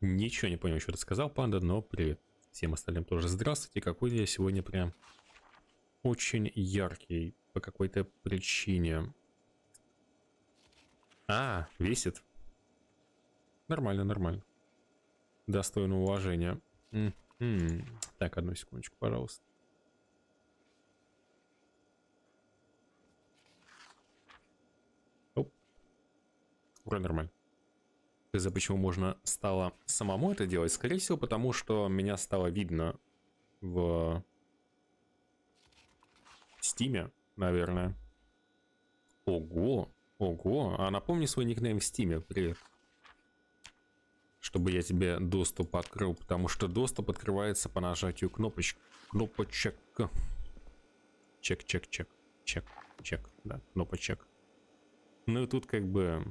Ничего не понял, что ты сказал, панда, но привет. Всем остальным тоже здравствуйте. Какой я сегодня прям очень яркий по какой-то причине. А, весит. Нормально, нормально. Достойно уважения. М -м. Так, одну секундочку, пожалуйста. Оп. Вроде нормально. За почему можно стало самому это делать? Скорее всего, потому что меня стало видно в Стиме, наверное. Ого, ого. А напомни свой никнейм в Стиме, привет чтобы я тебе доступ открыл, потому что доступ открывается по нажатию кнопочек. Кнопочек. Чек, чек, чек, чек, чек, да, кнопочек. Ну и тут как бы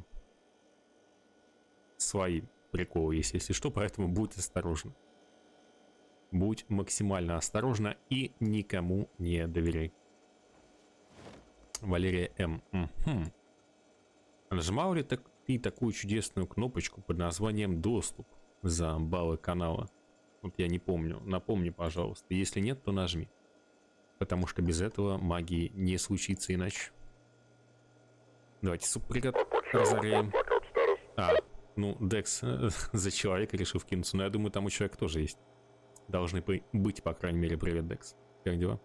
свои приколы есть, если что, поэтому будь осторожна. Будь максимально осторожна и никому не доверяй. Валерия М. Угу. Нажимал ли так и такую чудесную кнопочку под названием «Доступ» за баллы канала. Вот я не помню. Напомни, пожалуйста. Если нет, то нажми. Потому что без этого магии не случится иначе. Давайте субпригод разоряем. А, ну, Декс за человека решил вкинуться. Но я думаю, там у человека тоже есть. Должны быть, по крайней мере. Привет, Декс. Как дела?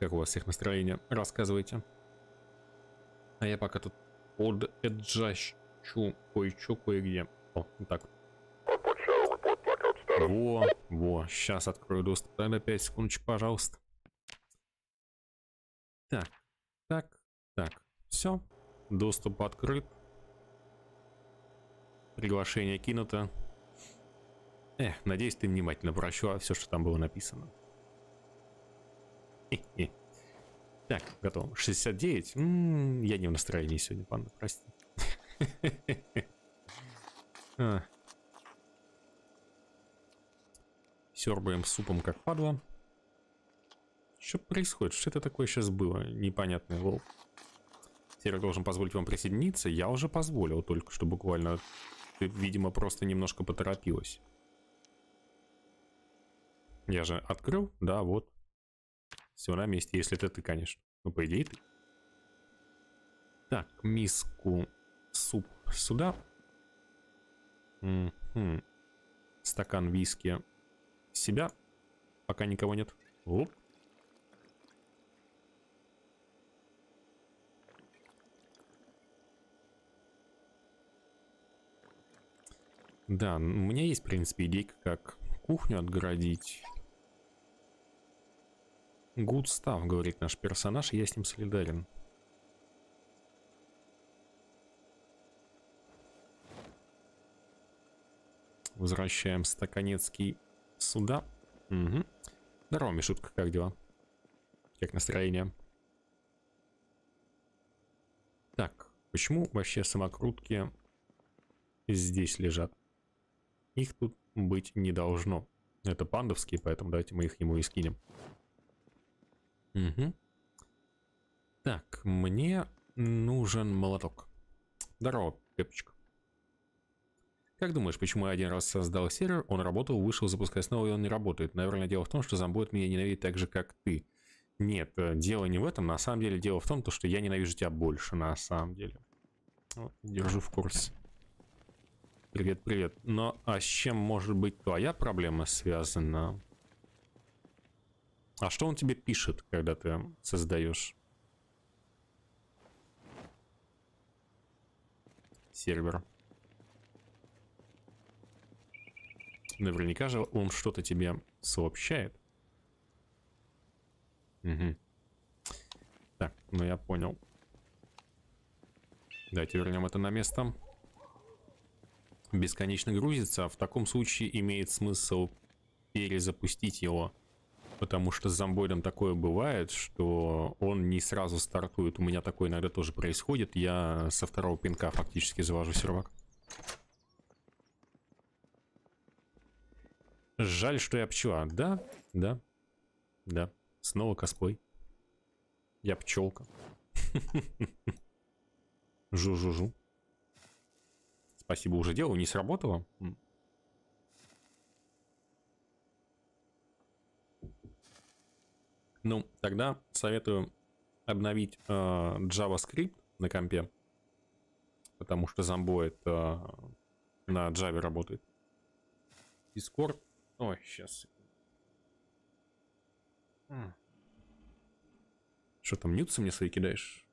Как у вас всех настроение? Рассказывайте. А я пока тут под эджащу кое-что кое-где. О, вот так. Во, во, сейчас открою доступ. Тогда 5 секундочек, пожалуйста. Так, так, так. Все. Доступ открыт. Приглашение кинуто. Эх, надеюсь, ты внимательно прочла все, что там было написано. Хе -хе. Так, готово. 69. М -м, я не в настроении сегодня, панда, прости. а. Сербаем супом как падла. Что происходит? Что это такое сейчас было? Непонятный лол. Серый должен позволить вам присоединиться. Я уже позволил, только что буквально. Ты, видимо, просто немножко поторопилась. Я же открыл, да, вот. Все на месте, если это ты, конечно. Ну, по идее, ты. Так, миску суп сюда. Угу. Стакан виски себя. Пока никого нет. Оп. Да, у меня есть, в принципе, идейка, как кухню отгородить. Good stuff, говорит наш персонаж, я с ним солидарен. Возвращаем стаканецкий сюда. Угу. Здорово, Мишутка, как дела? Как настроение? Так, почему вообще самокрутки здесь лежат? Их тут быть не должно. Это пандовские, поэтому давайте мы их ему и скинем. Угу. Так, мне нужен молоток. Здорово, Пепочка. Как думаешь, почему я один раз создал сервер, он работал, вышел, запуская снова, и он не работает? Наверное, дело в том, что зомбоид меня ненавидит так же, как ты. Нет, э, дело не в этом. На самом деле, дело в том, что я ненавижу тебя больше, на самом деле. Вот, держу в курсе. Привет, привет. Но а с чем может быть твоя проблема связана? А что он тебе пишет, когда ты создаешь сервер? Наверняка же он что-то тебе сообщает. Угу. Так, ну я понял. Давайте вернем это на место. Бесконечно грузится, а в таком случае имеет смысл перезапустить его потому что с зомбоидом такое бывает, что он не сразу стартует. У меня такое иногда тоже происходит. Я со второго пинка фактически завожу сервак. Жаль, что я пчела. Да, да, да. Снова косплей. Я пчелка. Жу-жу-жу. Спасибо, уже делал, не сработало. Ну, тогда советую обновить э, JavaScript на компе, потому что Zomboid э, на Java работает. Discord. Ой, сейчас. Что там, нюцы мне свои кидаешь?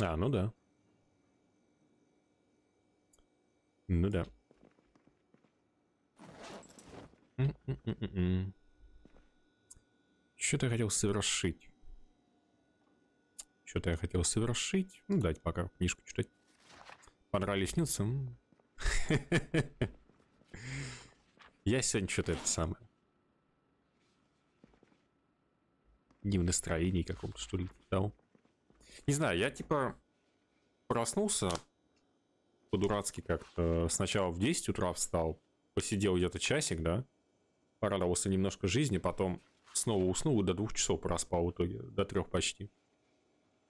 А, ну да. Ну да. Что-то я хотел совершить. Что-то я хотел совершить. Ну, дать пока книжку читать. Понравились нюцы? Я сегодня что-то это самое. Не в настроении каком-то, что ли, дал. Не знаю, я типа проснулся по-дурацки как-то. Сначала в 10 утра встал, посидел где-то часик, да, порадовался немножко жизни, потом снова уснул и до двух часов проспал в итоге, до трех почти.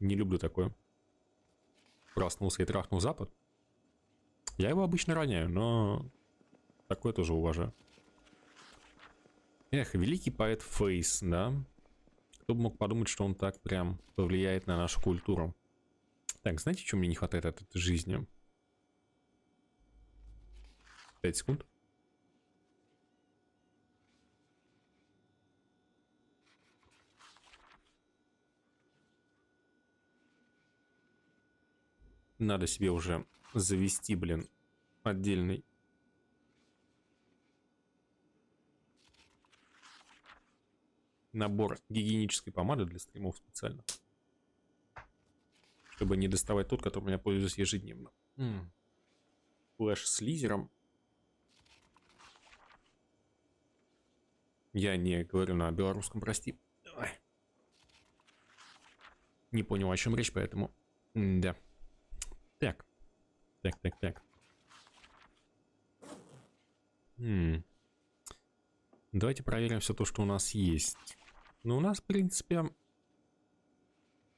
Не люблю такое. Проснулся и трахнул запад. Я его обычно роняю, но такое тоже уважаю. Эх, великий поэт Фейс, да? Кто бы мог подумать, что он так прям повлияет на нашу культуру. Так, знаете, что мне не хватает от этой жизни? 5 секунд. Надо себе уже завести, блин, отдельный. Набор гигиенической помады для стримов специально. Чтобы не доставать тот, которым я пользуюсь ежедневно. М Флэш с лизером. Я не говорю на белорусском, прости. Ой. Не понял, о чем речь, поэтому... М да. Так. Так, так, так. Хм. Давайте проверим все то, что у нас есть. Ну, у нас, в принципе,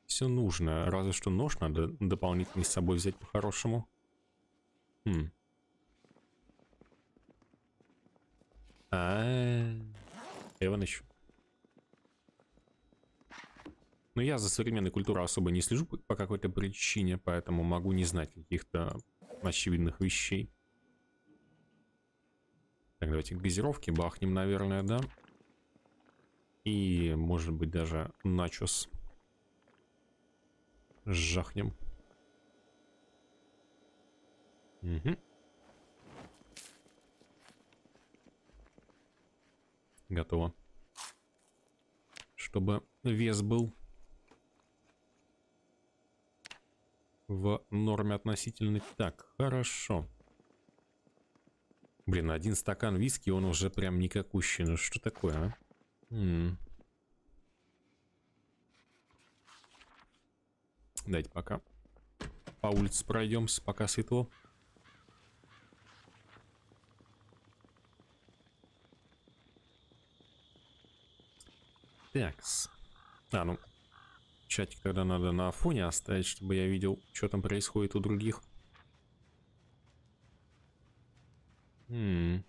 все нужно. Разве что нож надо дополнительно с собой взять по-хорошему. Хм. А, -а, -а. Эваныч. Но я за современной культурой особо не слежу по какой-то причине, поэтому могу не знать каких-то очевидных вещей. Так, давайте к газировке бахнем, наверное, да? И, может быть, даже начос жахнем. Угу. Готово. Чтобы вес был в норме относительно. Так, хорошо. Блин, один стакан виски, он уже прям никакущий. Ну что такое, а? М -м. Дайте пока по улице пройдемся, пока светло. Такс. А, ну, чатик тогда надо на фоне оставить, чтобы я видел, что там происходит у других. М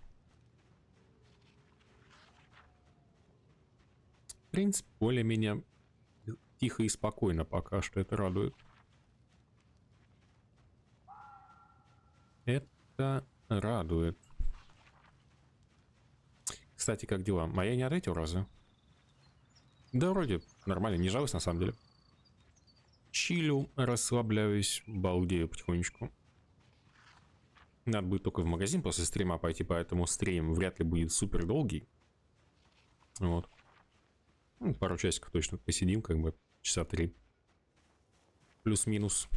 В принципе, более-менее тихо и спокойно пока что это радует. Это радует. Кстати, как дела? Моя не ответил разве? Да, вроде нормально, не жалуюсь на самом деле. Чилю, расслабляюсь, балдею потихонечку. Надо будет только в магазин после стрима пойти, поэтому стрим вряд ли будет супер долгий. Вот. Ну, пару часиков точно посидим, как бы часа три. Плюс-минус.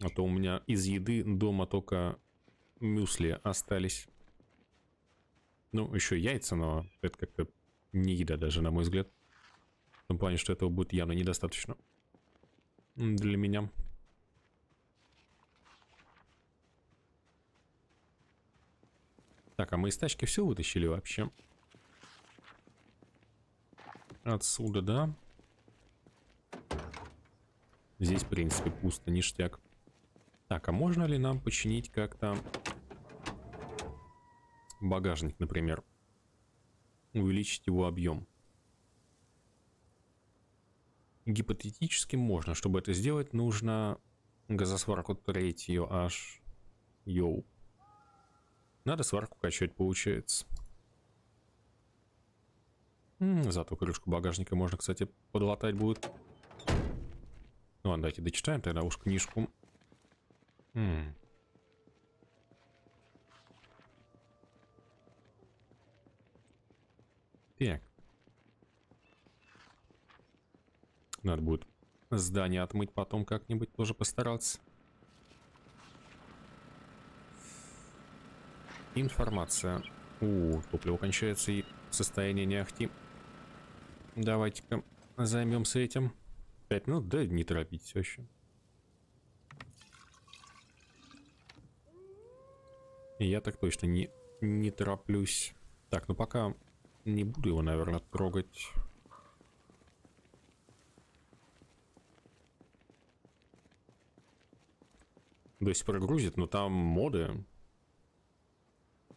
А то у меня из еды дома только мюсли остались. Ну, еще яйца, но это как-то не еда даже, на мой взгляд. В том плане, что этого будет явно недостаточно. Для меня. Так, а мы из тачки все вытащили вообще? Отсюда, да? Здесь, в принципе, пусто, ништяк. Так, а можно ли нам починить как-то багажник, например? Увеличить его объем. Гипотетически можно. Чтобы это сделать, нужно газосварку третью аж. Йоу. Надо сварку качать, получается. Зато крышку багажника можно, кстати, подлатать будет. Ну ладно, давайте дочитаем тогда уж книжку. М -м. Так. Надо будет здание отмыть потом как-нибудь тоже постараться. Информация. У, топливо кончается и состояние не ахти. Давайте-ка займемся этим. Пять минут? Да не торопитесь вообще. Я так точно не, не тороплюсь. Так, ну пока не буду его, наверное, трогать. До сих пор грузит, но там моды.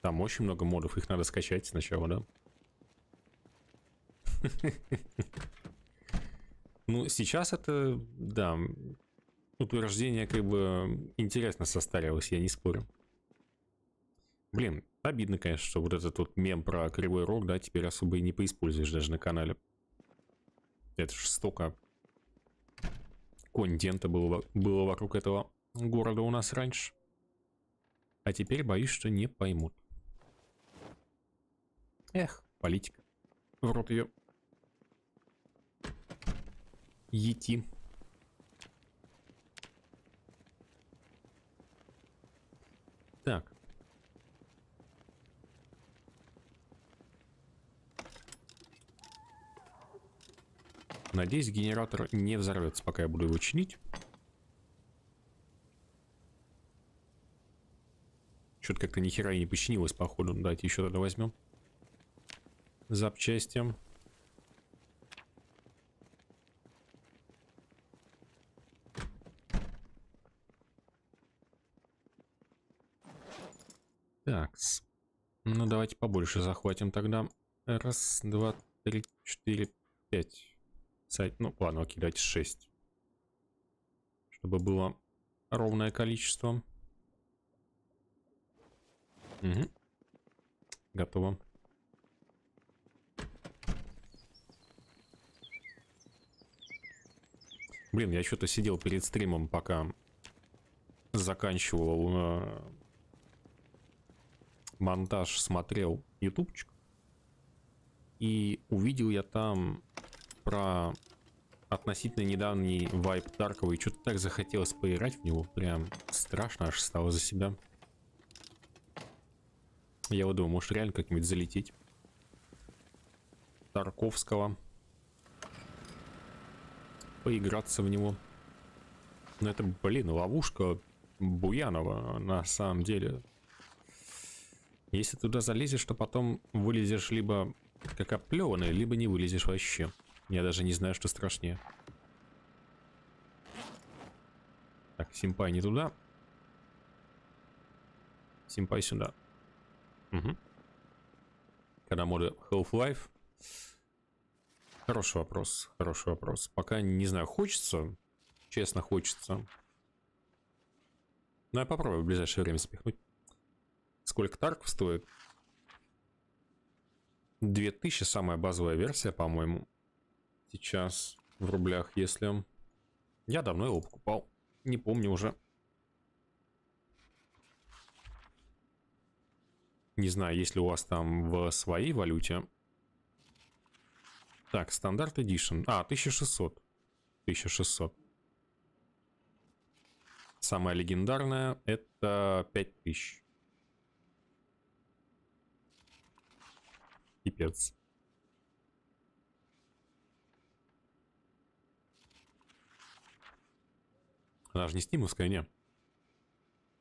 Там очень много модов, их надо скачать сначала, да? Ну, сейчас это, да, утверждение как бы интересно состарилось, я не спорю. Блин, обидно, конечно, что вот этот вот мем про кривой рог, да, теперь особо и не поиспользуешь даже на канале. Это же столько контента было, было вокруг этого города у нас раньше. А теперь боюсь, что не поймут. Эх, политика. В рот ее. Ети. Так. Надеюсь, генератор не взорвется, пока я буду его чинить. Что-то как-то нихера и не починилось, походу. Давайте еще тогда возьмем. Запчасти. Так, ну давайте побольше захватим тогда. Раз, два, три, четыре, пять. Сайт, ну ладно, окей, давайте шесть. Чтобы было ровное количество. Угу. Готово. Блин, я что-то сидел перед стримом, пока заканчивал э, монтаж, смотрел ютубчик. И увидел я там про относительно недавний вайп Таркова, и что-то так захотелось поиграть в него. Прям страшно аж стало за себя. Я вот думаю, может реально как-нибудь залететь. Тарковского. Поиграться в него. Но это, блин, ловушка Буянова на самом деле. Если туда залезешь, то потом вылезешь либо как оплеванный, либо не вылезешь вообще. Я даже не знаю, что страшнее. Так, симпай не туда. Симпай сюда. Угу. Когда моды Half-Life? Хороший вопрос, хороший вопрос. Пока не знаю, хочется, честно хочется. Но я попробую в ближайшее время запихнуть. Сколько тарков стоит? 2000 самая базовая версия, по-моему. Сейчас в рублях, если... Я давно его покупал. Не помню уже. Не знаю, есть ли у вас там в своей валюте. Так, стандарт Edition. А, 1600. 1600. Самая легендарная это 5000. Пипец. Она же не стимовская, не.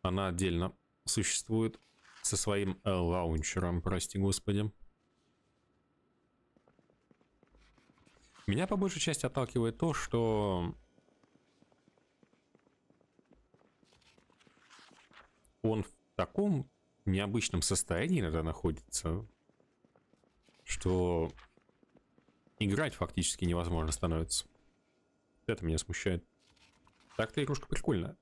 Она отдельно существует со своим э, лаунчером, прости господи. Меня по большей части отталкивает то, что... Он в таком необычном состоянии иногда находится, что играть фактически невозможно становится. Это меня смущает. Так-то игрушка прикольная.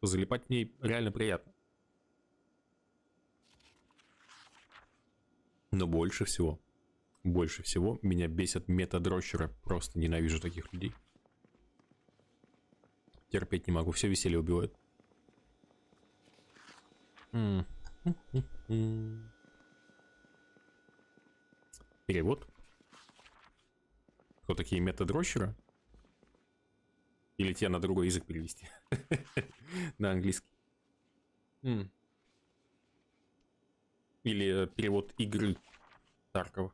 Залипать в ней реально приятно. Но больше всего, больше всего меня бесят метадрочеры. Просто ненавижу таких людей. Терпеть не могу, все веселье убивают. Перевод. Кто такие метадрочеры? Или тебе на другой язык перевести? на английский. Или перевод игры Таркова.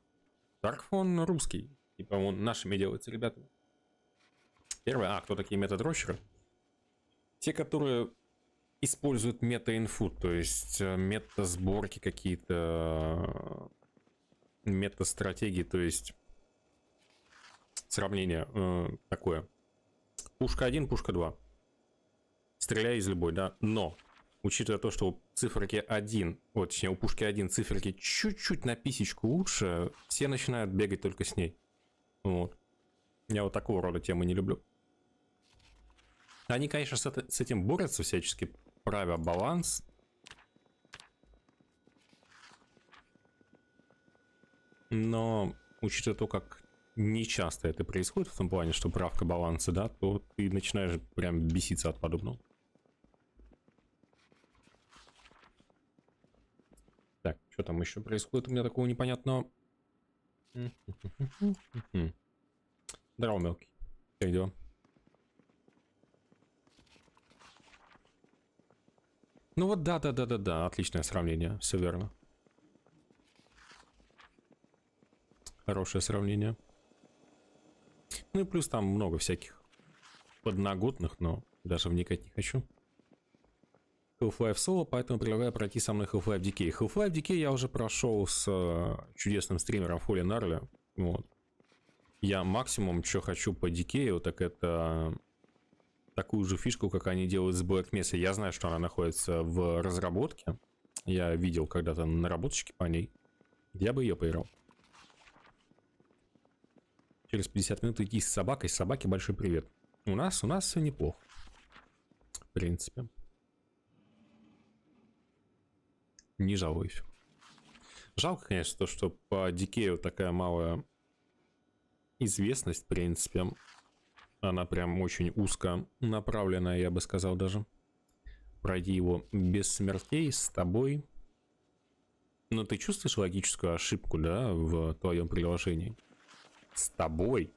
Тарков он русский. Типа он нашими делается, ребята. Первое. А, кто такие метадрочеры? Те, которые используют мета-инфу, то есть э, мета-сборки какие-то, э, мета-стратегии, то есть сравнение э, такое. Пушка 1, пушка 2. Стреляй из любой, да, но учитывая то, что у циферки 1, вот, точнее, у пушки 1 циферки чуть-чуть на писечку лучше, все начинают бегать только с ней. Вот. Я вот такого рода темы не люблю. Они, конечно, с, это, с этим борются всячески, правя баланс. Но, учитывая то, как нечасто это происходит, в том плане, что правка баланса, да, то ты начинаешь прям беситься от подобного. Так, что там еще происходит у меня такого непонятного? Здорово, мелкий. Как дела? Ну вот да, да, да, да, да, отличное сравнение, все верно. Хорошее сравнение. Ну и плюс там много всяких подноготных, но даже вникать не хочу. Half-Life Solo, поэтому предлагаю пройти со мной Half-Life Decay. Half-Life Decay я уже прошел с э, чудесным стримером Фоли Нарли. Вот. Я максимум, что хочу по Decay, так это такую же фишку, как они делают с Black Mesa. Я знаю, что она находится в разработке. Я видел когда-то наработочки по ней. Я бы ее поиграл. Через 50 минут идти с собакой. Собаке большой привет. У нас, у нас все неплохо. В принципе. Не жалуюсь. Жалко, конечно, то, что по Дикею такая малая известность, в принципе. Она прям очень узко направленная, я бы сказал даже. Пройди его без смертей с тобой. Но ты чувствуешь логическую ошибку, да, в твоем приложении? С тобой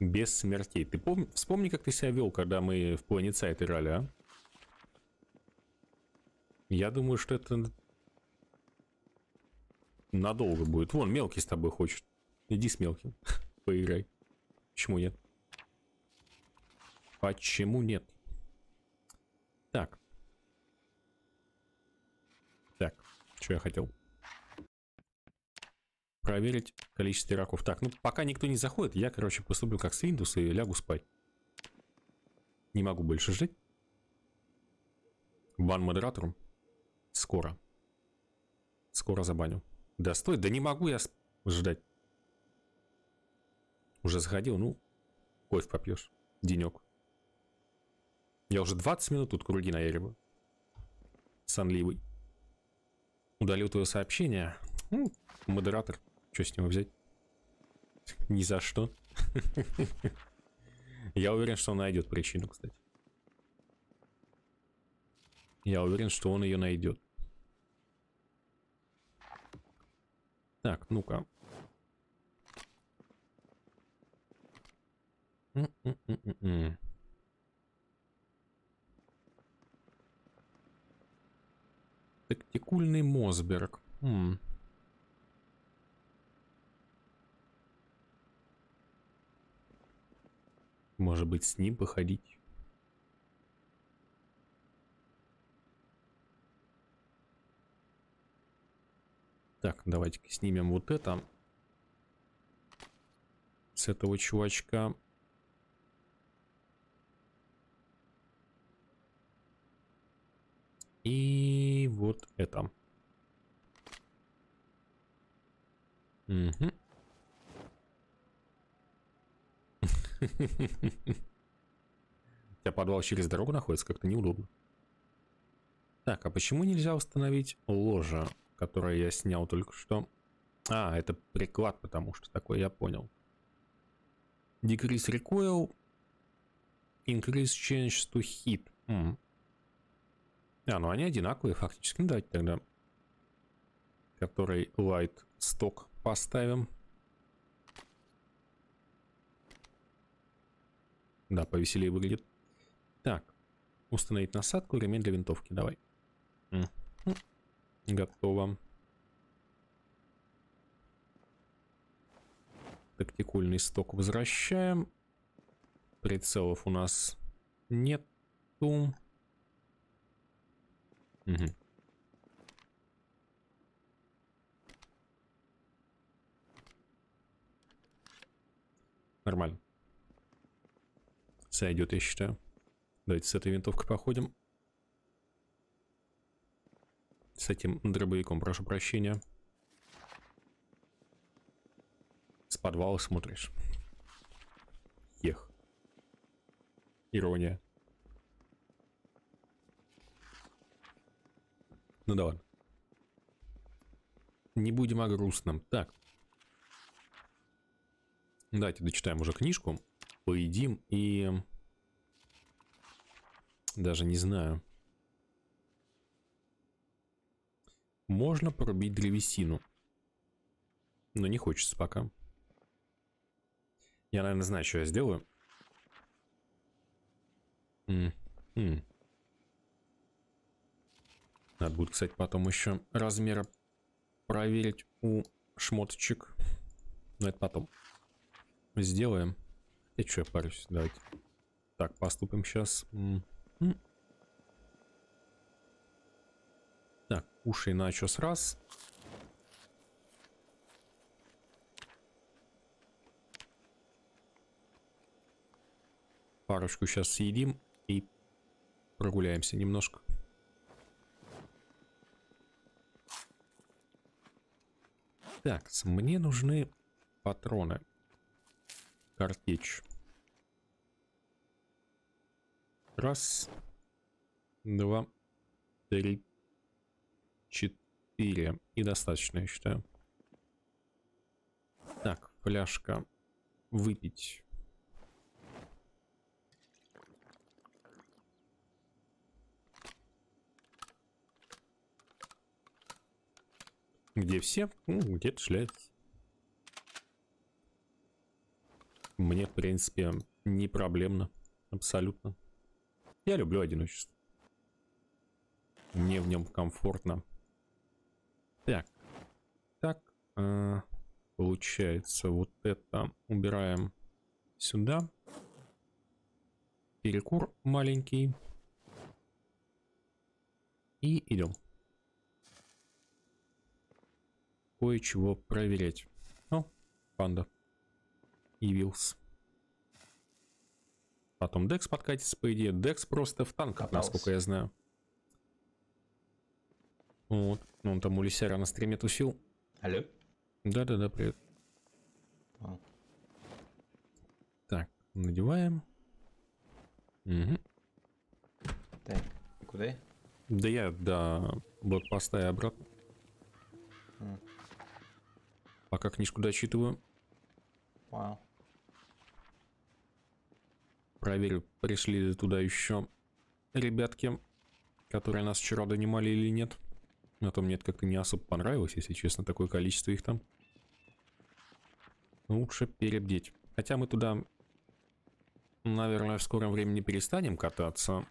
без смертей. Ты пом... вспомни, как ты себя вел, когда мы в Side играли, а? Я думаю, что это надолго будет. Вон, мелкий с тобой хочет. Иди с мелким, поиграй. Почему нет? Почему нет? Так. Так, что я хотел? Проверить количество игроков. Так, ну пока никто не заходит, я, короче, поступлю как с Windows и лягу спать. Не могу больше жить. Бан модератору. Скоро. Скоро забаню. Да стой, да не могу я ждать. Уже заходил, ну, кофе попьешь. Денек. Я уже 20 минут тут круги наяриваю. Сонливый. Удалил твое сообщение. Ну, модератор. Что с него взять? Ни за что. Я уверен, что он найдет причину, кстати. Я уверен, что он ее найдет. Так, ну-ка. Тактикульный Мосберг. Хм. Может быть, с ним походить? Так, давайте-ка снимем вот это. С этого чувачка. И вот это. Угу. У тебя подвал через дорогу находится, как-то неудобно. Так, а почему нельзя установить ложе, которое я снял только что? А, это приклад, потому что такой, я понял. Decrease recoil, increase change to hit. М. А, ну они одинаковые фактически. Ну, давайте тогда который light stock поставим. Да, повеселее выглядит. Так, установить насадку, ремень для винтовки, давай. Готово. Тактикульный сток возвращаем. Прицелов у нас нету. Угу. Нормально. Сойдет, я считаю. Давайте с этой винтовкой походим. С этим дробовиком, прошу прощения. С подвала смотришь. Ех. Ирония. Ну да ладно. Не будем о грустном. Так. Давайте дочитаем уже книжку. Поедим и... Даже не знаю. Можно порубить древесину. Но не хочется пока. Я, наверное, знаю, что я сделаю. М -м. Надо будет, кстати, потом еще размеры проверить у шмоточек. Но это потом. Сделаем. И что я парюсь? Давайте. Так, поступим сейчас. Так, уши и начос раз. Парочку сейчас съедим и прогуляемся немножко. Так, мне нужны патроны. Картечь. Раз, два, три, четыре. И достаточно, я считаю. Так, фляжка. Выпить. Где все? Ну, где-то шляются. Мне, в принципе, не проблемно. Абсолютно. Я люблю одиночество. Мне в нем комфортно. Так. Так. Э, получается, вот это убираем сюда. Перекур маленький. И идем. кое-чего проверять. О, панда. Явился. Потом Декс подкатится, по идее. Декс просто в танках, Катался. насколько я знаю. Вот. Он там у Лисяра на стриме тусил. Алло? Да-да-да, привет. А. Так, надеваем. Угу. Так, куда? Да я до блокпоста и обратно. А. Пока книжку дочитываю. Вау. Проверю, пришли ли туда еще ребятки, которые нас вчера донимали или нет. А то мне это как-то не особо понравилось, если честно, такое количество их там. Лучше перебдеть. Хотя мы туда, наверное, в скором времени перестанем кататься.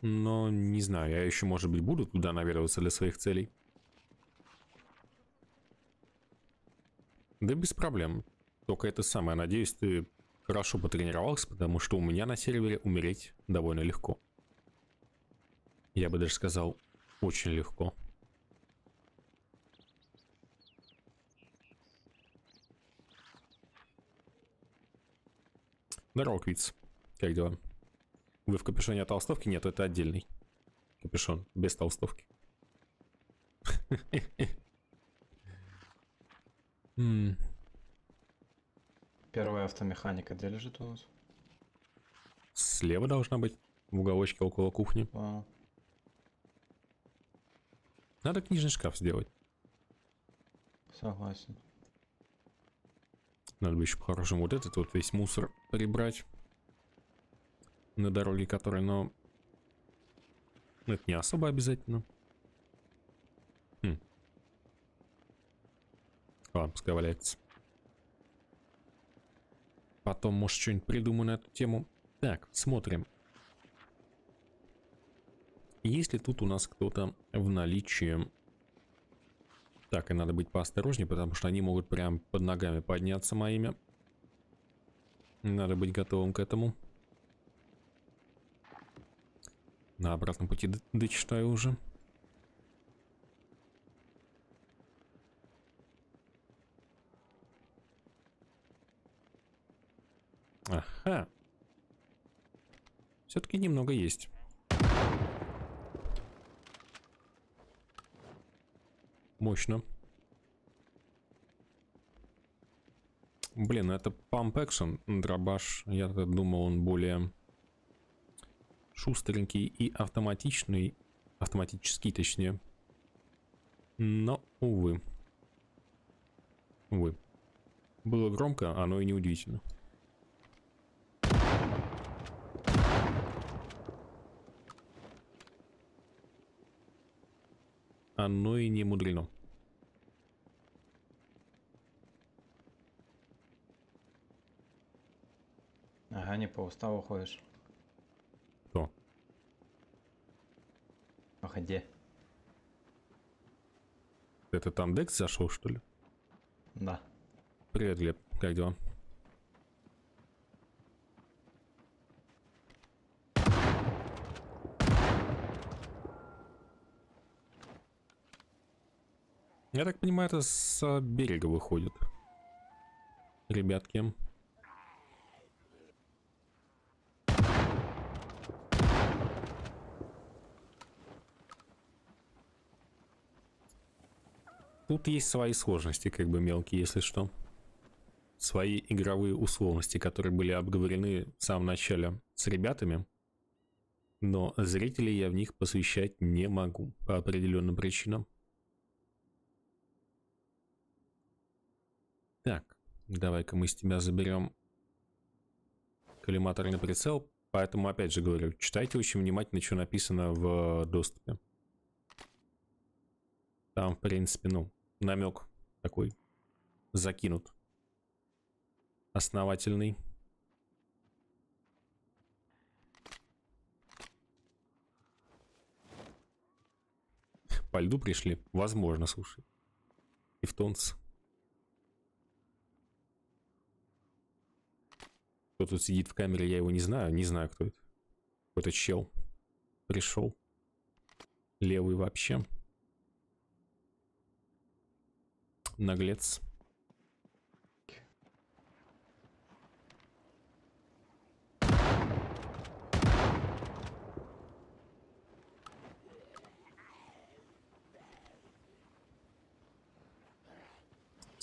Но не знаю, я еще, может быть, буду туда наведываться для своих целей. Да без проблем. Только это самое, надеюсь, ты хорошо потренировался, потому что у меня на сервере умереть довольно легко. Я бы даже сказал, очень легко. Здорово, Квиц. Как дела? Вы в капюшоне от толстовки? Нет, это отдельный. капюшон, без толстовки. М, Первая автомеханика где лежит у нас? Слева должна быть, в уголочке около кухни. Вау. Надо книжный шкаф сделать. Согласен. Надо бы еще по-хорошему вот этот вот весь мусор прибрать. На дороге, который, но... Это не особо обязательно. Хм. Ладно, пускай валяется. Потом, может, что-нибудь придумаю на эту тему. Так, смотрим. Есть ли тут у нас кто-то в наличии? Так, и надо быть поосторожнее, потому что они могут прям под ногами подняться моими. Надо быть готовым к этому. На обратном пути дочитаю уже. Ага. Все-таки немного есть. Мощно. Блин, это Action дробаш. Я думал, он более шустренький и автоматичный. Автоматический, точнее. Но, увы. Увы. Было громко, оно и не удивительно. Оно и не мудрено. Ага, не по уставу ходишь. Кто? Где? Это там Декс зашел, что ли? Да. Привет, Глеб. Как дела? Я так понимаю, это с берега выходит. Ребятки. Тут есть свои сложности, как бы мелкие, если что. Свои игровые условности, которые были обговорены в самом начале с ребятами. Но зрителей я в них посвящать не могу по определенным причинам. Так, давай-ка мы с тебя заберем коллиматорный прицел. Поэтому, опять же говорю, читайте очень внимательно, что написано в доступе. Там, в принципе, ну, намек такой закинут. Основательный. По льду пришли? Возможно, слушай. Тевтонцы. Кто тут сидит в камере, я его не знаю. Не знаю, кто это. Какой-то чел. Пришел. Левый вообще. Наглец.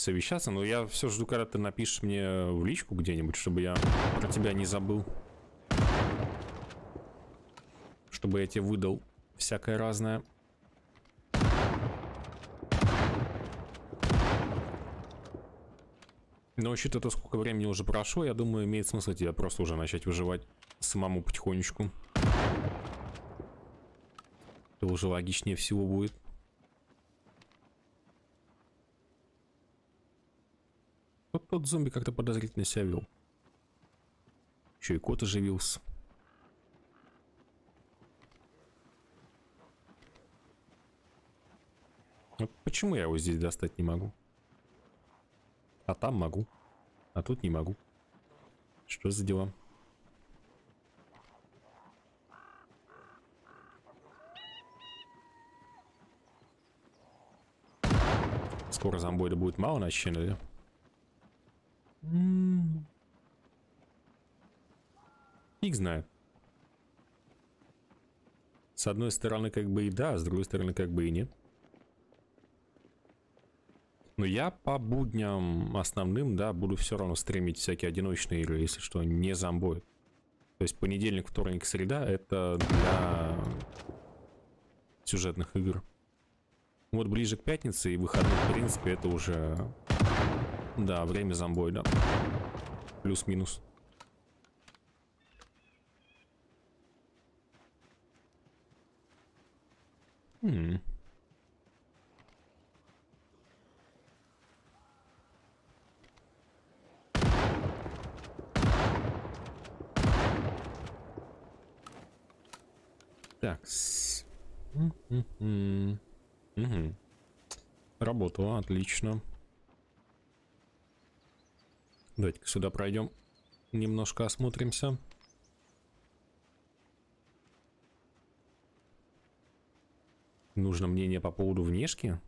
Совещаться, но я все жду, когда ты напишешь мне в личку где-нибудь, чтобы я про тебя не забыл. Чтобы я тебе выдал всякое разное. Но учитывая то, сколько времени уже прошло, я думаю, имеет смысл тебе просто уже начать выживать самому потихонечку. Это уже логичнее всего будет. Тот зомби как-то подозрительно себя вел. Еще и кот оживился. Вот почему я его здесь достать не могу? А там могу. А тут не могу. Что за дела? Скоро зомбоида будет мало начали. Фиг знает. С одной стороны, как бы и да, с другой стороны, как бы и нет. Но я по будням основным, да, буду все равно стримить всякие одиночные игры, если что, не зомбой. То есть понедельник, вторник, среда это для сюжетных игр. Вот ближе к пятнице и выходной, в принципе, это уже, да, время зомбой, да. Плюс-минус. Так. Угу. Отлично. Давайте-ка сюда пройдем. Немножко осмотримся. Нужно мнение по поводу внешки?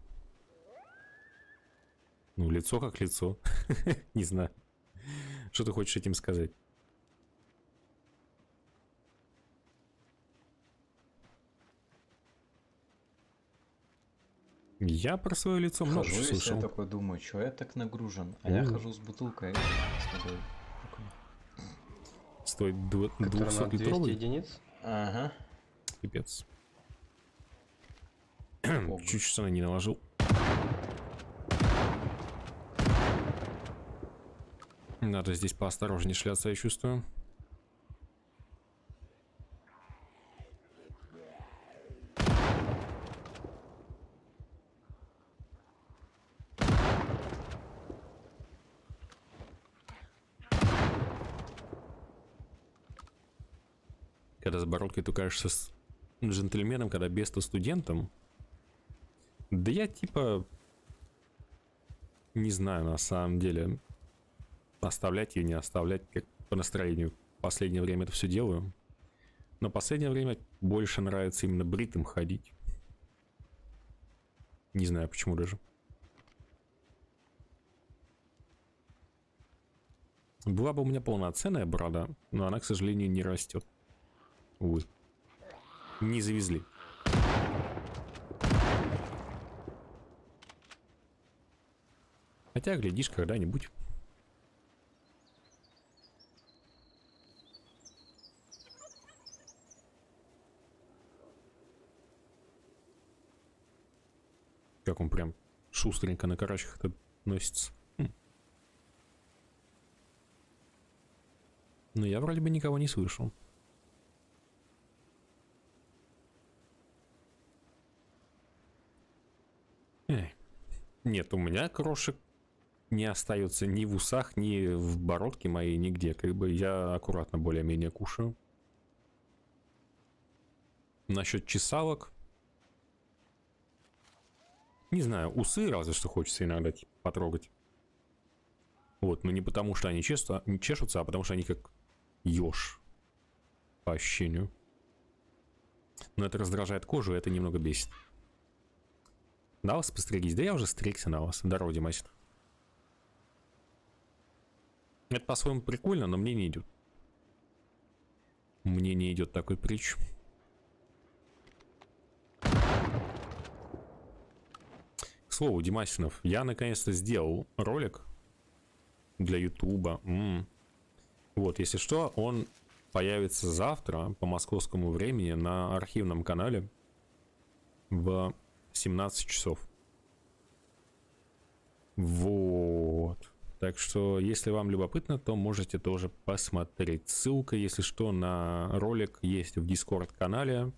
Ну, лицо как лицо. Не знаю. Что ты хочешь этим сказать? Я про свое лицо много Хожу, слышал. я такой думаю, что я так нагружен? А я О. хожу с бутылкой с. Стоит дв- Который на 200 200-литровый? единиц. Ага. Пипец. Ого. Чуть штаны не наложил. Надо здесь поосторожнее шляться, я чувствую. Когда с бородкой ты кажешься джентльменом, когда без, то студентом. Да я типа... Не знаю, на самом деле. Оставлять ее, не оставлять, как по настроению. Последнее время это все делаю. Но последнее время больше нравится именно бритым ходить. Не знаю почему даже. Была бы у меня полноценная борода, но она, к сожалению, не растет. Увы. Не завезли. Хотя, глядишь, когда-нибудь. Как он прям шустренько на карачках-то носится. Хм. Но я вроде бы никого не слышал. Эй. Нет, у меня крошек не остается ни в усах, ни в бородке моей, нигде. Как бы я аккуратно более-менее кушаю. Насчет чесалок. Не знаю, усы разве что хочется иногда типа, потрогать. Вот, но не потому что они чешутся, не чешутся, а потому что они как еж. По ощущению. Но это раздражает кожу, и это немного бесит. На вас постригись? Да я уже стригся на вас. Здорово, Димасик. Это по-своему прикольно, но мне не идет. Мне не идет такой притч. К слову, Димасинов, я наконец-то сделал ролик для Ютуба. М. Вот, если что, он появится завтра по московскому времени на архивном канале в 17 часов. Вот. Так что, если вам любопытно, то можете тоже посмотреть. Ссылка, если что, на ролик есть в Discord канале.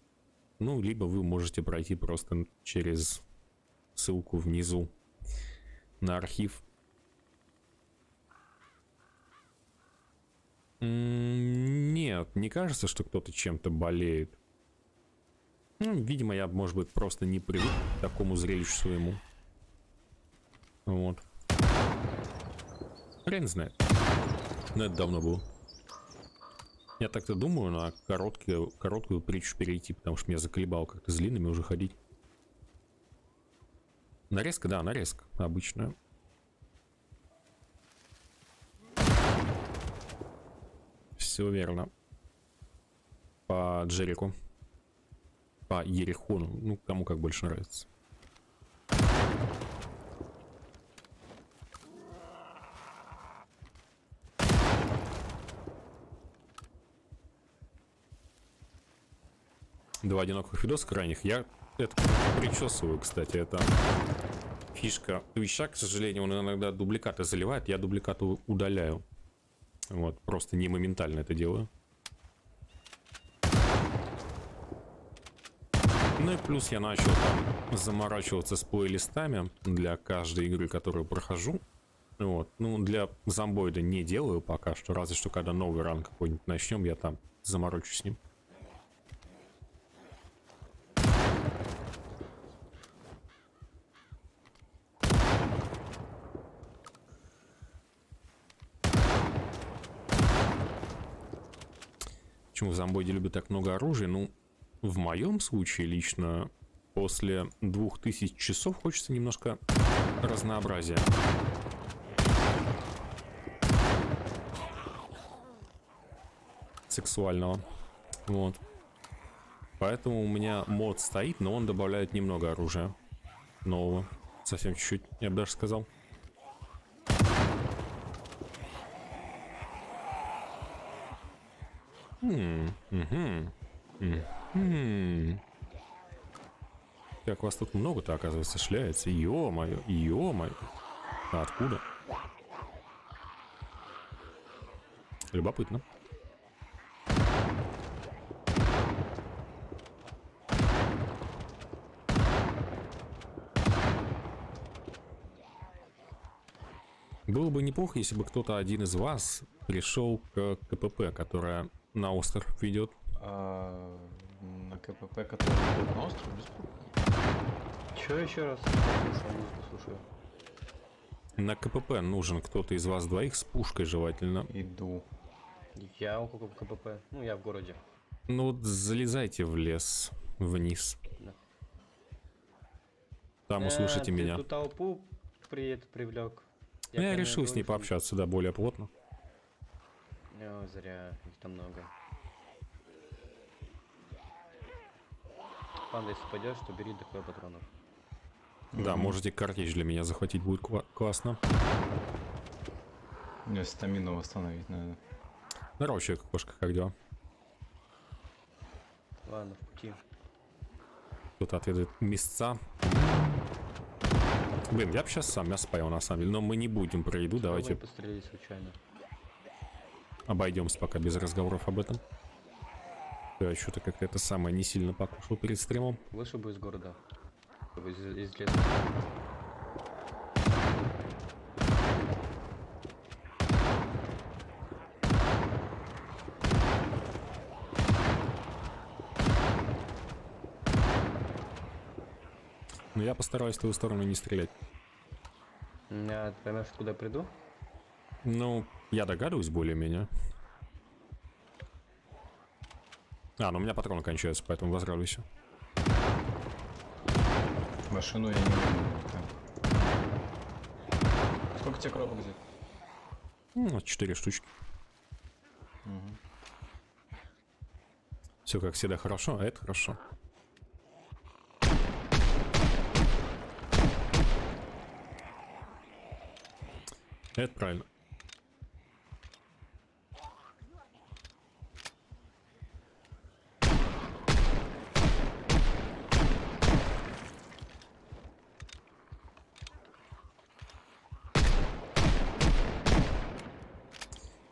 Ну, либо вы можете пройти просто через ссылку внизу на архив. Нет, не кажется, что кто-то чем-то болеет. Ну, видимо, я, может быть, просто не привык к такому зрелищу своему. Вот. Хрен знает. Но это давно было. Я так-то думаю на короткую, короткую притчу перейти, потому что меня заколебало как-то с длинными уже ходить. Нарезка, да, нарезка обычная. Все верно. По Джерику. По Ерехону. Ну, кому как больше нравится. Два одиноких видоса крайних. Я это причесываю, кстати, это фишка Твича, к сожалению, он иногда дубликаты заливает, я дубликаты удаляю. Вот, просто не моментально это делаю. Ну и плюс я начал там заморачиваться с плейлистами для каждой игры, которую прохожу. Вот. Ну, для зомбоида не делаю пока что, разве что когда новый ранг какой-нибудь начнем, я там заморочусь с ним. Почему в зомбоиде любят так много оружия? Ну, в моем случае лично после двух тысяч часов хочется немножко разнообразия. Сексуального. Вот. Поэтому у меня мод стоит, но он добавляет немного оружия. Нового. Совсем чуть-чуть, я бы даже сказал. Хм, угу. Хм. Как вас тут много-то, оказывается, шляется. Ё-моё, ё-моё. А откуда? Любопытно. Было бы неплохо, если бы кто-то один из вас пришел к КПП, которая на остров ведет. А, КПП, который идет на остров, бесплатно. Чё еще раз? Слушаю. На КПП нужен кто-то из вас двоих с пушкой желательно. Иду. Я около КПП. Ну, я в городе. Ну вот залезайте в лес вниз. Да. Там Э, услышите ты меня. ту толпу при это привлек. Ну, Я, решил с ней пообщаться, да, более плотно. О, зря, их там много. Панда, если пойдешь, то бери такое патронов. Да, можете картечь для меня захватить, будет кла- классно. Мне стамину восстановить надо. Здорово, человек, кошка, как дела? Ладно, в пути. Кто-то отведает мясца. Блин, я бы сейчас сам мясо поел, на самом деле, но мы не будем про еду, давайте случайно. обойдемся пока без разговоров об этом. Я что-то как-то это самое не сильно покушал перед стримом. Вышел бы из города. Из, из леса. Но я постараюсь в твою сторону не стрелять. Я, ты поймешь, откуда я приду? Ну, я догадываюсь более-менее. А, ну у меня патроны кончаются, поэтому возрадуйся. Машину я не могу. так. Сколько тебе коробок взять? Ну, четыре штучки. Мгм. Все как всегда хорошо, а это хорошо. Это правильно.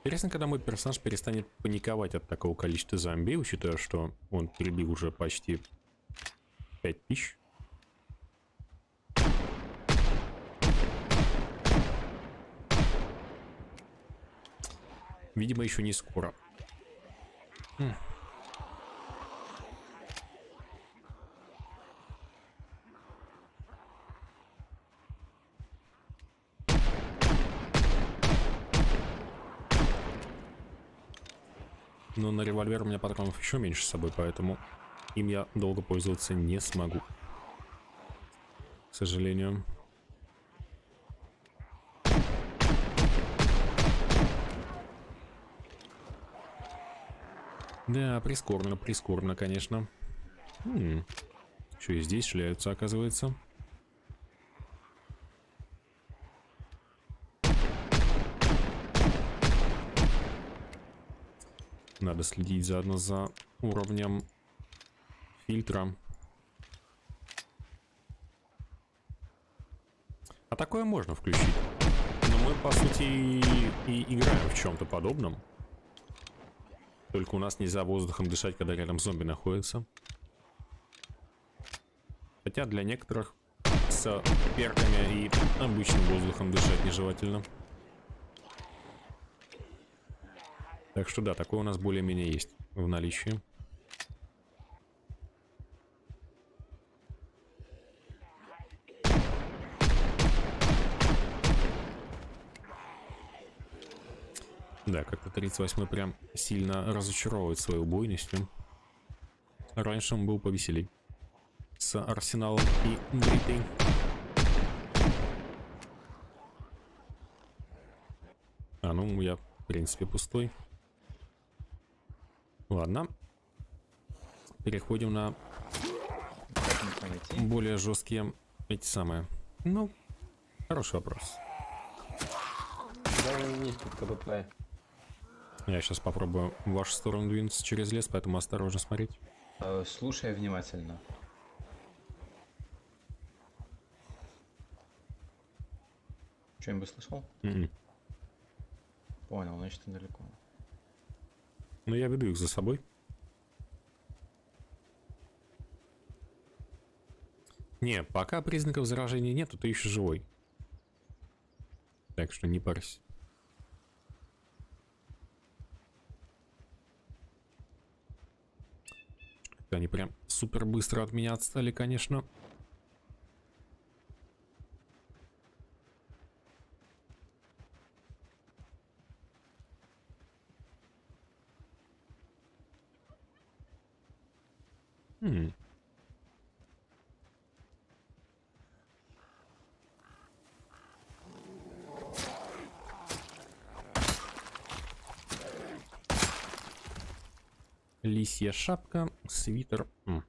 Интересно, когда мой персонаж перестанет паниковать от такого количества зомби, учитывая, что он перебил уже почти 5000. Видимо, еще не скоро. Хм. Но на револьвер у меня патронов еще меньше с собой, поэтому им я долго пользоваться не смогу. К сожалению. Да, прискорбно, прискорбно, конечно. Что и здесь шляются, оказывается. Надо следить заодно за уровнем фильтра. А такое можно включить. Но мы, по сути, и, играем в чем-то подобном. Только у нас нельзя воздухом дышать, когда рядом зомби находится. Хотя для некоторых с перками и обычным воздухом дышать нежелательно. Так что да, такое у нас более-менее есть в наличии. Да, как-то 38 прям сильно разочаровывает своей убойностью. Раньше он был повеселей. С Арсеналом и Бритой. А, ну я, в принципе, пустой. Ладно. Переходим на более жесткие эти самые. Ну, хороший вопрос. Да, есть тут КПП. Я сейчас попробую в вашу сторону двинуться через лес, поэтому осторожно смотреть. Э, Слушай внимательно. Что-нибудь слышал? Мгм. Понял, значит ты далеко. Ну, я веду их за собой. Не, пока признаков заражения нету, ты еще живой. Так что не парься. Они прям супер быстро от меня отстали, конечно. Хм. Лисья шапка, свитер. М.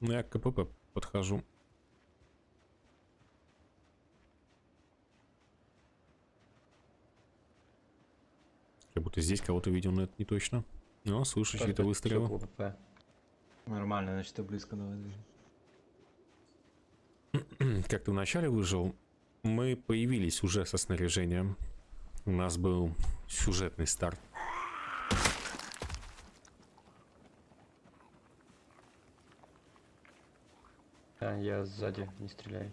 Ну, я к КПП подхожу. Как будто здесь кого-то видел, но это не точно. Но слышу чьи-то выстрелы. Нормально, значит ты близко давай движи. Как ты вначале выжил, мы появились уже со снаряжением. У нас был сюжетный старт. А, я сзади, не стреляй.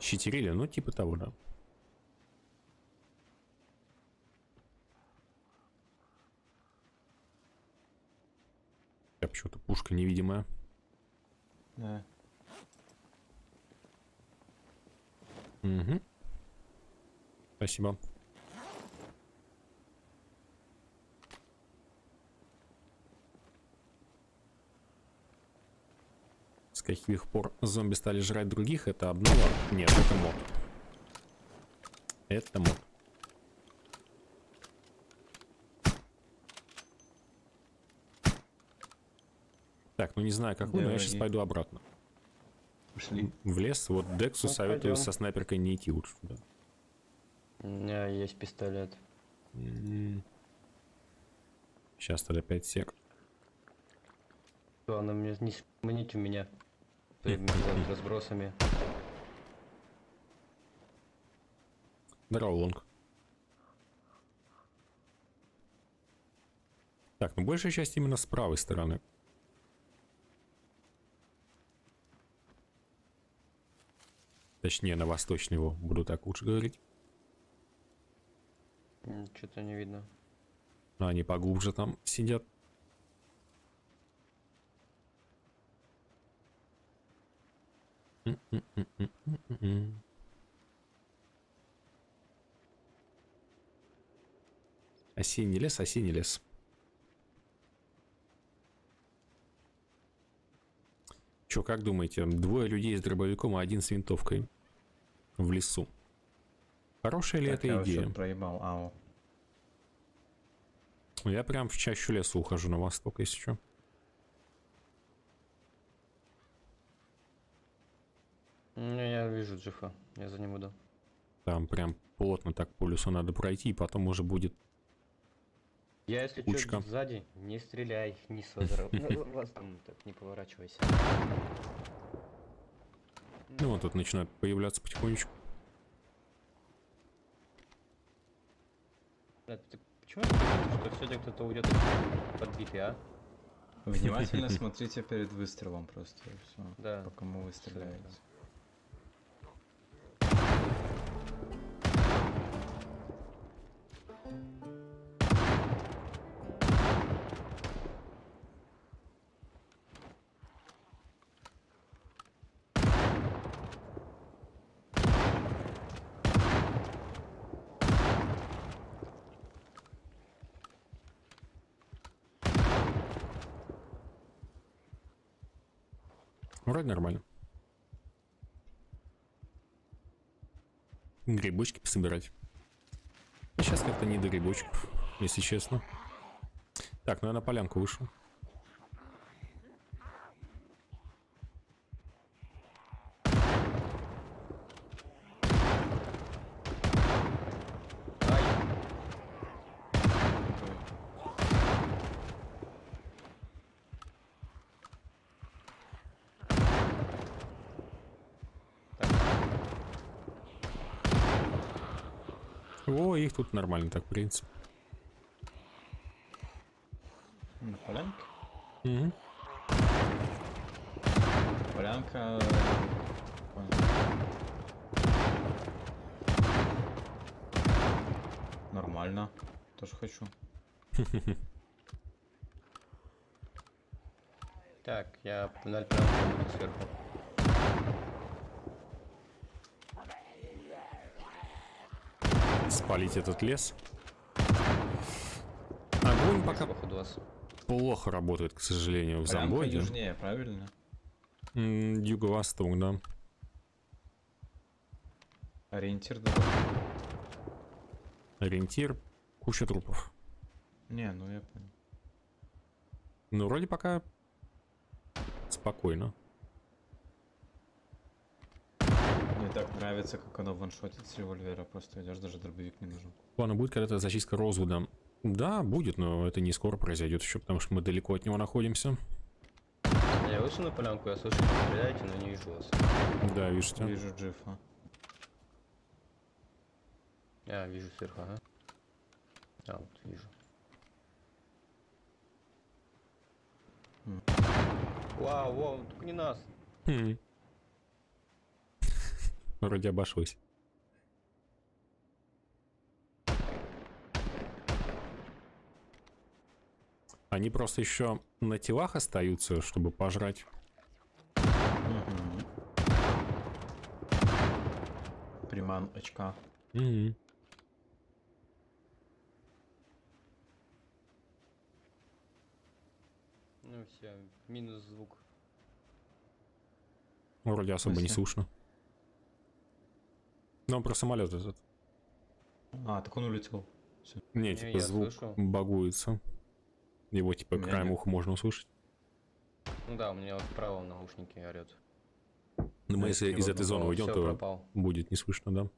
Щитерили, ну типа того, да. Почему-то пушка невидимая. Да. Угу. Спасибо. С каких пор зомби стали жрать других, это обнова? Нет, это мод. Это мод. Так, ну не знаю как вы, но я сейчас пойду обратно. Пошли. В лес. Вот Дексу Ну, советую пойдем. со снайперкой не идти лучше туда. У меня есть пистолет. Сейчас тогда 5 сек. Главное, мне не сманите у меня. Своими разбросами. Здорово, Лонг. Так, ну большая часть именно с правой стороны. Точнее, на восточный его, буду так лучше говорить. Что-то не видно. Но они поглубже там сидят. Осенний лес, осенний лес. Чё, как думаете, двое людей с дробовиком, а один с винтовкой в лесу? Хорошая ли Так, я это вообще идея? проебал АО. Я прям в чащу леса ухожу на восток, если что. Я вижу Джифа, я за ним иду. Там прям плотно так по лесу надо пройти, и потом уже будет... Я, если Кучка. что, сзади, не стреляй, не созрал. Вас там так не поворачивайся. Ну, вот тут начинает появляться потихонечку. Ты почему ты думаешь, что сегодня кто-то уйдет подбитый, а? Внимательно смотрите перед выстрелом просто, и все. Да. По кому вы стреляете. Вроде нормально. Грибочки пособирать. Сейчас как-то не до грибочков, если честно. Так, ну я на полянку вышел. Ай, О, их тут нормально так, в принципе. На полянке? Мгм. Полянка... понял. Нормально. Тоже хочу. так, я педаль сверху. Спалить этот лес. Огонь пока Походу вас. плохо работает, к сожалению, в Замбоиде. южнее, правильно? Юго-восток, да. Ориентир дорога. Ориентир, куча трупов. Не, ну я понял. Ну, вроде пока спокойно. Мне так нравится, как оно ваншотит с револьвера. Просто идешь, даже дробовик не нужен. Ладно, будет когда-то зачистка Розвуда. Да, будет, но это не скоро произойдет еще, потому что мы далеко от него находимся. Я вышел на полянку, я слышу, что стреляете, но не вижу вас. Да, вижу тебя. Вижу джифа. А, вижу сверху, ага. А, вот вижу. Вау, вау, только не нас. Хм. Вроде обошлось. Они просто еще на телах остаются, чтобы пожрать. Приман очка. Ну все, минус звук. Вроде особо не слышно. Ну, он про самолет этот. А, так он улетел. Всё. Не, Не, типа я звук слышу. багуется. Его типа меня краем нет. уха можно услышать. Ну да, у меня вот вправо в наушнике орет. Но мы Ну, если из этой зоны уйдем, все, то пропал. будет не слышно, да?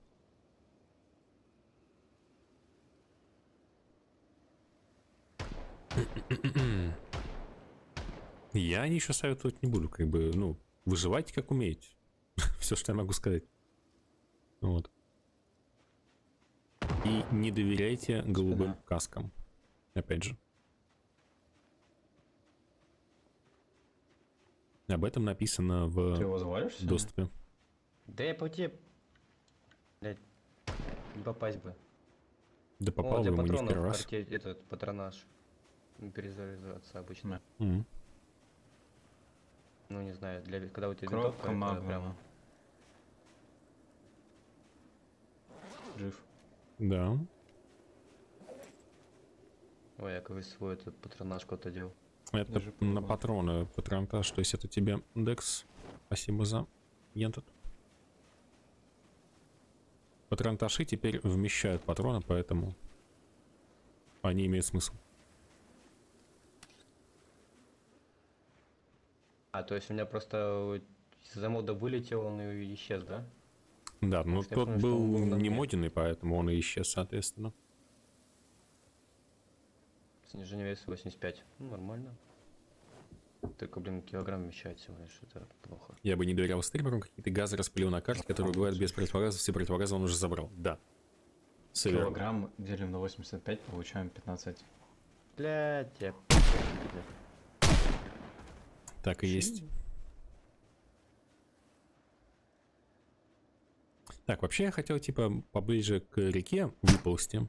Я ничего советовать не буду, как бы, ну, выживайте как умеете. Все, что я могу сказать. Вот. И не доверяйте голубым да. каскам. Опять же. Об этом написано Ты в его доступе. Да я по тебе... Блять, не попасть бы. Да О, попал бы ему не в первый раз. карте- этот патронаж. Перезаряжаться обычно. Да. Мгм. Ну не знаю, для когда у тебя Коробка винтовка, это магнума. Жив. Да. Ой, я какой свой этот патронаж куда-то дел. Это Даже на патроны патронтаж, то есть это тебе Декс. Спасибо за ентот. Патронташи теперь вмещают патроны, поэтому они имеют смысл. А, то есть у меня просто из-за мода вылетел, он и исчез, да? Да, ну тот помню, был не мне. моденный, поэтому он и исчез, соответственно. Снижение веса 85. Ну, нормально. Только, блин, килограмм вмещает всего лишь, это плохо. Я бы не доверял стримерам, какие-то газы распылил на карте, которые бывают без противогаза, все противогазы он уже забрал. Да. Все верно. Килограмм делим на 85, получаем 15. Блять, я... Так и есть. Так, вообще я хотел, типа, поближе к реке выползти.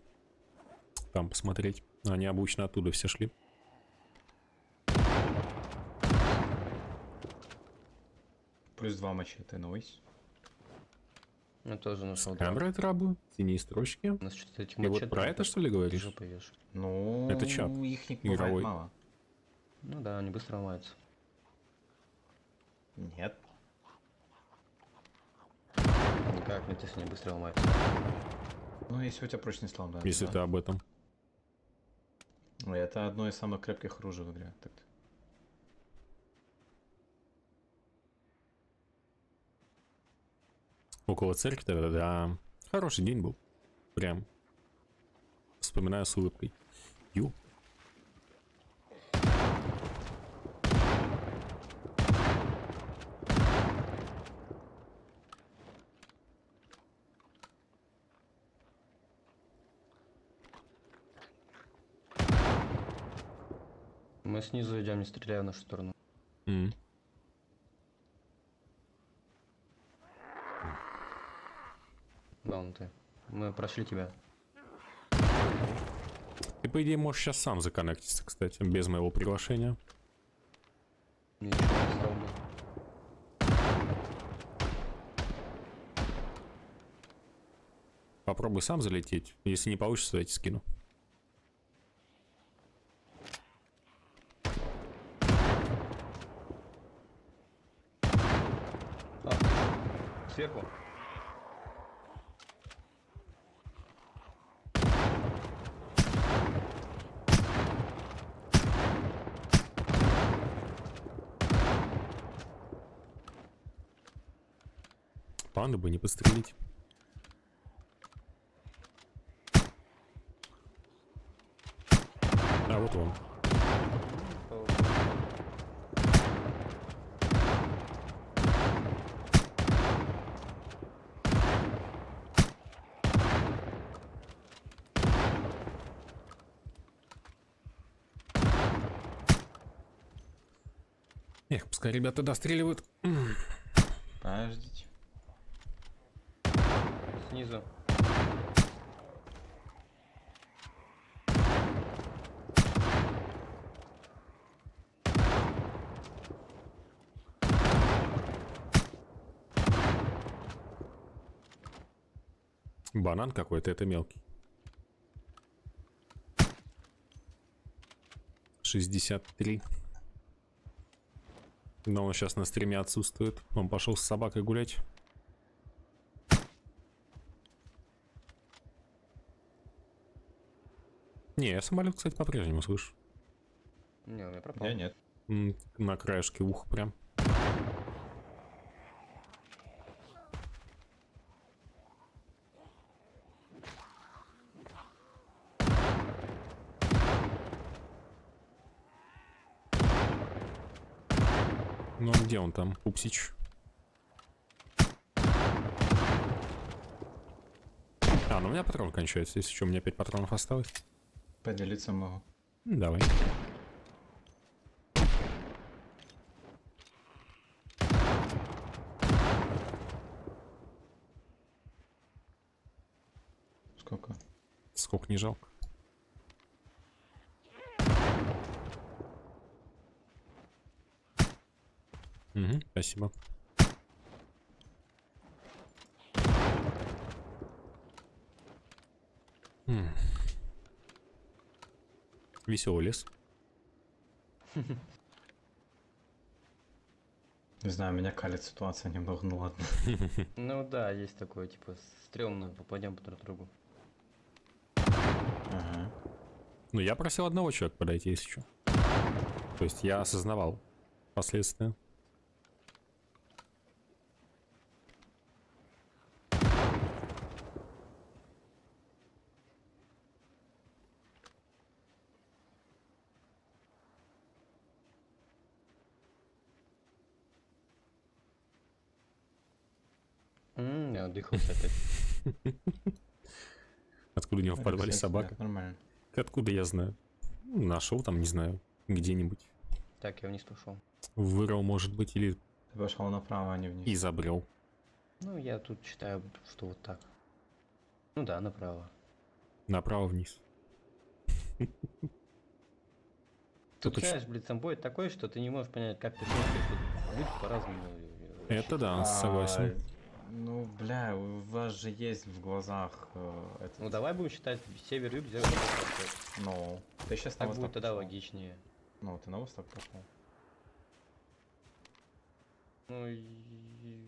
Там посмотреть. Они обычно оттуда все шли. Плюс 2 мачете, нойс. Ну, тоже нашел. Камера трабы, синие строчки. У нас что-то Ты вот про это, что ли, говоришь? Ну, Это чат их не игровой. бывает мало. Ну да, они быстро ломаются. Нет. Никак нет, если они быстро ломаются. Ну, если у тебя прочный слом, да. Если да. ты об этом. Ну, Это одно из самых крепких оружий в игре. Так Около церкви тогда, да. Хороший день был. Прям. Вспоминаю с улыбкой. Ю. Мы снизу идем, не стреляя в нашу сторону. М. Да, ну ты. Мы прошли тебя. Ты, по идее, можешь сейчас сам законнектиться, кстати, без моего приглашения. Попробуй сам залететь. Если не получится, я тебе скину. А, сверху. Панду бы не подстрелить. А вот он. Эх, пускай ребята достреливают. Подождите. Снизу. Банан какой-то, это мелкий. 63. Но он сейчас на стриме отсутствует. Он пошел с собакой гулять. Не, я самолет, кстати, по-прежнему слышу. Не, у меня пропал. Я нет. На краешке уха прям. Ну, где он там, Пупсич? А, ну у меня патрон кончается, если что, у меня 5 патронов осталось. Поделиться могу. Ну, Давай. Сколько? Сколько не жалко. Угу, спасибо. Веселый лес. Не знаю, меня калит ситуация немного, ну ладно. Ну да, есть такое, типа, стрёмно, попадем по друг другу. Ага. Ну, я просил одного человека подойти, если что. То есть я осознавал последствия. М, я отдыхался опять. Откуда у него в подвале собака? Нормально. Откуда я знаю? Нашел там, не знаю, где-нибудь. Так, я вниз пошел. Вырыл, может быть, или Ты пошел направо, а не вниз. изобрел. Ну, я тут читаю, что вот так. Ну да, направо. Направо вниз. Тут, Тут знаешь, блицамбой такой, что ты не можешь понять, как ты смотришь. Люди по-разному. Это да, А, согласен. Ну, бля, у вас же есть в глазах э, этот... Ну давай будем считать север юг, север. Ну, ты сейчас на Так будет восток тогда пошел. логичнее. Ну, ты на восток пошел. Ну,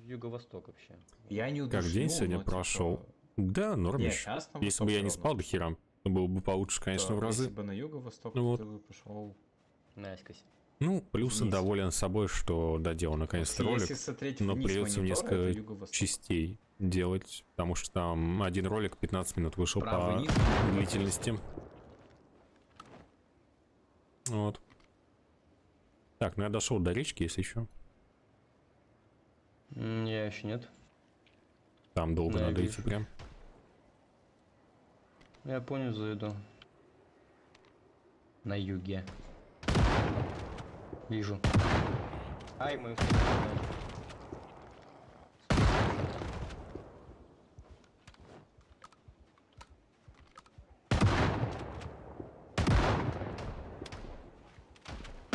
юго-восток вообще. Я не Как день сегодня но, типа, прошел? Да, нормиш. на Если бы я не спал хера, то было бы получше, конечно, Да, в разы. Если бы на юго-восток, Ну вот. ты бы пошел... Наискось. Ну, плюсы Вниз. доволен собой, что доделал наконец-то ролик. Но вниз придется несколько юго-восток. частей делать, потому что там один ролик 15 минут вышел Правый по низ, длительности. Вот. Так, ну я дошел до речки, если еще. Я еще нет. Там долго Да, надо вижу. идти прям. Я понял, зайду. На юге. Вижу. Ай, мы...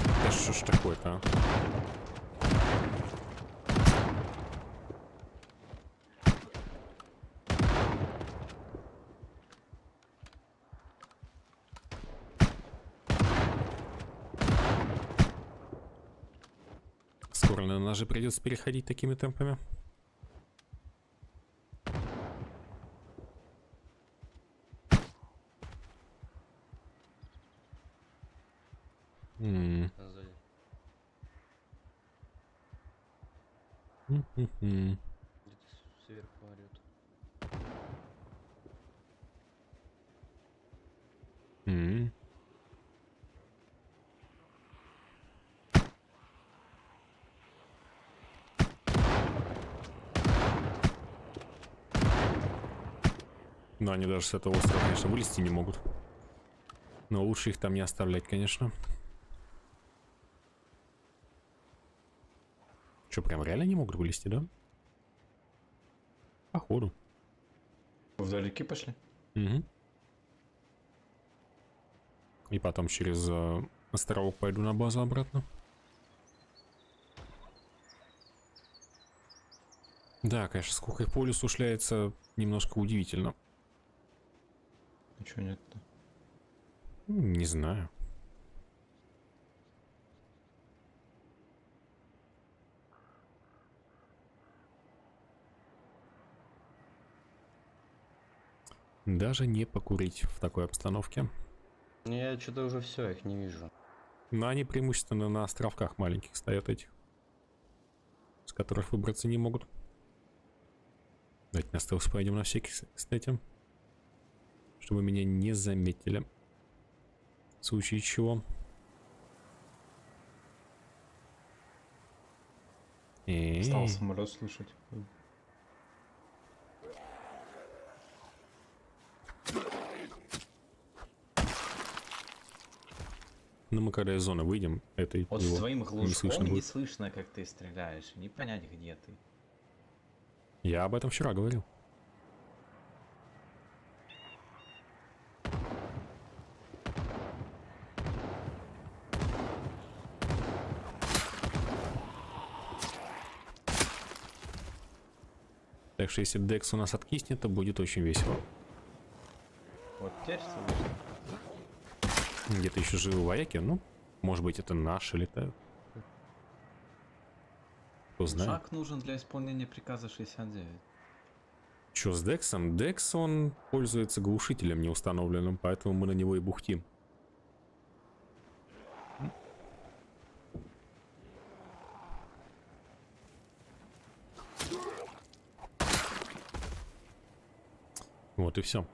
Да что ж такое-то, а? Скоро на ножи придется переходить такими темпами. М, Сзади. м, м, м. Где-то с- сверху орёт. М. Но они даже с этого острова, конечно, вылезти не могут. Но лучше их там не оставлять, конечно. Что, прям реально не могут вылезти, да? Походу. Вдалеке пошли? Мгм. И потом через э, островок пойду на базу обратно. Да, конечно, сколько их по лесу шляется, немножко удивительно. Ничего нет-то. Не знаю. Даже не покурить в такой обстановке. Ну, Я что-то уже все, их не вижу. Но они преимущественно на островках маленьких стоят этих, с которых выбраться не могут. Давайте на стелс пойдем на всякий, с- кстати. Чтобы меня не заметили. В случае чего. Эй, Стал самолет слышать. Ну мы когда из зоны выйдем, это Вот его с твоим не глушком слышно не слышно, как ты стреляешь. Не понять, где ты. Я об этом вчера говорил. Так что если Декс у нас откиснет, то будет очень весело. Вот. Где-то еще живы вояки, ну, может быть, это наши летают. Кто знает. Шаг нужен для исполнения приказа 69. Что с Дексом? Декс, он пользуется глушителем неустановленным, поэтому мы на него и бухтим. Вот и все.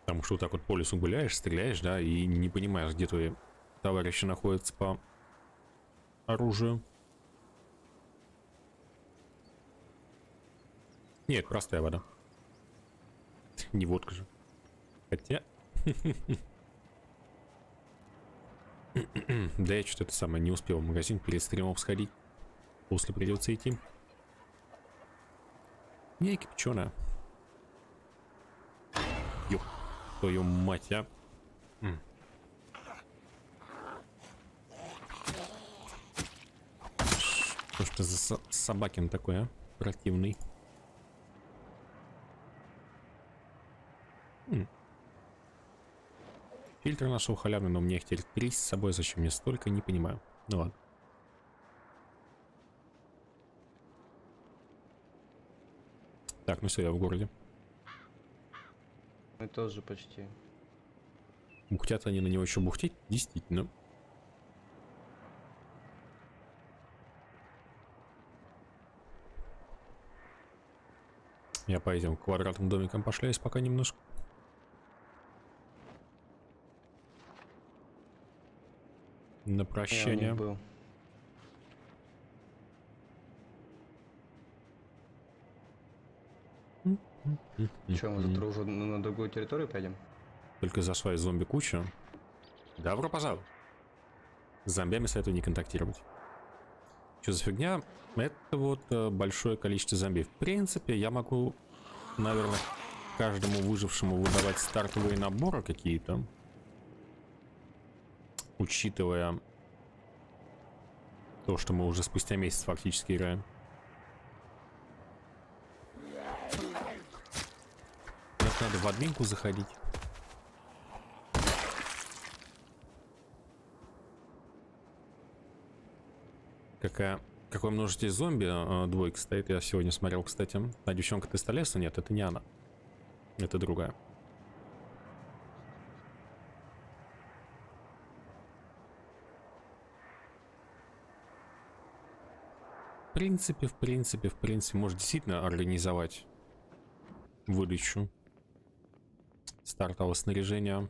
Потому что вот так вот по лесу гуляешь, стреляешь, да, и не понимаешь, где твои товарищи находятся по оружию. Нет, простая вода. Не водка же. Хотя... Да я что-то самое не успел в магазин перед стримом сходить. После придется идти. Не кипяченая. Ёх, твою мать, а. М. Что ж ты за со- собакин такой, а? Противный. М. Фильтр нашел халявный, но мне их теперь с собой. Зачем мне столько, не понимаю. Ну ладно. Так, ну все, я в городе. Мы тоже почти. Бухтят они на него еще бухтеть? Действительно. Я по этим квадратным домикам пошляюсь пока немножко. На Я прощание. был. Че, мы завтра уже на, другую территорию пойдем? Только зашла из зомби куча. Добро пожаловать. С зомбями советую не контактировать. Что за фигня? Это вот э, большое количество зомби. В принципе, я могу, наверное, каждому выжившему выдавать стартовые наборы какие-то. Учитывая то, что мы уже спустя месяц фактически играем. Надо в админку заходить. Какая, какое множество зомби э, двойка стоит. Я сегодня смотрел, кстати. А девчонка ты леса? Нет, это не она. Это другая. В принципе, в принципе, в принципе, может действительно организовать выдачу стартового снаряжения.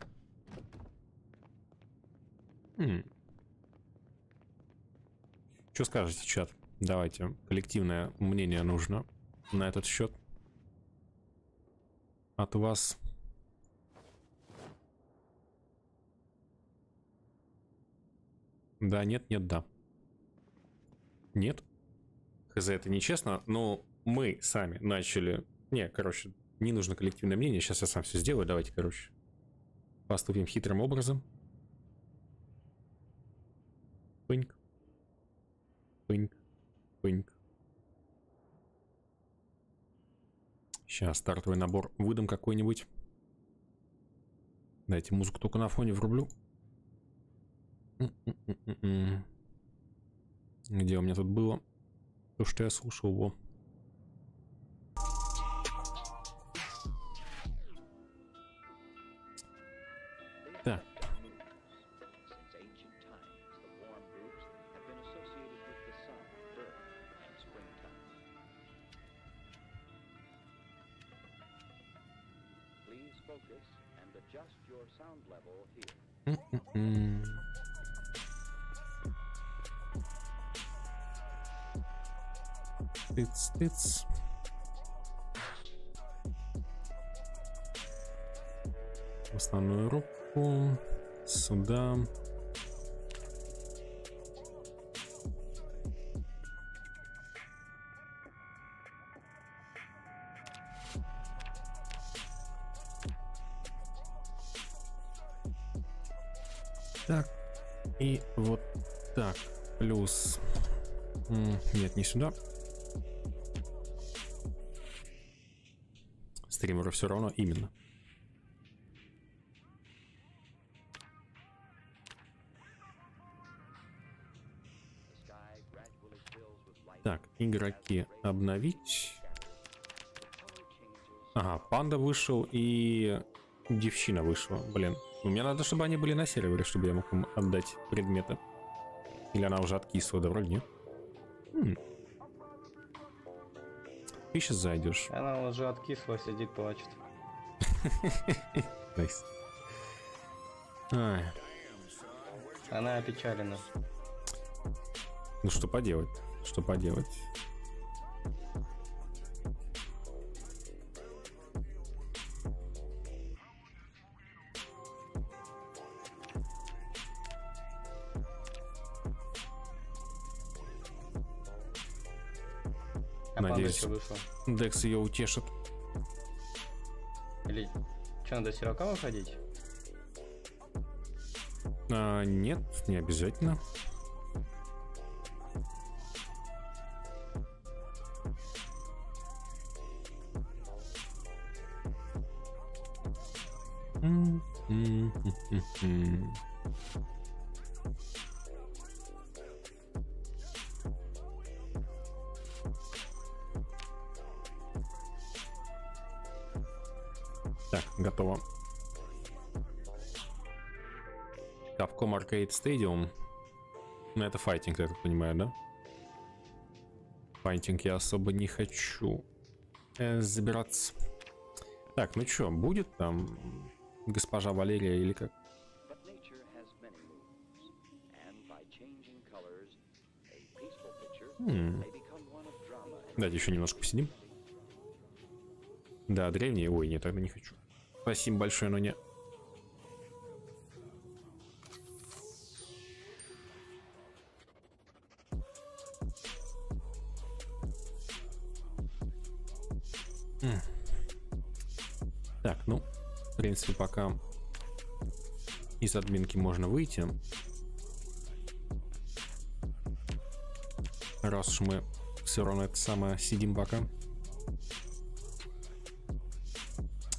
Что скажете, чат? Давайте, коллективное мнение нужно на этот счет. От вас. Да, нет, нет, да. Нет. Хз, это нечестно, но мы сами начали... Не, короче, не нужно коллективное мнение, сейчас я сам все сделаю, давайте, короче. Поступим хитрым образом. Пыньк. Пыньк. Пыньк. Сейчас стартовый набор выдам какой-нибудь. Дайте музыку только на фоне врублю. Где у меня тут было? То, что я слушал его. все равно именно. Так, игроки обновить. Ага, панда вышел и девчина вышла. Блин, ну, у меня надо, чтобы они были на сервере, чтобы я мог им отдать предметы. Или она уже откисла, да вроде нет. Хм. Ты сейчас зайдешь. Она уже откисла, сидит, плачет. Nice. Она опечалена. ну что поделать? Что поделать? Декс ее утешит. Или что, надо серака выходить? А, нет, не обязательно. М, готово. Capcom Arcade Stadium. Ну, это файтинг, я так понимаю, да? Файтинг я особо не хочу э, забираться. Так, ну чё, будет там госпожа Валерия или как? But nature has many moods, and by changing colors, a peaceful picture М, may become one of drama and Давайте еще немножко посидим. Да, древние. Ой, нет, тогда не хочу. Спасибо большое, но не. Так, ну, в принципе, пока из админки можно выйти. Раз уж мы все равно это самое сидим пока.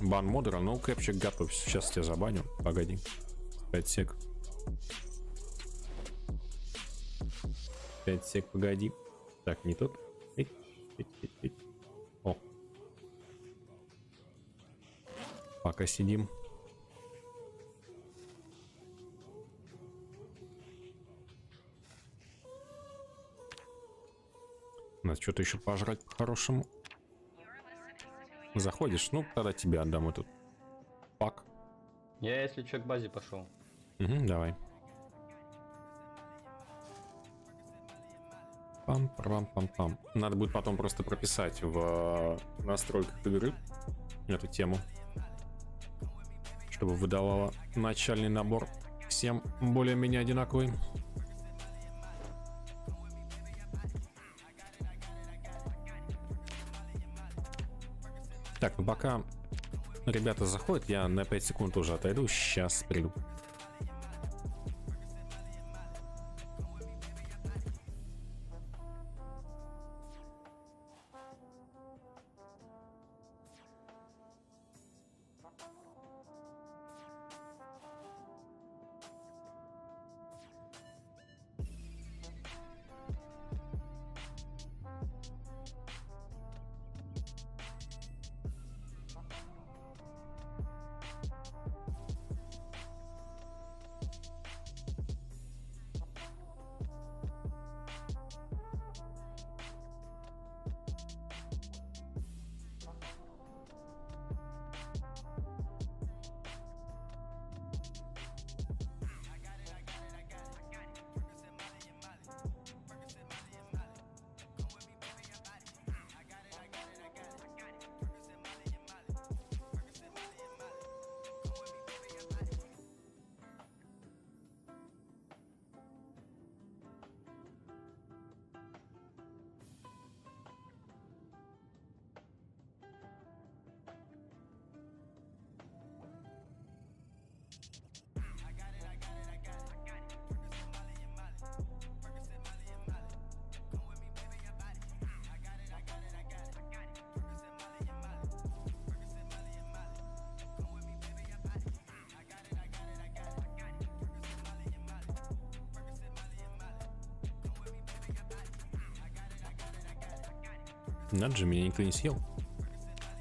Бан модера, ну, кэпчик, готовься. Сейчас тебя забаню. Погоди. 5 сек. 5 сек, погоди. Так, не тот. Эть. О. Пока сидим. Надо что-то еще пожрать по-хорошему. Заходишь, ну, тогда тебе отдам этот пак. Я, если что, к базе пошел. Угу, давай. пам пам пам пам Надо будет потом просто прописать в э, настройках игры эту тему, чтобы выдавала начальный набор всем более-менее одинаковый. Так, ну пока ребята заходят, я на 5 секунд уже отойду, сейчас приду. Же, меня никто не съел.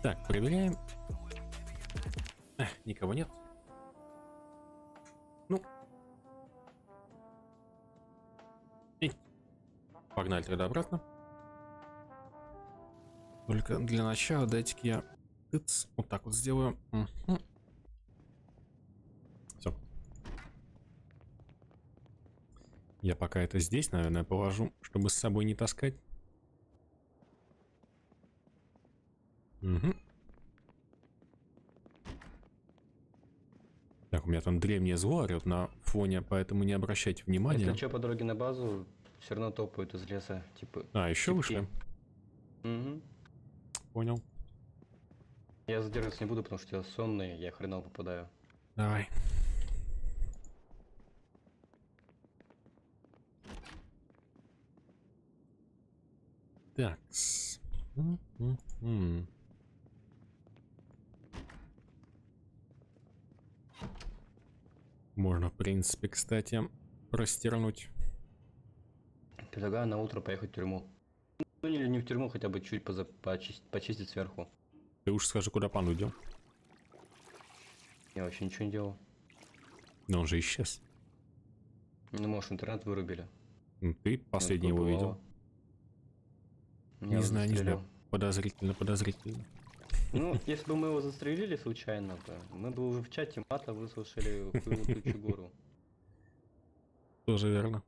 Так, проверяем. Эх, никого нет. Ну. И. Погнали тогда обратно. Только для начала дайте-ка я тыц, вот так вот сделаю. Все. Я пока это здесь, наверное, положу, чтобы с собой не таскать. Угу. Так, у меня там древнее зло орет на фоне, поэтому не обращайте внимания. Если что, по дороге на базу, все равно топают из леса. Типа. А, еще вышли? Мгм. Понял. Я задерживаться не буду, потому что я сонный, я хренал попадаю. Давай. Так. с- М, м, м. Можно, в принципе, кстати, простернуть. Предлагаю на утро поехать в тюрьму. Ну или не в тюрьму, хотя бы чуть поза- почистить, почистить сверху. Ты уж скажи, куда пан уйдем. Я вообще ничего не делал. Но он же исчез. Ну, может, интернет вырубили. Ну, Ты последний его видел. Не знаю, не знаю. Подозрительно, подозрительно. Ну, если бы мы его застрелили случайно, то мы бы уже в чате мата выслушали хуйню тучу гору. Тоже верно.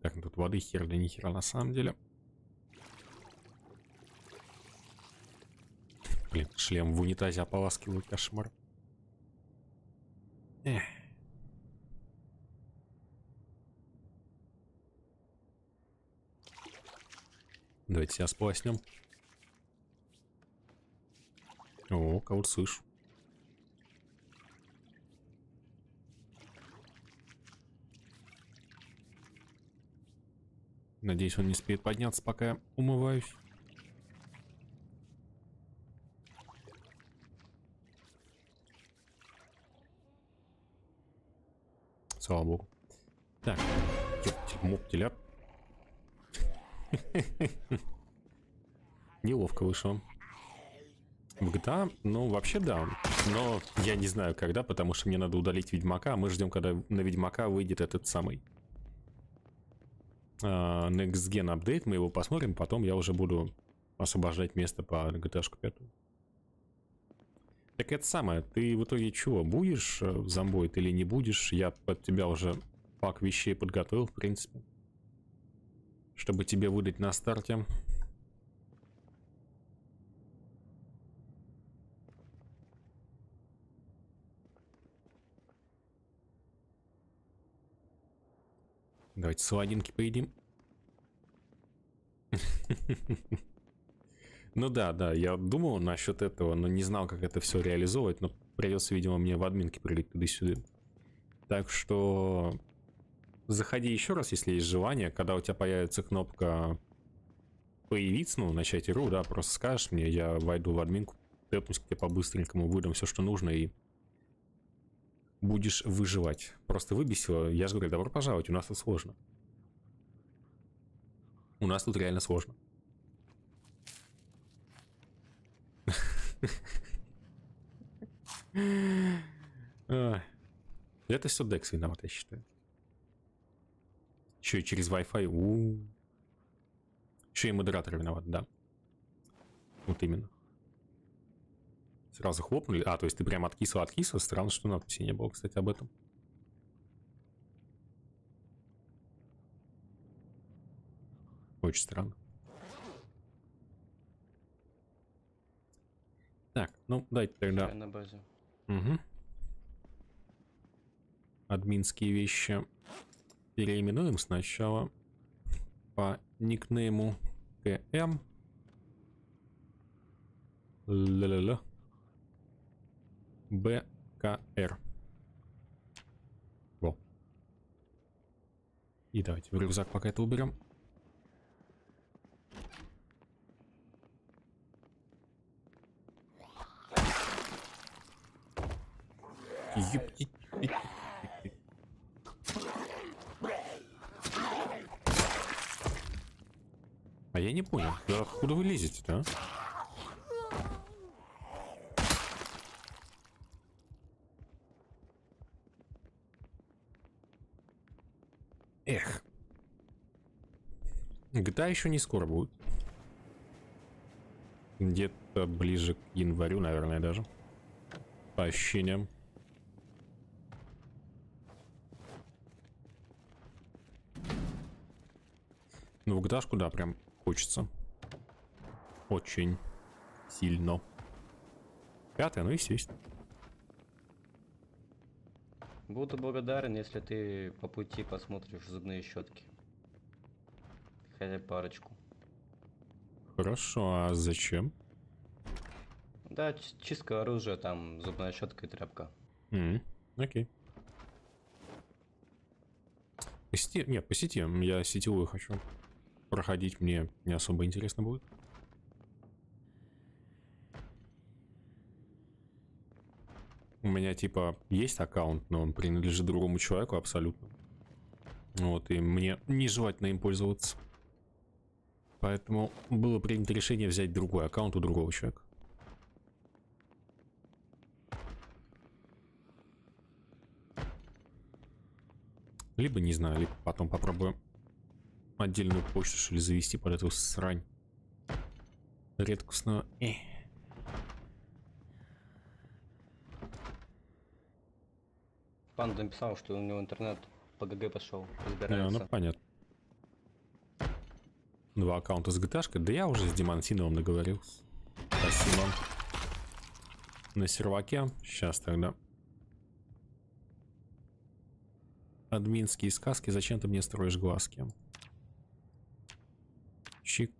Так, ну тут воды хер да ни хера на самом деле. Блин, шлем в унитазе ополаскивает, кошмар. Эх. Давайте себя сполоснем. О, кого-то слышу. Надеюсь, он не успеет подняться, пока я умываюсь. Слава богу. Так, ёптель-моптеля. Неловко вышло. В GTA, ну, вообще да. Но я не знаю, когда, потому что мне надо удалить Ведьмака. а Мы ждем, когда на Ведьмака выйдет этот самый Next Gen апдейт, мы его посмотрим, потом я уже буду освобождать место по GTA 5. Так это самое, ты в итоге чего, будешь э, зомбоид или не будешь? Я под тебя уже пак вещей подготовил, в принципе. Чтобы тебе выдать на старте. Давайте саладинки поедим. Ну да, да, я думал насчет этого, но не знал, как это все реализовывать, но придется, видимо, мне в админке прыгать туда-сюда. Так что заходи еще раз, если есть желание, когда у тебя появится кнопка появиться, ну, начать игру, да, просто скажешь мне, я войду в админку, тэпнусь к тебе по-быстренькому, выдам все, что нужно, и будешь выживать. Просто выбесило, я же говорю, добро пожаловать, у нас тут сложно. У нас тут реально сложно. Это все Dex виноват, я считаю. Еще и через Wi-Fi. Еще и модератор виноват, да. Вот именно. Сразу хлопнули. А, то есть ты прям откисывал, откисывал. Странно, что надписи не было, кстати, об этом. Очень странно. Так, ну дайте тогда Я на базе. Угу. Админские вещи переименуем сначала по никнейму КМ. Ла-ла-ла. БКР. Во. И давайте в рюкзак пока это уберем. А я не понял, да откуда вы лезете-то, а? Эх. GTA еще не скоро будет. Где-то ближе к январю, наверное, даже. По ощущениям. Ну, в gta да, прям хочется. Очень сильно. Пятое, ну естественно. Буду благодарен, если ты по пути посмотришь зубные щетки. Хотя бы парочку. Хорошо, а зачем? Да, чистка оружия, там зубная щетка и тряпка. М, окей. По сети... Нет, по сети. Я сетевую хочу. Проходить мне не особо интересно будет. У меня типа есть аккаунт, но он принадлежит другому человеку абсолютно. Вот, и мне нежелательно им пользоваться. Поэтому было принято решение взять другой аккаунт у другого человека. Либо, не знаю, либо потом попробуем отдельную почту, что ли, завести под эту срань. Редкостную. Э. Панда написал, что у него интернет по ГГ пошел, Не, разбирается. ну понятно. Два аккаунта с gta Да я уже с Димантиновым договорился. Спасибо. На серваке. Сейчас тогда. Админские сказки. Зачем ты мне строишь глазки? Чик.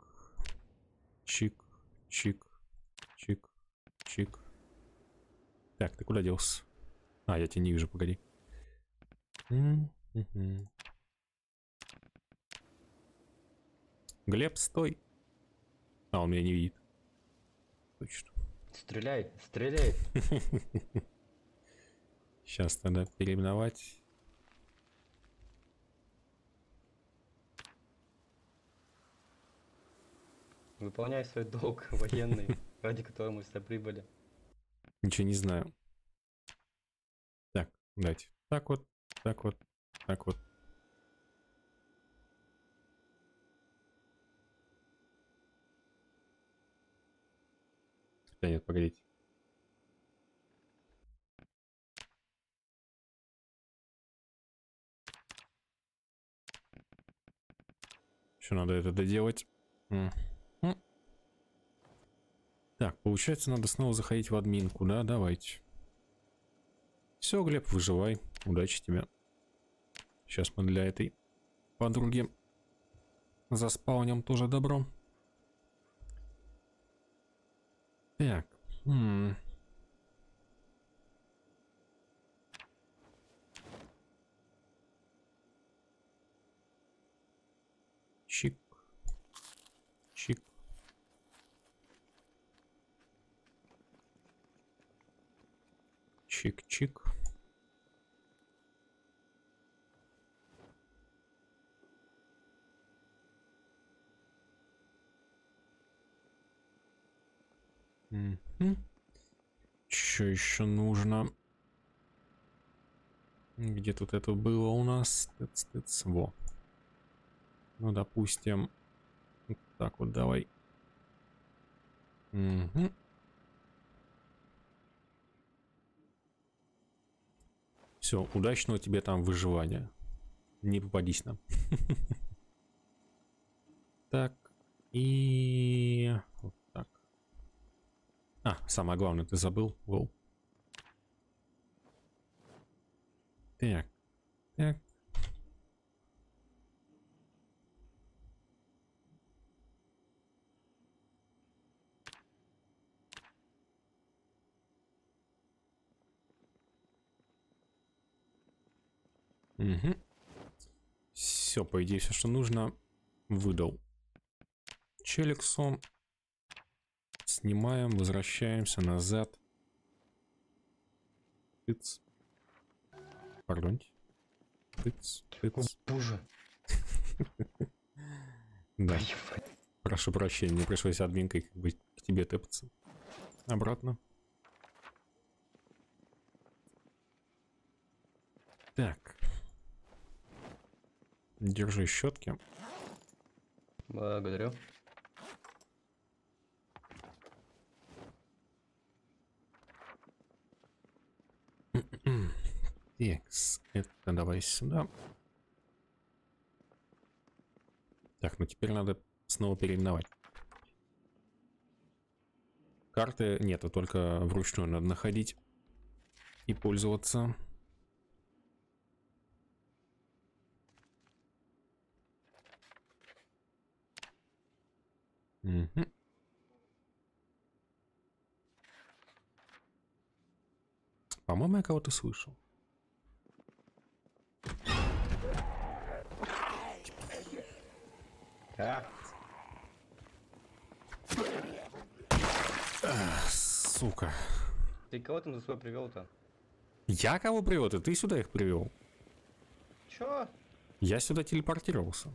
Чик. Чик. Чик. Чик. Так, ты куда делся? А, я тебя не вижу, погоди. М, мгм. Глеб, стой. А, он меня не видит. Точно. Стреляй, стреляй. Сейчас надо переименовать. Выполняй свой долг военный, ради которого мы сюда прибыли. Ничего не знаю. Так, дайте. Так вот, так вот, так вот. Да нет, погодите. Еще надо это доделать. М. Так, получается, надо снова заходить в админку, да? Давайте. Все, Глеб, выживай. Удачи тебе. Сейчас мы для этой подруги заспауним тоже добро. Так. м. Чик. Чик. Чик-чик. Что еще нужно? Где тут это было у нас? Тыц, тыц, во. Ну, допустим, вот так вот давай. Мгм. Все, удачного тебе там выживания. Не попадись нам. Так, и... А, самое главное, ты забыл, Вол. Так, так. Угу. Все, по идее, все, что нужно, выдал. Челиксу. Снимаем, возвращаемся назад. Тыц. Пардоньте. Тыц, О, тыц. боже. Да. Прошу прощения, мне пришлось админкой как бы к тебе тэпаться. Обратно. Так. Держи щетки. Благодарю. Текс, это давай сюда. Так, ну теперь надо снова переименовать. Карты нету, только вручную надо находить и пользоваться. Мгм. По-моему, я кого-то слышал. А, Сука. ты кого там за собой привел-то? Я кого привел? Это ты сюда их привел? Чё? Я сюда телепортировался.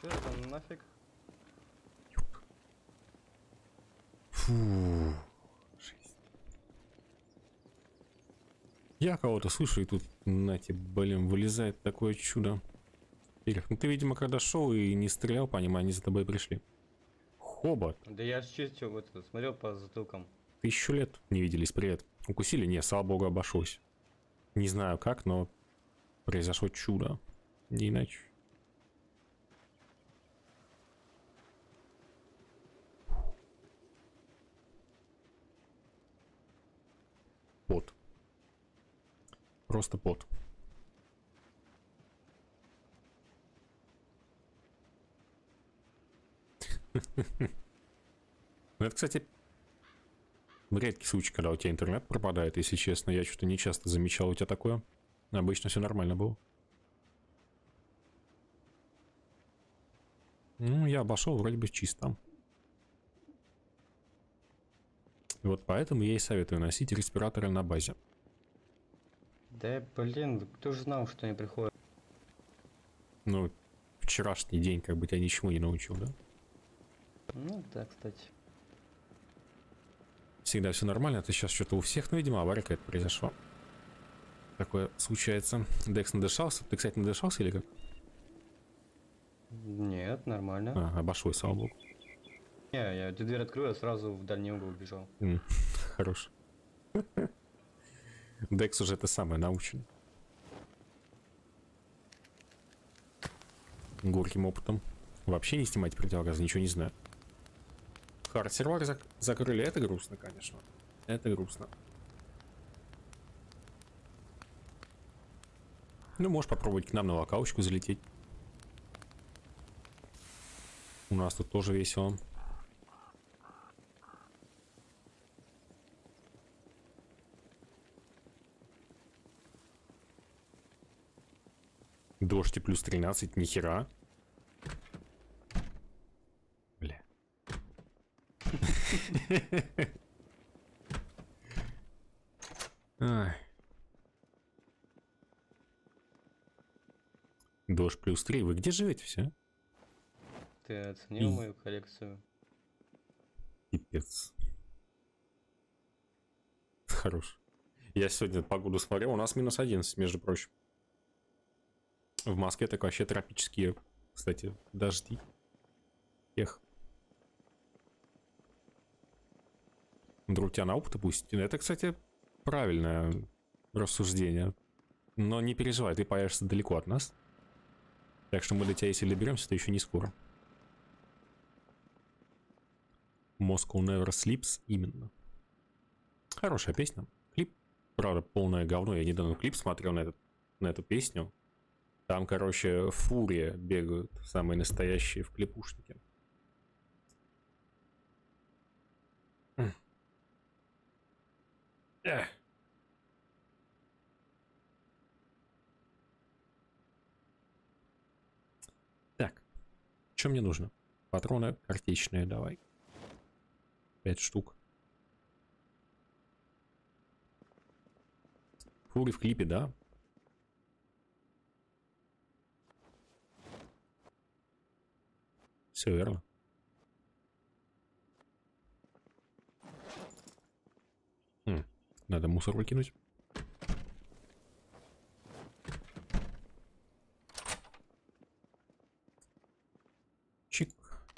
Чё это нафиг? Фу. Я кого-то слышу, и тут, нате, блин, вылезает такое чудо. Ирих, ну ты, видимо, когда шел и не стрелял по ним, они за тобой пришли. Хобот. Да я чистил вот смотрел по затылкам. Тысячу лет не виделись, привет. Укусили? Не, слава богу, обошлось. Не знаю как, но произошло чудо. Не иначе. Пот. Просто пот. Ну, это, кстати, редкий случай, когда у тебя интернет пропадает, если честно. Я что-то не часто замечал у тебя такое. Обычно все нормально было. Ну, я обошел вроде бы чисто. Вот поэтому я и советую носить респираторы на базе. Да блин, кто же знал, что они приходят? Ну, вчерашний день как бы тебя ничему не научил, да? Ну да, кстати. Всегда все нормально, это сейчас что-то у всех, ну, видимо, авария какая-то произошла. Такое случается. Декс надышался. Ты, кстати, надышался или как? Нет, нормально. А, обошлось, слава богу. Не, я эту дверь открыл, я сразу в дальний угол убежал. Хорош. Декс уже это самое научен. Горьким опытом. Вообще не снимать противогаз, ничего не знаю. Хард сервер зак- закрыли, это грустно, конечно. Это грустно. Ну, можешь попробовать к нам на локалочку залететь. У нас тут тоже весело. Дождь и плюс 13, нихера. Бля. Дождь плюс 3. Вы где живете все? Ты оценил мою коллекцию? Пипец. Хорош. Я сегодня погоду смотрел, у нас минус 11, между прочим. В Москве так вообще тропические, кстати, дожди. Эх. Вдруг тебя на опыт пустить. Это, кстати, правильное рассуждение. Но не переживай, ты появишься далеко от нас. Так что мы до тебя, если доберемся, то еще не скоро. Moscow Never Sleeps именно. Хорошая песня. Клип, правда, полное говно. Я недавно клип смотрел на, этот, на эту песню. Там, короче, фурия бегают, самые настоящие в клипушнике. М. Эх. Так, что мне нужно? Патроны картечные давай. Пять штук. Фури в клипе, да? Все верно. Хм, Надо мусор выкинуть. Чик,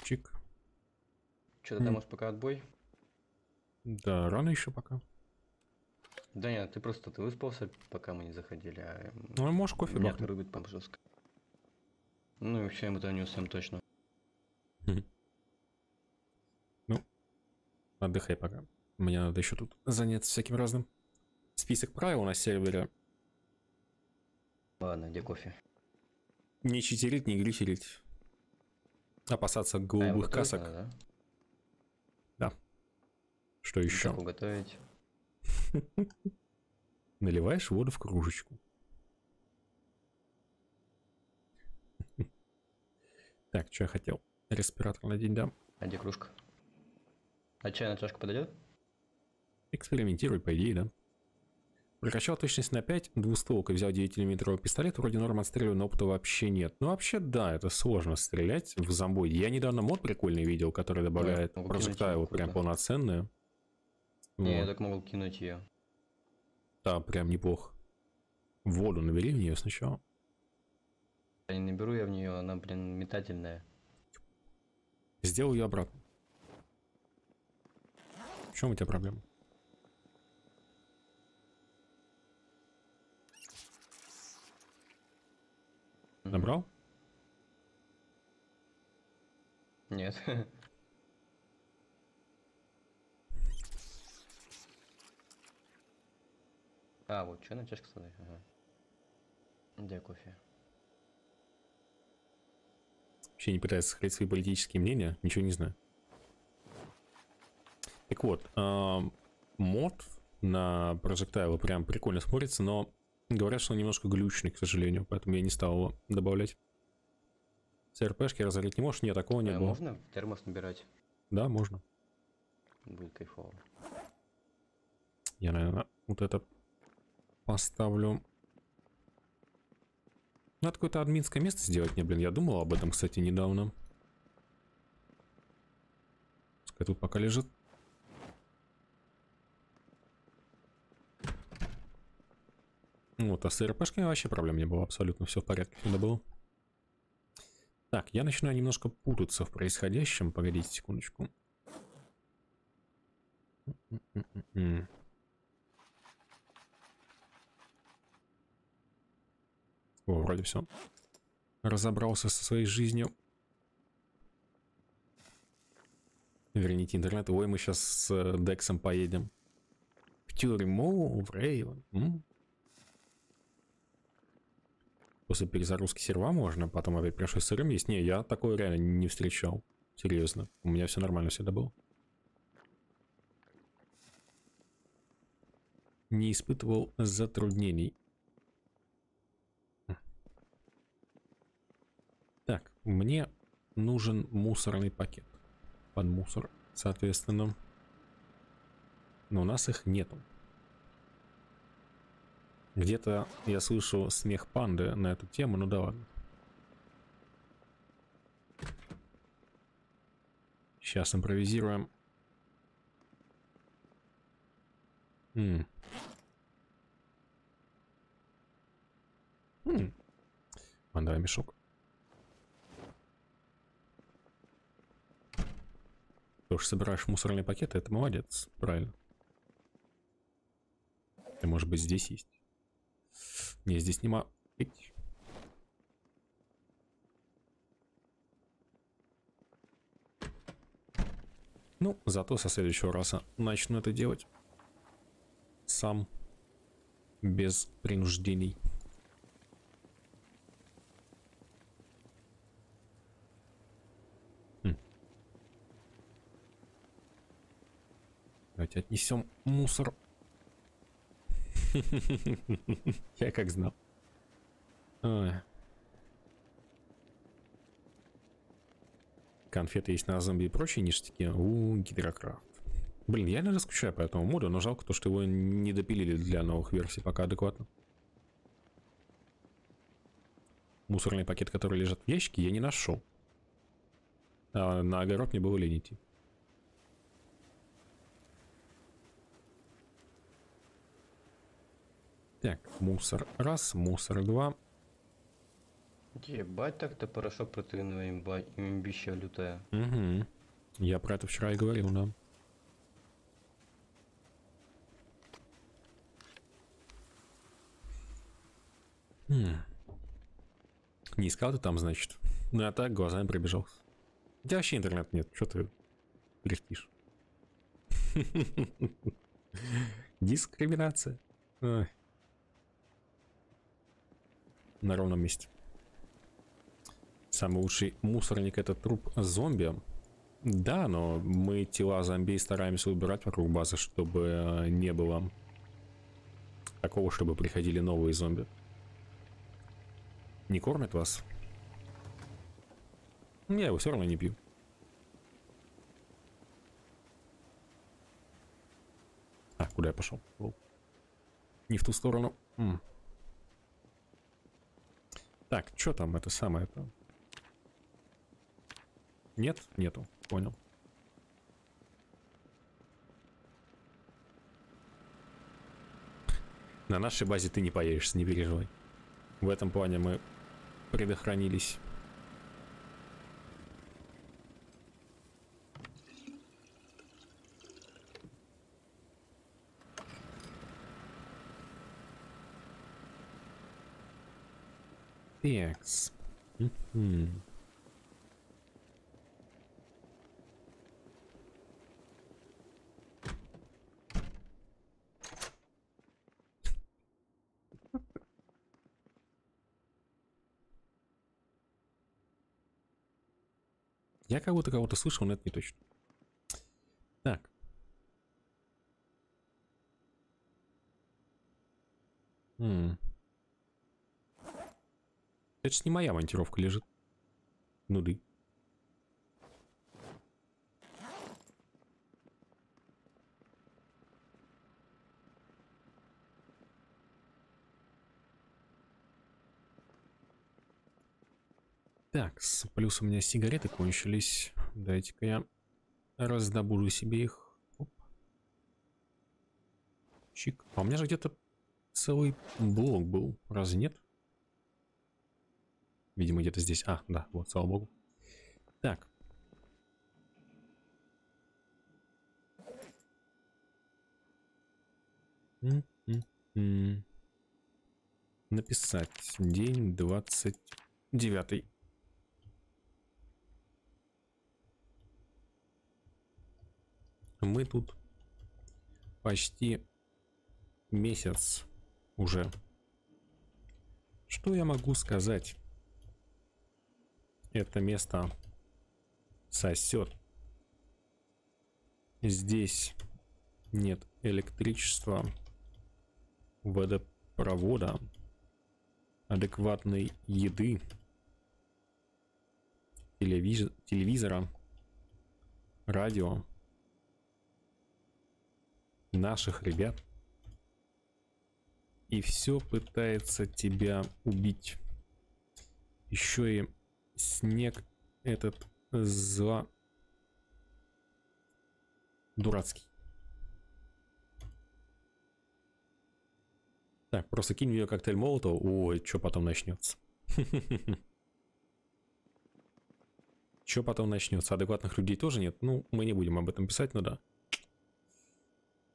чик. Что-то там М. у нас пока отбой. Да, рано еще пока. Да нет, ты просто ты выспался, пока мы не заходили, а Ну, можешь кофе меня рубит прям жестко. Ну и вообще мы то не усем точно. Отдыхай пока. Мне надо еще тут заняться всяким разным. Список правил на сервере. Ладно, где кофе? Не читерить, не глитерить. Опасаться А, голубых готовить касок. надо, Что да? еще? Как уготовить? Наливаешь воду в кружечку. Так, что я хотел? Респиратор надеть, да. А где кружка? А чайная чашка подойдет? Экспериментируй, по идее, да. Прокачал точность на 5, двустволкой взял 9-мм пистолет, вроде норм отстреливаю, но опыта вообще нет. Ну вообще да, это сложно стрелять в зомбой. Я недавно мод прикольный видел, который добавляет кинуть прожектайлы его, прям полноценные. Не, я Вот. так могу кинуть ее. Да, прям неплохо. Воду набери в нее сначала. Я не наберу я в нее, она, блин, метательная. Сделал ее обратно. В чем у тебя проблема? Набрал? Нет. А, вот чайная чашка стоит. Ага. Где кофе? Вообще не пытается скрыть свои политические мнения, ничего не знаю. Так вот, мод на прожектайлы прям прикольно смотрится, но говорят, что он немножко глючный, к сожалению, поэтому я не стал его добавлять. С РПшки разорить не можешь? Нет, такого не А было. можно термос набирать? Да, можно. Будет кайфово. Я, наверное, вот это поставлю. Надо какое-то админское место сделать мне, блин. Я думал об этом, кстати, недавно. Пускай тут пока лежит. Вот, а с РПшками вообще проблем не было. Абсолютно все в порядке всегда было. Так, я начинаю немножко путаться в происходящем. Погодите секундочку. О, вроде все. Разобрался со своей жизнью. Верните интернет. Ой, мы сейчас с э, Дексом поедем. В тюрьму, в Рейвен. После перезагрузки серва можно, потом опять пришлось сырым есть. Не, я такое реально не встречал. Серьезно. У меня все нормально всегда было. Не испытывал затруднений. Так, мне нужен мусорный пакет. Под мусор, соответственно. Но у нас их нету. Где-то я слышу смех панды на эту тему, ну да ладно. Сейчас импровизируем. М. М. А, давай мешок. Ты уж собираешь мусорные пакеты, это молодец, правильно. Ты, может быть, здесь есть? Не, здесь нема. Ить. Ну, зато со следующего раза начну это делать. Сам. Без принуждений. Давайте отнесем мусор. Я как знал. Конфеты есть на зомби и прочие ништяки. У, гидрокрафт. Блин, я иногда скучаю по этому моду, но жалко то, что его не допилили для новых версий пока адекватно. Мусорный пакет, который лежит в ящике, я не нашел. А на огород мне было лень идти. Так, мусор раз, мусор два. Ебать так-то порошок протеиновый имба, имбища лютая. Угу. Я про это вчера и говорил, да. Хм. Не искал ты там, значит? Ну, я так глазами пробежал. У тебя вообще интернета нет, что ты кряхтишь? Дискриминация. Ой. На ровном месте. Самый лучший мусорник это труп зомби. Да, но мы тела зомби стараемся убирать вокруг базы, чтобы э, не было такого, чтобы приходили новые зомби. Не кормят вас? Я его все равно не пью. А, куда я пошел? Не в ту сторону. Так, что там это самое это? Нет? Нету. Понял. На нашей базе ты не появишься, не переживай. В этом плане мы предохранились. Текс. Мгм. Я будто кого-то слышал, но это не точно. Так. М. Это ж не моя монтировка лежит. Нуды. Так, с- плюс у меня сигареты кончились. Дайте-ка я раздобуду себе их. Оп. Чик. А у меня же где-то целый блок был. Разве нет? Видимо, где-то здесь. А, да, вот, слава богу. Так. М-м-м. Написать. День двадцать девятый. Мы тут почти месяц уже. Что я могу сказать? Это место сосет. Здесь нет электричества, водопровода, адекватной еды, телевиз- телевизора, радио, наших ребят. И все пытается тебя убить. Еще и снег этот зла дурацкий. Так, просто кинь в нее коктейль молотого. Ой, что потом начнется? Что потом начнется? Адекватных людей тоже нет? Ну, мы не будем об этом писать, но да.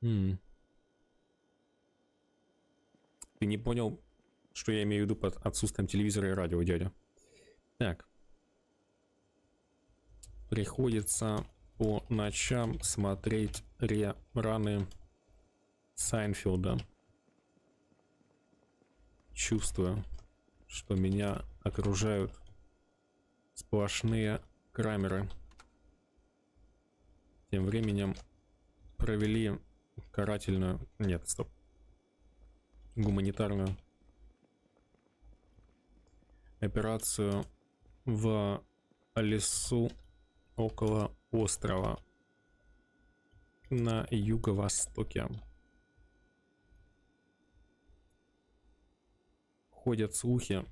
М. Ты не понял, что я имею в виду под отсутствием телевизора и радио, дядя? Так. Приходится по ночам смотреть раны Сайнфилда. Чувствую, что меня окружают сплошные крамеры. Тем временем провели карательную... Нет, стоп. Гуманитарную операцию в лесу около острова на юго-востоке. Ходят слухи,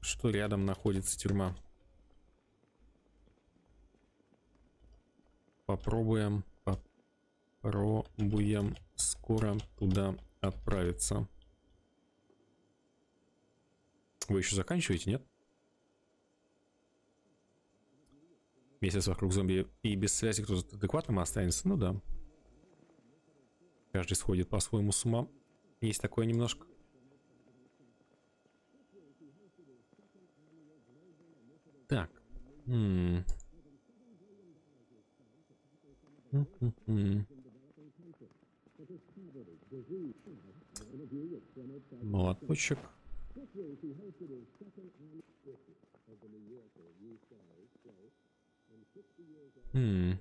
что рядом находится тюрьма. Попробуем, попробуем скоро туда отправиться. Вы еще заканчиваете, нет? Месяц вокруг зомби и без связи кто-то адекватным останется? Ну да. Каждый сходит по-своему с ума. Есть такое немножко. Так. М. М-м-м. Молоточек. М.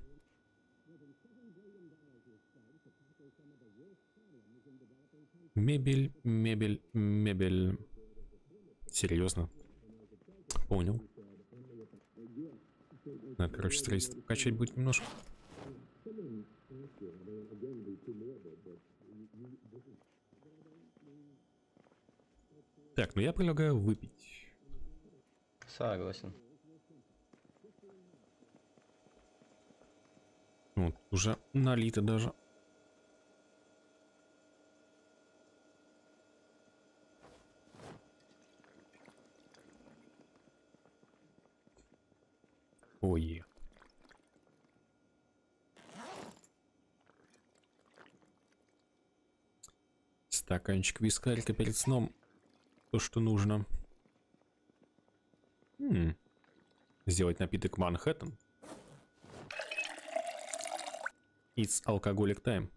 Мебель, мебель, мебель. Серьезно? Понял. Надо, короче, строительство качать будет немножко. Так, ну я предлагаю выпить. Согласен. Вот, уже налито даже. Ой. Стаканчик вискарика перед сном. То, что нужно. М. Сделать напиток Манхэттен. It's alcoholic time.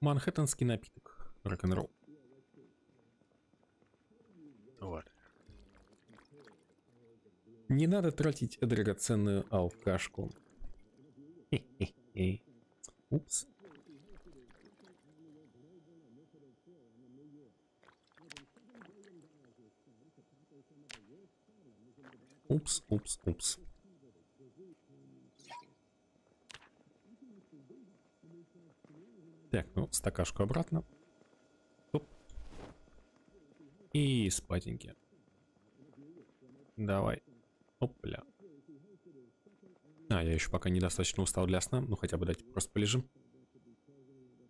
Манхэттенский напиток. Рок-н-ролл. Вот. Не надо тратить драгоценную алкашку. Хе-хе-хе. Упс. Упс, упс, упс. Так, ну, стакашку обратно. Оп. И спатеньки. Давай. Опля. А, я еще пока недостаточно устал для сна. Ну, хотя бы дайте просто полежим.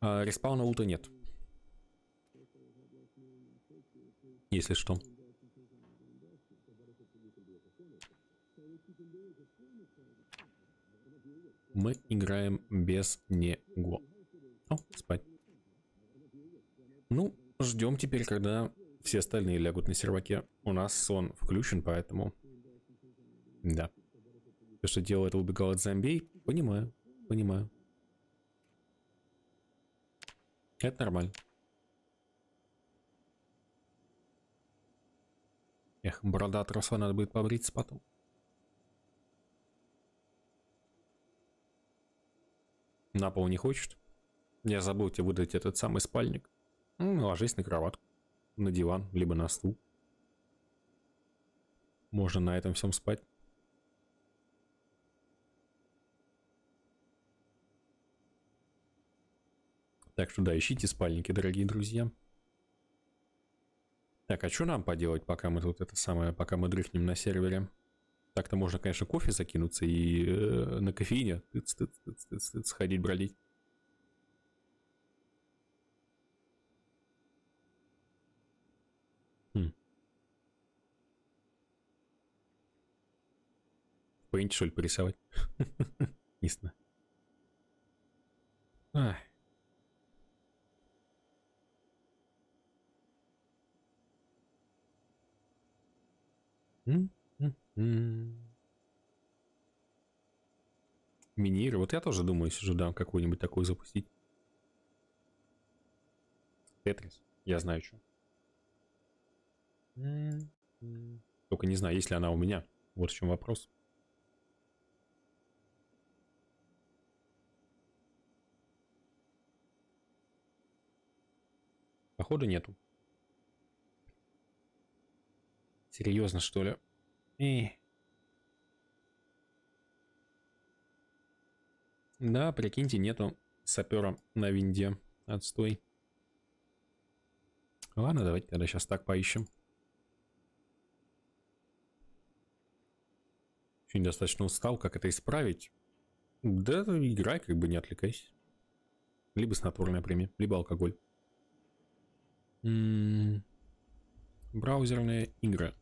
А, респауна лута нет. Если что. Мы играем без него. О, спать. Ну, ждем теперь, когда все остальные лягут на серваке. У нас сон включен, поэтому... Да. То, что дело это убегал от зомбей, понимаю, понимаю. Это нормально. Эх, борода отросла, надо будет побриться потом. На пол не хочет? Не забудьте выдать этот самый спальник. Ну, ложись на кроватку, на диван, либо на стул. Можно на этом всем спать. Так что да, ищите спальники, дорогие друзья. Так, а что нам поделать, пока мы тут это самое, пока мы дрыхнем на сервере? Так-то можно, конечно, кофе закинуться и э, на кофеине сходить бродить. Хм. Пейнт, что ли, порисовать? Не знаю. Ах. Миниры. Вот я тоже думаю, сижу, да, какую-нибудь такую запустить. Тетрис. Я знаю, что. Только не знаю, есть ли она у меня. Вот в чем вопрос. Походу нету. Серьезно, что ли? И... Да, прикиньте, нету сапера на винде. Отстой. Ладно, давайте тогда сейчас так поищем. Очень достаточно устал, как это исправить. Да, играй, как бы не отвлекайся. Либо снотворная премия, либо алкоголь. Браузерные игры.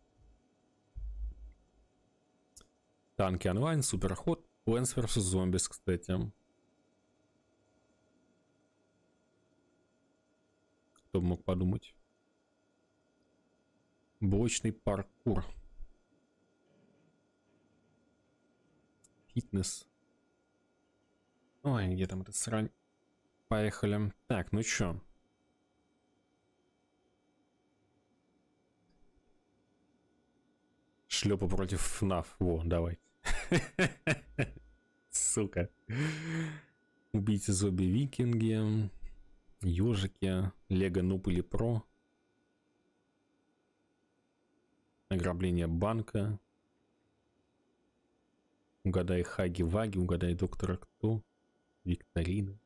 Танки онлайн, суперход, Plants vs. Zombies, кстати. Кто бы мог подумать. Блочный паркур. Фитнес. Ой, где там этот срань? Поехали. Так, ну чё? Шлепа против ФНАФ. Во, давай. Сука. Убийцы зомби викинги. Ежики. Лего Нуб или Про. Ограбление банка. Угадай Хаги-Ваги, угадай Доктора Кто. Викторина.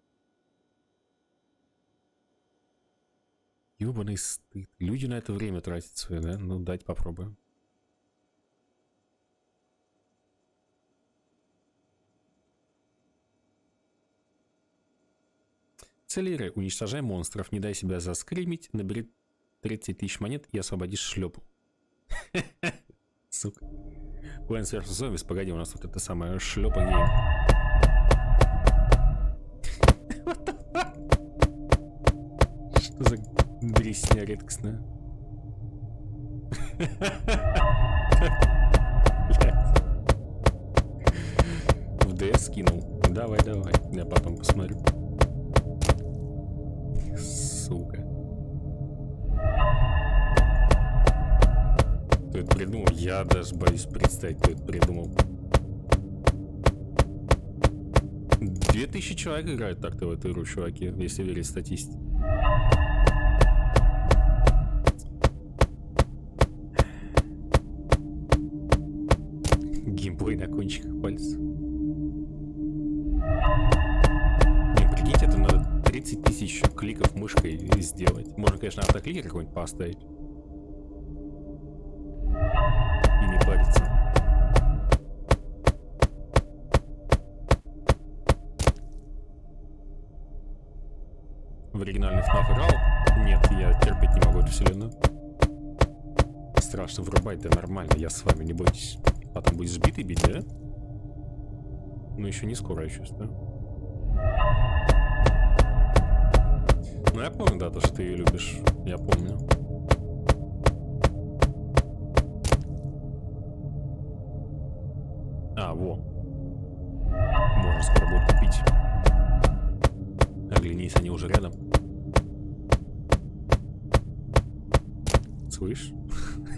Ёбаный стыд. Люди на это время тратят свое, да? Ну, дать попробуем. Целире, уничтожай монстров, не дай себя заскримить, набери 30 тысяч монет и освободишь шлепу. Сука. Plants vs. Zombies, погоди, у нас вот это самое шлепа гейм. Что за дресня редкостная? В DS скинул. Давай, давай. Я потом посмотрю. Сука. Кто это придумал? Я даже боюсь представить, кто это придумал. Две тысячи человек играют так-то в эту игру, чуваки, если верить статистике. Геймплей на кончиках пальцев. Кликов мышкой сделать. Можно, конечно, автокликер какой-нибудь поставить. И не париться. В оригинальный FNAF играл? Нет, я терпеть не могу эту вселенную. Страшно врубать, да нормально, я с вами, не бойтесь. Потом будешь сбитый бить, да? Ну еще не скоро, я чувствую. Ну я помню, да, то, что ты ее любишь. Я помню. А, во. Можно скоро будет купить. Оглянись, они уже рядом. Слышь?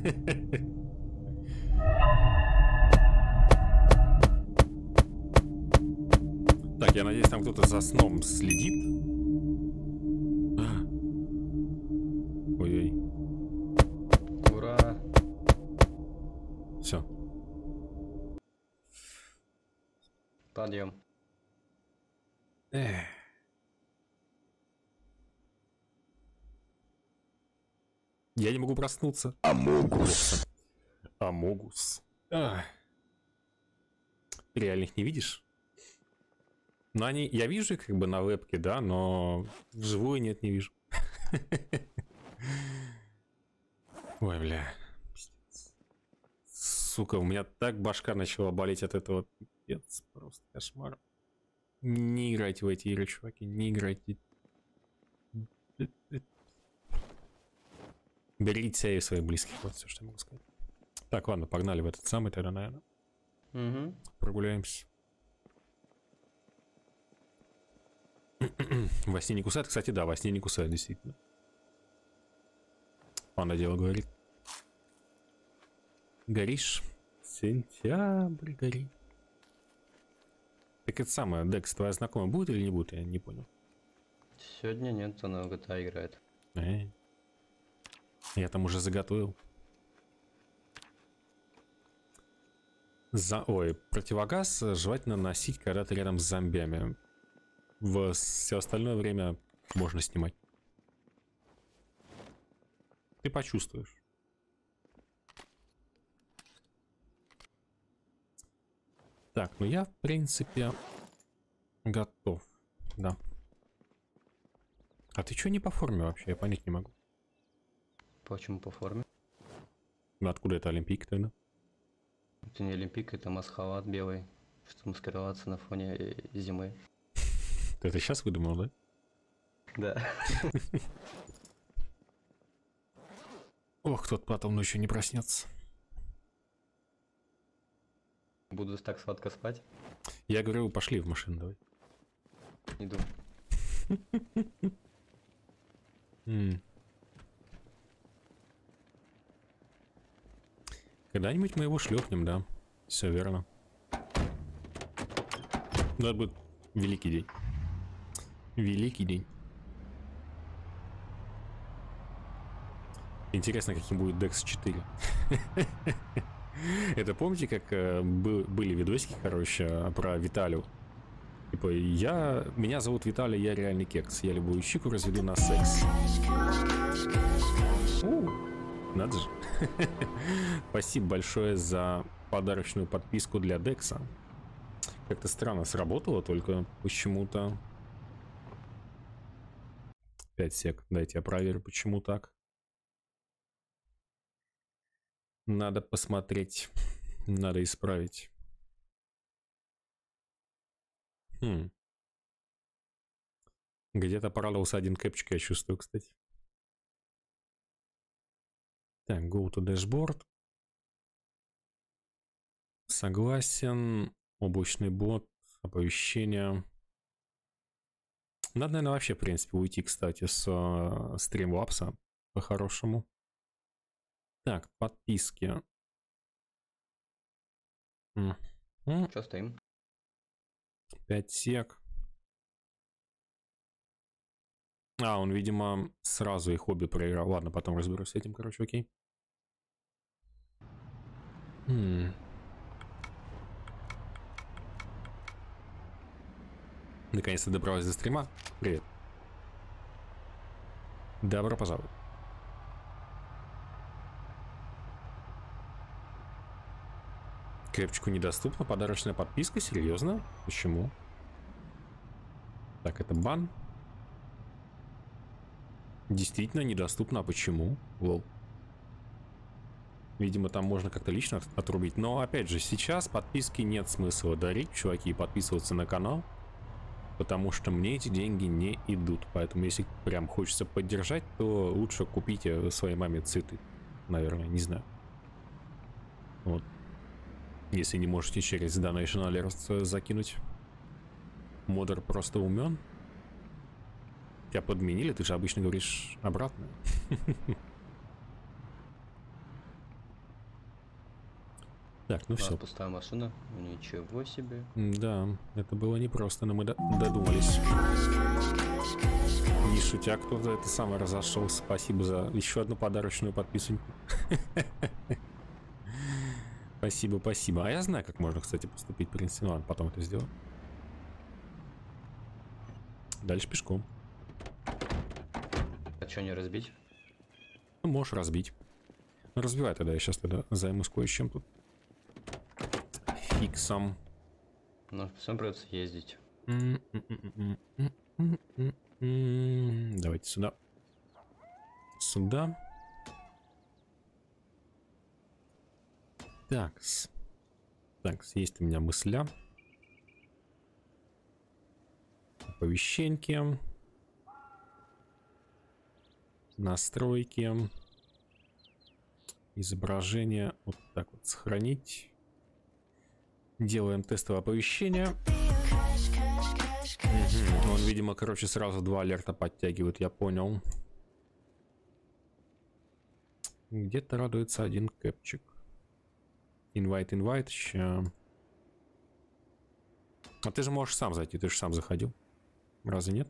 Так, я надеюсь, там кто-то за сном следит. Проснуться. Амогус. Амогус. Ты реально их не видишь? Ну, они... Я вижу их как бы на вебке, да, но вживую нет, не вижу. Ой, бля. Сука, у меня так башка начала болеть от этого. Пиздец, просто кошмар. Не играйте в эти игры, чуваки, не играйте. Берите себя и своих близких, вот все, что я могу сказать. Так, ладно, погнали в этот самый тогда, наверное. Угу. Прогуляемся. во сне не кусает. Кстати, да, во сне не кусает, действительно. Она дело говорит. Горишь? Сентябрь горит. Так это самое, Декс, твоя знакомая будет или не будет? Я не понял. Сегодня нет, она в GTA играет. Э. Я там уже заготовил. За... Ой, противогаз э, желательно носить, когда ты рядом с зомбями. В все остальное время можно снимать. Ты почувствуешь. Так, ну я, в принципе, Готов. Да. А ты что не по форме вообще? Я понять не могу. Почему по форме? Ну, Откуда это Олимпийка тогда? Это не Олимпик, это масхалат белый, чтобы маскироваться на фоне э, зимы. Ты это сейчас выдумал, да? Да. Ох, кто-то потом ночью не проснется. Буду так сладко спать. Я говорю, пошли в машину давай. Иду. Когда-нибудь мы его шлепнем, да. Все верно. Но это будет великий день. Великий день. Интересно, каким будет DEX 4. Это помните, как э, был- были видосики, короче, про Виталию? Типа, я... Меня зовут Виталий, я реальный кекс. Я любую щику разведу на секс. У, надо же. Спасибо большое за подарочную подписку для Декса. Как-то странно сработало, только почему-то... 5 сек. Дайте я проверю, почему так. Надо посмотреть. Надо исправить. Хм. Где-то порвался один кэпчик, я чувствую, кстати. Так, go to dashboard. Согласен. Облачный бот. Оповещение. Надо, наверное, вообще, в принципе, уйти, кстати, с э, стримлапса по-хорошему. Так, подписки. Что стоим? 5 сек. А, он, видимо, сразу их обе проиграл. Ладно, потом разберусь с этим, короче, окей. Наконец-то добралась до стрима. Привет. Добро пожаловать. Крепчику недоступна подарочная подписка? Серьезно? Почему? Так, это бан. Действительно недоступно, а почему? Лол. Видимо, там можно как-то лично от- отрубить. Но, опять же, сейчас подписки нет смысла дарить, чуваки, и подписываться на канал. Потому что мне эти деньги не идут. Поэтому, если прям хочется поддержать, то лучше купите своей маме цветы. Наверное, не знаю. Вот. Если не можете через Donation Alerts закинуть. Модер просто умен. Тебя подменили, ты же обычно говоришь обратно. Так, ну нас все. пустая машина. Ничего себе. Да, это было непросто, но мы до- додумались. Не шутя, кто-то это самое разошелся. Спасибо за еще одну подарочную подписаньку. Спасибо, спасибо. А я знаю, как можно, кстати, поступить, в принципе. Ну ладно, потом это сделаю. Дальше пешком. А что не разбить? Ну, можешь разбить. Разбивай тогда, я сейчас тогда займусь кое-чем тут. Фиксом. Ну, всем придется ездить. Давайте сюда. Сюда. Так. Так, есть у меня мысля. Оповещеньки. Настройки. Изображение. Вот так вот сохранить. Делаем тестовое оповещение. Он, видимо, короче, сразу два алерта подтягивает, я понял. Где-то радуется один кэпчик. Инвайт, инвайт, ща. А ты же можешь сам зайти, ты же сам заходил. Разве нет?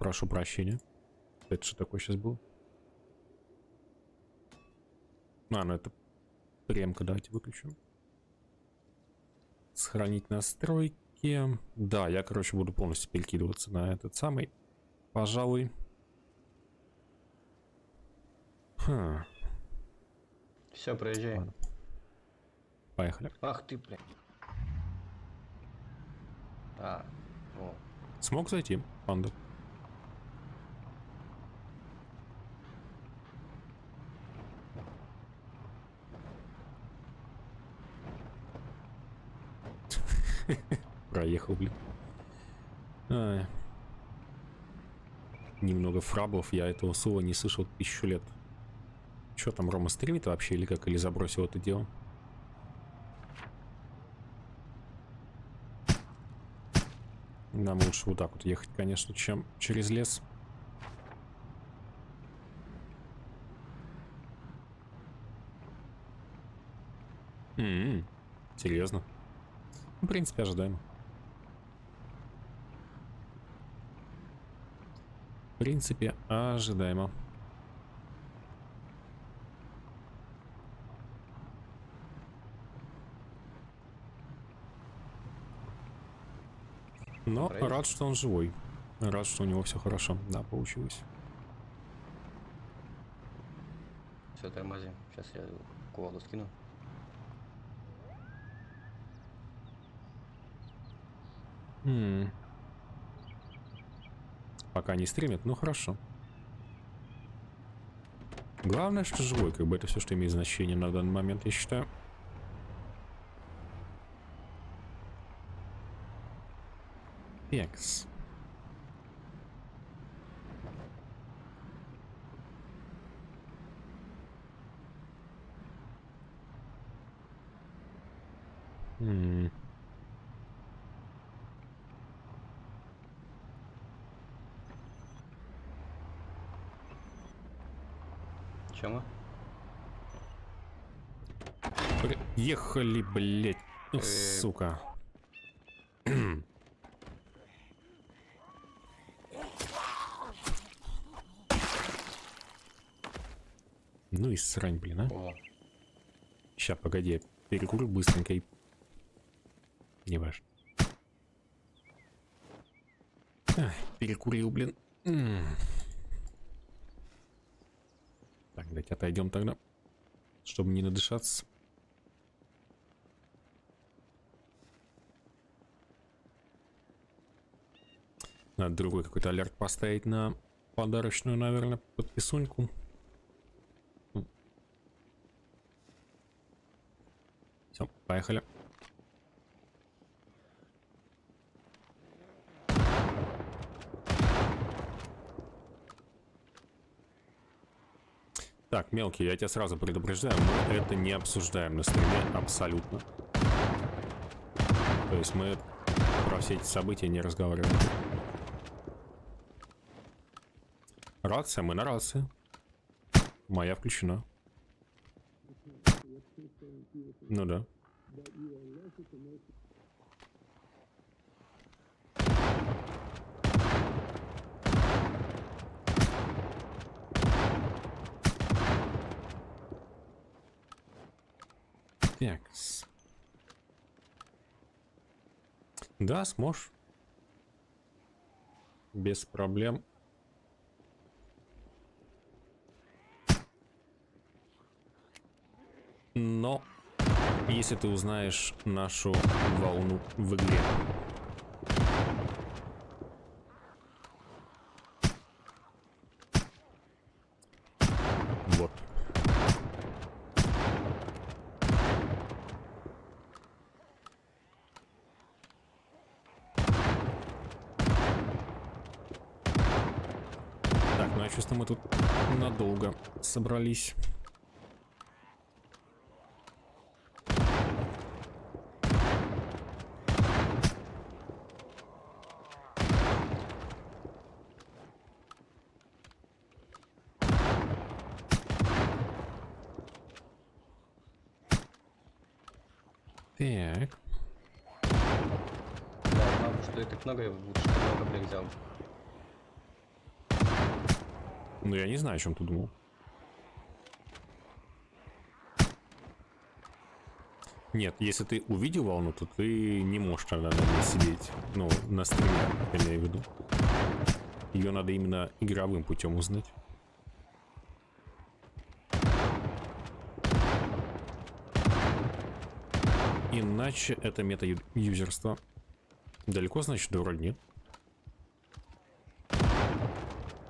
Прошу прощения. Это что такое сейчас было? А, ну это премка, давайте выключим. Сохранить настройки. Да, я, короче, буду полностью перекидываться на этот самый. Пожалуй. Хм, Все, проезжай. Ладно. поехали. Ах ты, блядь. А, о. Смог зайти, панда? Проехал, блин. Ай. Немного фраблов, я этого слова не слышал тысячу лет. Что там, Рома стримит вообще или как? Или забросил это дело? Нам лучше вот так вот ехать, конечно, чем через лес. М, Серьезно? Ну, В принципе, ожидаемо. В принципе, ожидаемо. Но Проедешь? рад, что он живой. Рад, что у него все хорошо. Да, получилось. Все, тормози. Сейчас я кувалду скину. М. Пока не стримит, ну хорошо. Главное, что живой, как бы это все, что имеет значение на данный момент, я считаю. Пекс. М. Че мы? Ехали, блять. Ну, Э. сука. Ну и срань, блин, а. Ща, погоди, я перекурю быстренько и... Не важно. Перекурил, блин. Так, давайте отойдем тогда, чтобы не надышаться. Надо другой какой-то алерт поставить на подарочную, наверное, подписуньку. Все, поехали. Так, мелкий, я тебя сразу предупреждаю, мы это не обсуждаем на стриме абсолютно. То есть мы про все эти события не разговариваем. Рация, мы на рации. Моя включена. Ну да. Так. Да, сможешь. Без проблем. Но если ты узнаешь нашу волну в игре. Вот. Так, ну я чувствую, мы тут надолго собрались. которые лучше корабль взял. Ну я не знаю, о чем ты думал. Нет, если ты увидел волну, то ты не можешь тогда на ней сидеть. Ну, на стриме, я имею в виду. Ее надо именно игровым путем узнать. Иначе это мета-юзерство. -ю Далеко, значит, да вроде нет.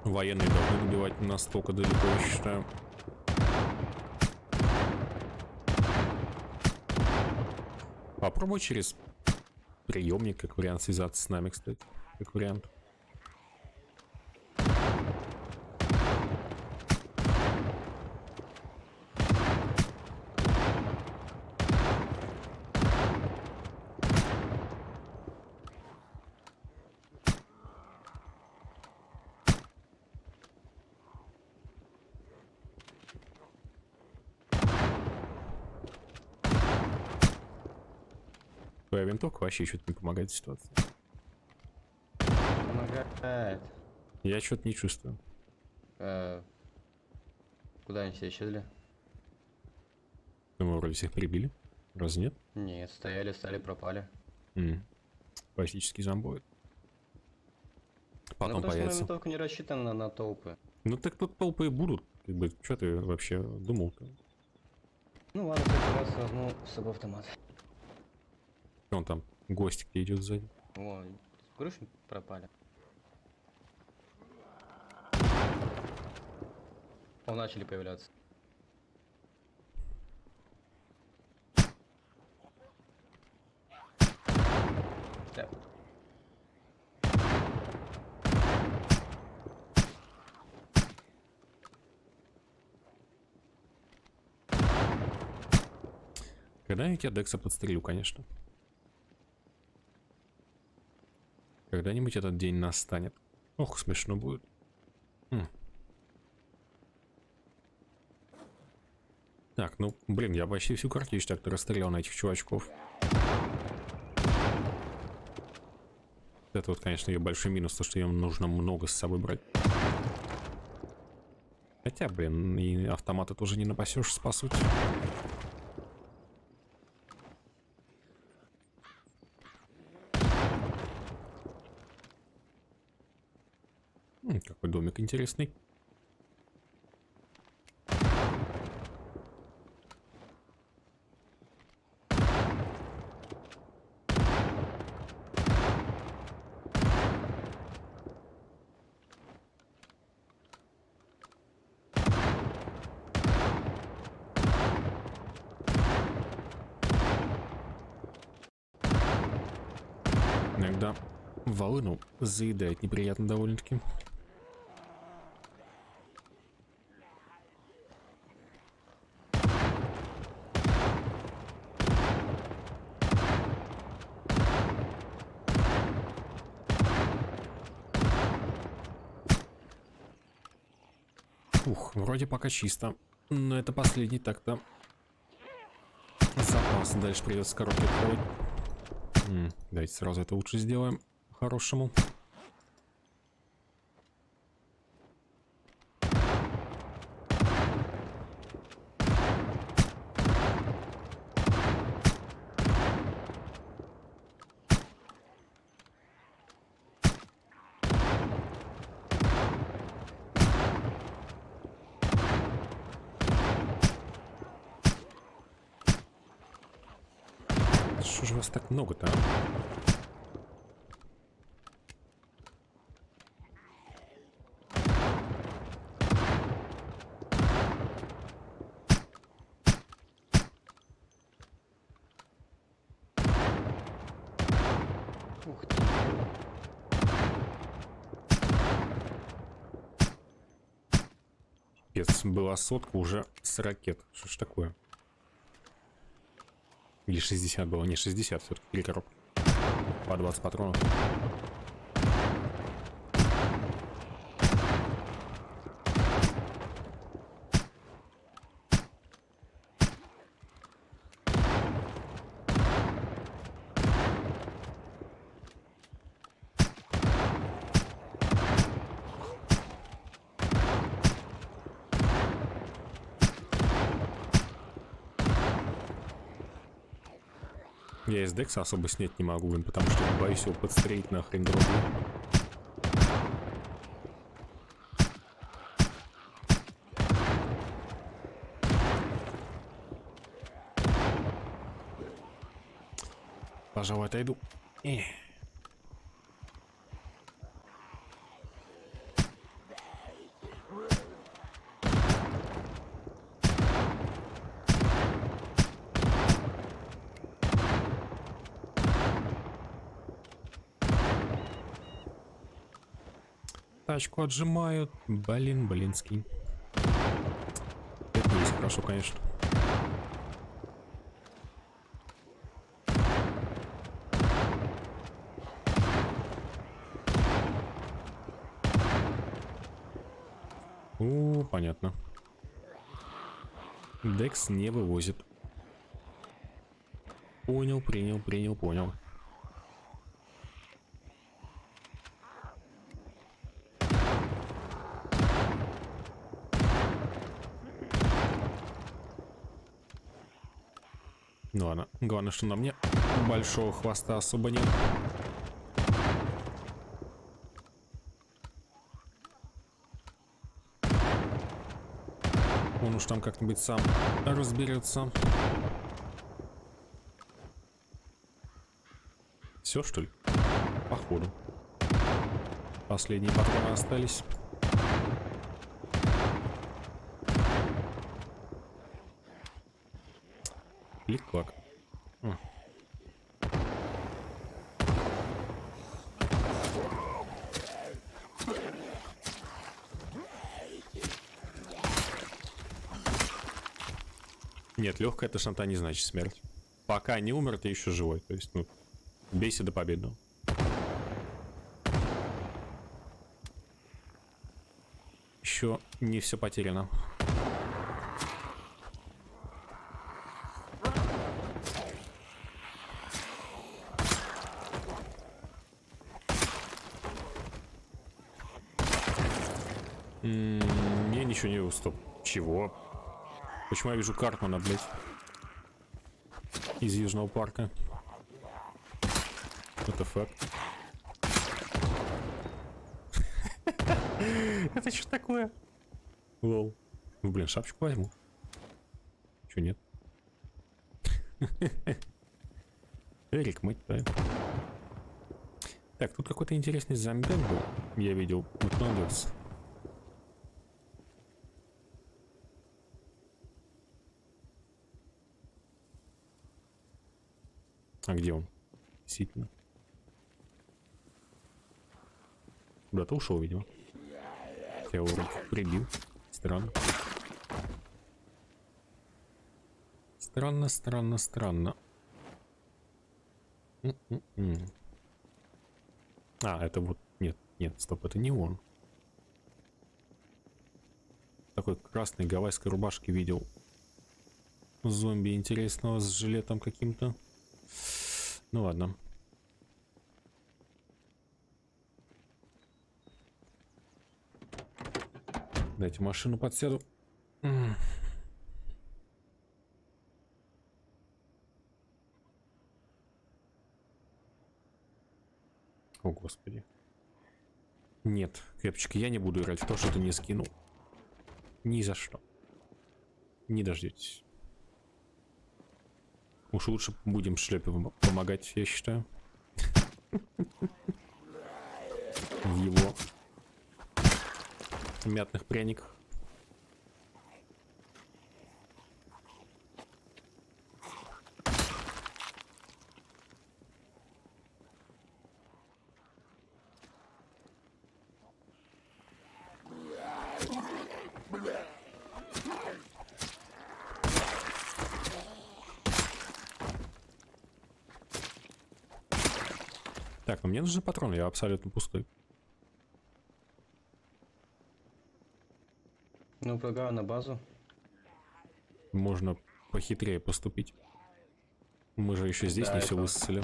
Военные должны набивать настолько далеко, я считаю. Попробуй через приемник, как вариант, связаться с нами, кстати. Как вариант. Твоя винтовка вообще что-то не помогает в ситуации. Помогает. Я что-то не чувствую. Э, Куда они себя исчезли? Мы вроде всех прибили. Разве нет? Нет, стояли, стали, пропали. М. Классический зомбоид. ну, Потом моя появится. винтовка не рассчитана на, толпы. Ну так тут толпы и будут. Как бы, что ты вообще думал-то? Ну ладно, раз возьму с собой автомат. Он там гостик идет сзади. О, говоришь, пропали. О, начали появляться. Да. Когда-нибудь я Декса подстрелю, конечно. Когда-нибудь этот день настанет. Ох, смешно будет. Хм. Так, ну, блин, я почти всю картечь так-то расстрелял на этих чувачков. Это вот, конечно, ее большой минус, то, что ее нужно много с собой брать. Хотя, блин, и автоматы тоже не напасешь, по сути. М, Домик интересный. Иногда волыну заедает неприятно довольно-таки. Ух, вроде пока чисто. Но это последний так-то. Запас. Дальше придется коробки открывать. Давайте сразу это лучше сделаем. Хорошему. Что же вас так много-то? а? Ух ты. Пец, была сотка уже с ракет. Что ж такое? Или 60 было? Не, 60 все-таки. Три коробки. По 20 патронов. Я из Декса особо снять не могу, блин, потому что боюсь его подстрелить нахрен другу. Пожалуй, отойду. Эх. Тачку отжимают. Блин, блинский. Это не хорошо, конечно. О, понятно. Декс не вывозит. Понял, принял, принял, понял. Ну ладно, главное, что на мне большого хвоста особо нет. Он уж там как-нибудь сам разберется. Все, что ли? Походу. Последние патроны остались. Клик-клак. Легкая тошнота не значит смерть. Пока не умер, ты еще живой. То есть, ну, бейся до победного. Еще не все потеряно. М, Я ничего не... Стоп. Чего? Почему я вижу Картмана, блядь? Из Южного парка. Это факт. Это что такое? Лол. Ну, блин, шапочку возьму. Че нет? Эрик, мать твою. Так, тут какой-то интересный зомбак был. Я видел. Макдональдс. Где он? Действительно. Куда-то ушел, видимо. Я его вроде прибил. Странно. Странно, странно, странно. М-м-м. А, это вот... Нет, нет, стоп, это не он. Такой красной гавайской рубашки видел. Зомби интересного с жилетом каким-то. Ну ладно. Дайте машину подсяду. О, господи. Нет, Кэпчик, я не буду играть в то, что ты мне скинул. Ни за что. Не дождетесь. Уж лучше будем шлепе пом- помогать, я считаю. В его мятных пряниках. Мне нужны патроны, я абсолютно пустой. Ну, предлагаю на базу. Можно похитрее поступить. Мы же еще здесь Да, не все это- высосали.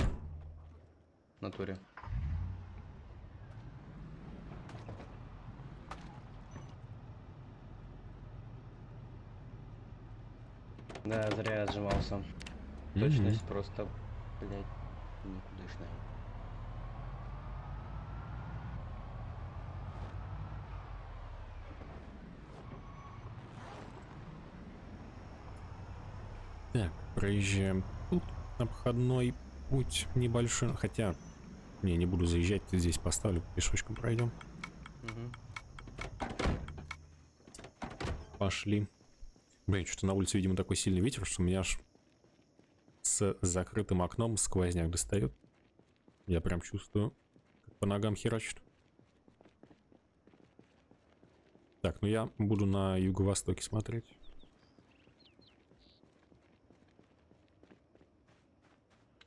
В натуре. Да, зря я отжимался. Точность просто, блядь, никудышная. Так, проезжаем тут обходной. путь небольшой. Хотя, не, не буду заезжать, здесь поставлю, пешочком пройдем. Мгм. Пошли. Блин, что-то на улице, видимо, такой сильный ветер, что меня аж с закрытым окном сквозняк достает. Я прям чувствую, как по ногам херачит. Так, ну я буду на юго-востоке смотреть.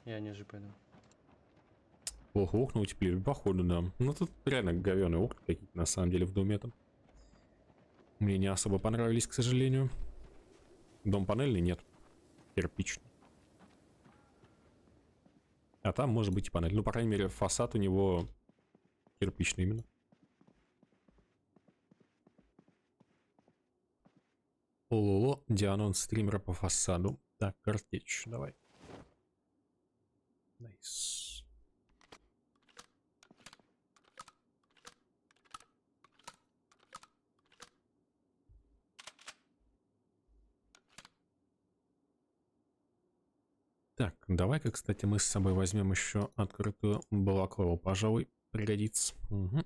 Я ниже пойду. Ох, окна утеплили, походу, да. Ну тут реально говёные окна какие-то, на самом деле, в доме там. Мне не особо понравились, к сожалению. Дом панельный нет. Кирпичный. А там может быть и панель. Ну, по крайней мере, фасад у него кирпичный именно. Ололо, деанон стримера по фасаду. Так, картечь, давай. Nice. Так, давай-ка, кстати, мы с собой возьмем еще открытую балаклаву, пожалуй, пригодится. Угу.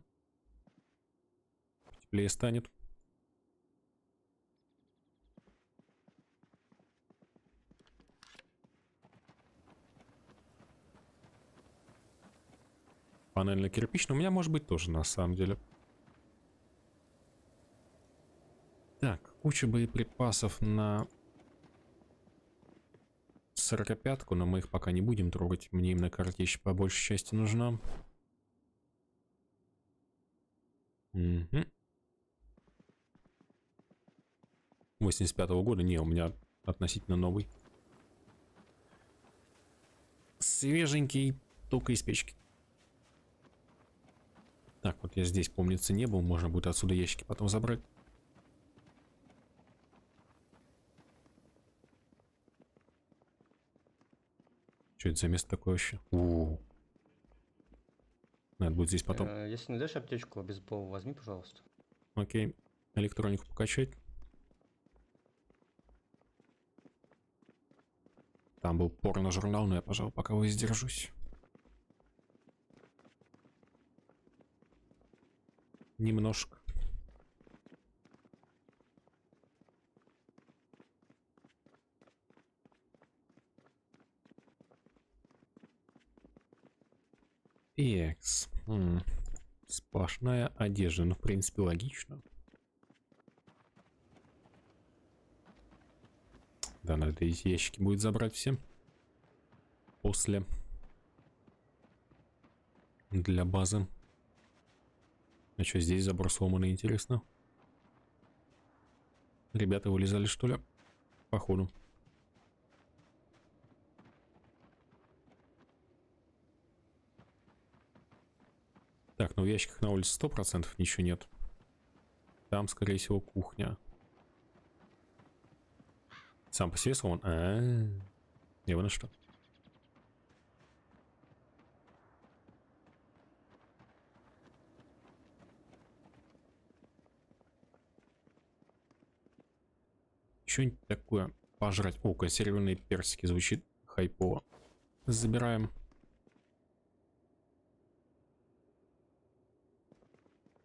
Теплее станет. Панельно-кирпичный у меня может быть тоже, на самом деле. Так, куча боеприпасов на 45-ку, но мы их пока не будем трогать. Мне именно картечь по большей части нужна. Угу. 85-го года? Не, у меня относительно новый. Свеженький, только из печки. Так, вот я здесь, помнится, не был. Можно будет отсюда ящики потом забрать. Что это за место такое вообще? У Надо будет здесь потом. Э, Если найдешь аптечку бейсбол, возьми, пожалуйста. Окей. Электронику покачать. Там был порно-журнал, но я, пожалуй, пока воздержусь. Немножко. Экс. Сплошная одежда. Ну, в принципе, логично. Да, надо эти ящики будет забрать все. После. Для базы. А что, здесь забор сломанный, интересно? Ребята вылезали, что ли? Походу. Так, ну в ящиках на улице 100% ничего нет. Там, скорее всего, кухня. Сам по себе сломан? А, -а, -а. Не на что. Что-нибудь такое пожрать. О, консервированные персики звучит хайпово. Забираем.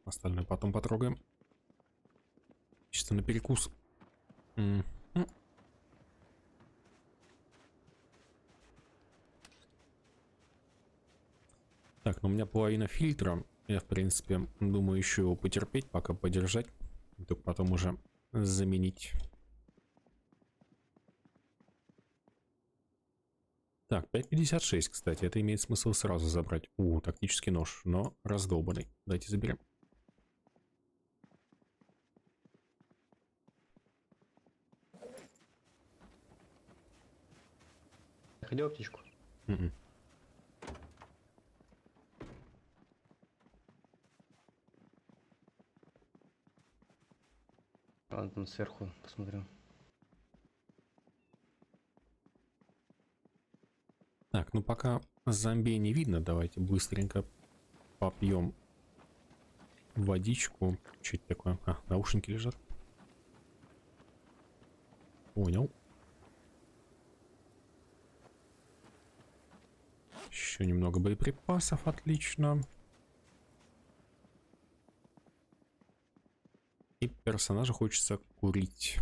Остальное потом потрогаем. Чисто на перекус. Так, ну у меня половина фильтра. Я, в принципе, думаю еще его потерпеть, пока подержать. Только потом уже заменить. Так, 5.56, кстати. Это имеет смысл сразу забрать. У, тактический нож, но раздолбанный. Давайте заберем. Находил аптечку? Мгм. Ладно, там сверху посмотрю. Так, ну пока зомби не видно, давайте быстренько попьем водичку. Что это такое? А, наушники лежат. Понял. Еще немного боеприпасов, отлично. И персонажа хочется курить.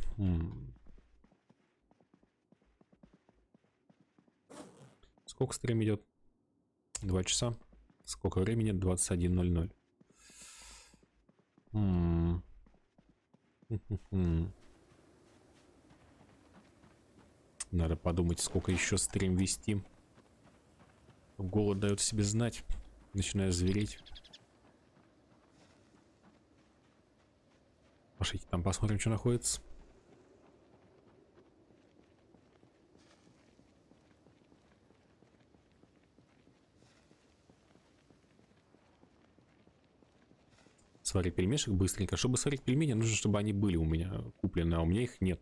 Сколько стрим идет? Два часа. Сколько времени? 21.00. М. Хм-хм-хм. Надо подумать, сколько еще стрим вести. Голод дает себе знать. Начинаю звереть. Пошлите там посмотрим, что находится. Сварить пельмешек быстренько. Чтобы сварить пельмени, нужно, чтобы они были у меня куплены, а у меня их нет.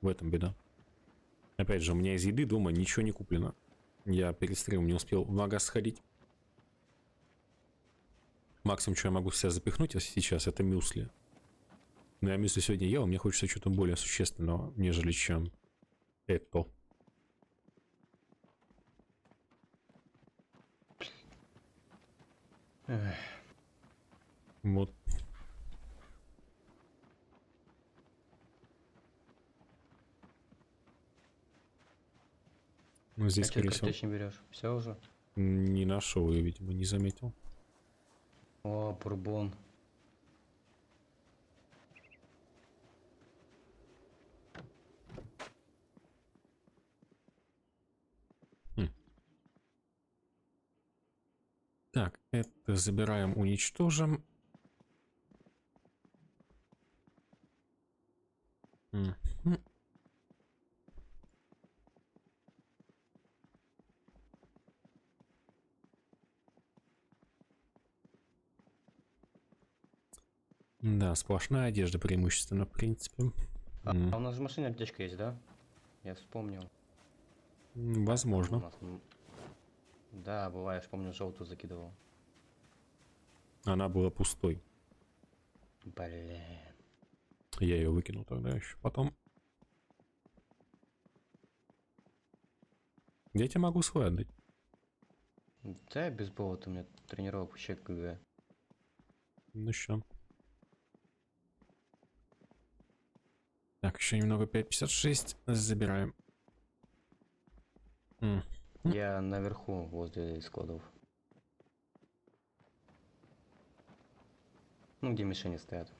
В этом беда. Опять же, у меня из еды дома ничего не куплено. Я перед стримом не успел в магаз сходить. Максимум, что я могу себя запихнуть а сейчас, это мюсли. Но я мюсли сегодня ел, мне хочется что-то более существенного, нежели чем это. Эх, Вот. Ну, здесь, а скорее всего, не берешь? Все уже? не нашел ее, видимо, не заметил. О, бурбон. Так, это забираем, уничтожим. Да, сплошная одежда преимущественно, в принципе. А, М, а у нас в машине аптечка есть, да? Я вспомнил. Возможно. нас, Да, бывает, я помню, желтую закидывал. Она была пустой. Блин. Я ее выкинул тогда еще потом. Я тебе могу свой отдать. Да, без болота у меня тренировок вообще КГ. Ну что. Так, еще немного 5.56. Забираем. М. Я наверху, возле складов. Ну, где мишени стоят.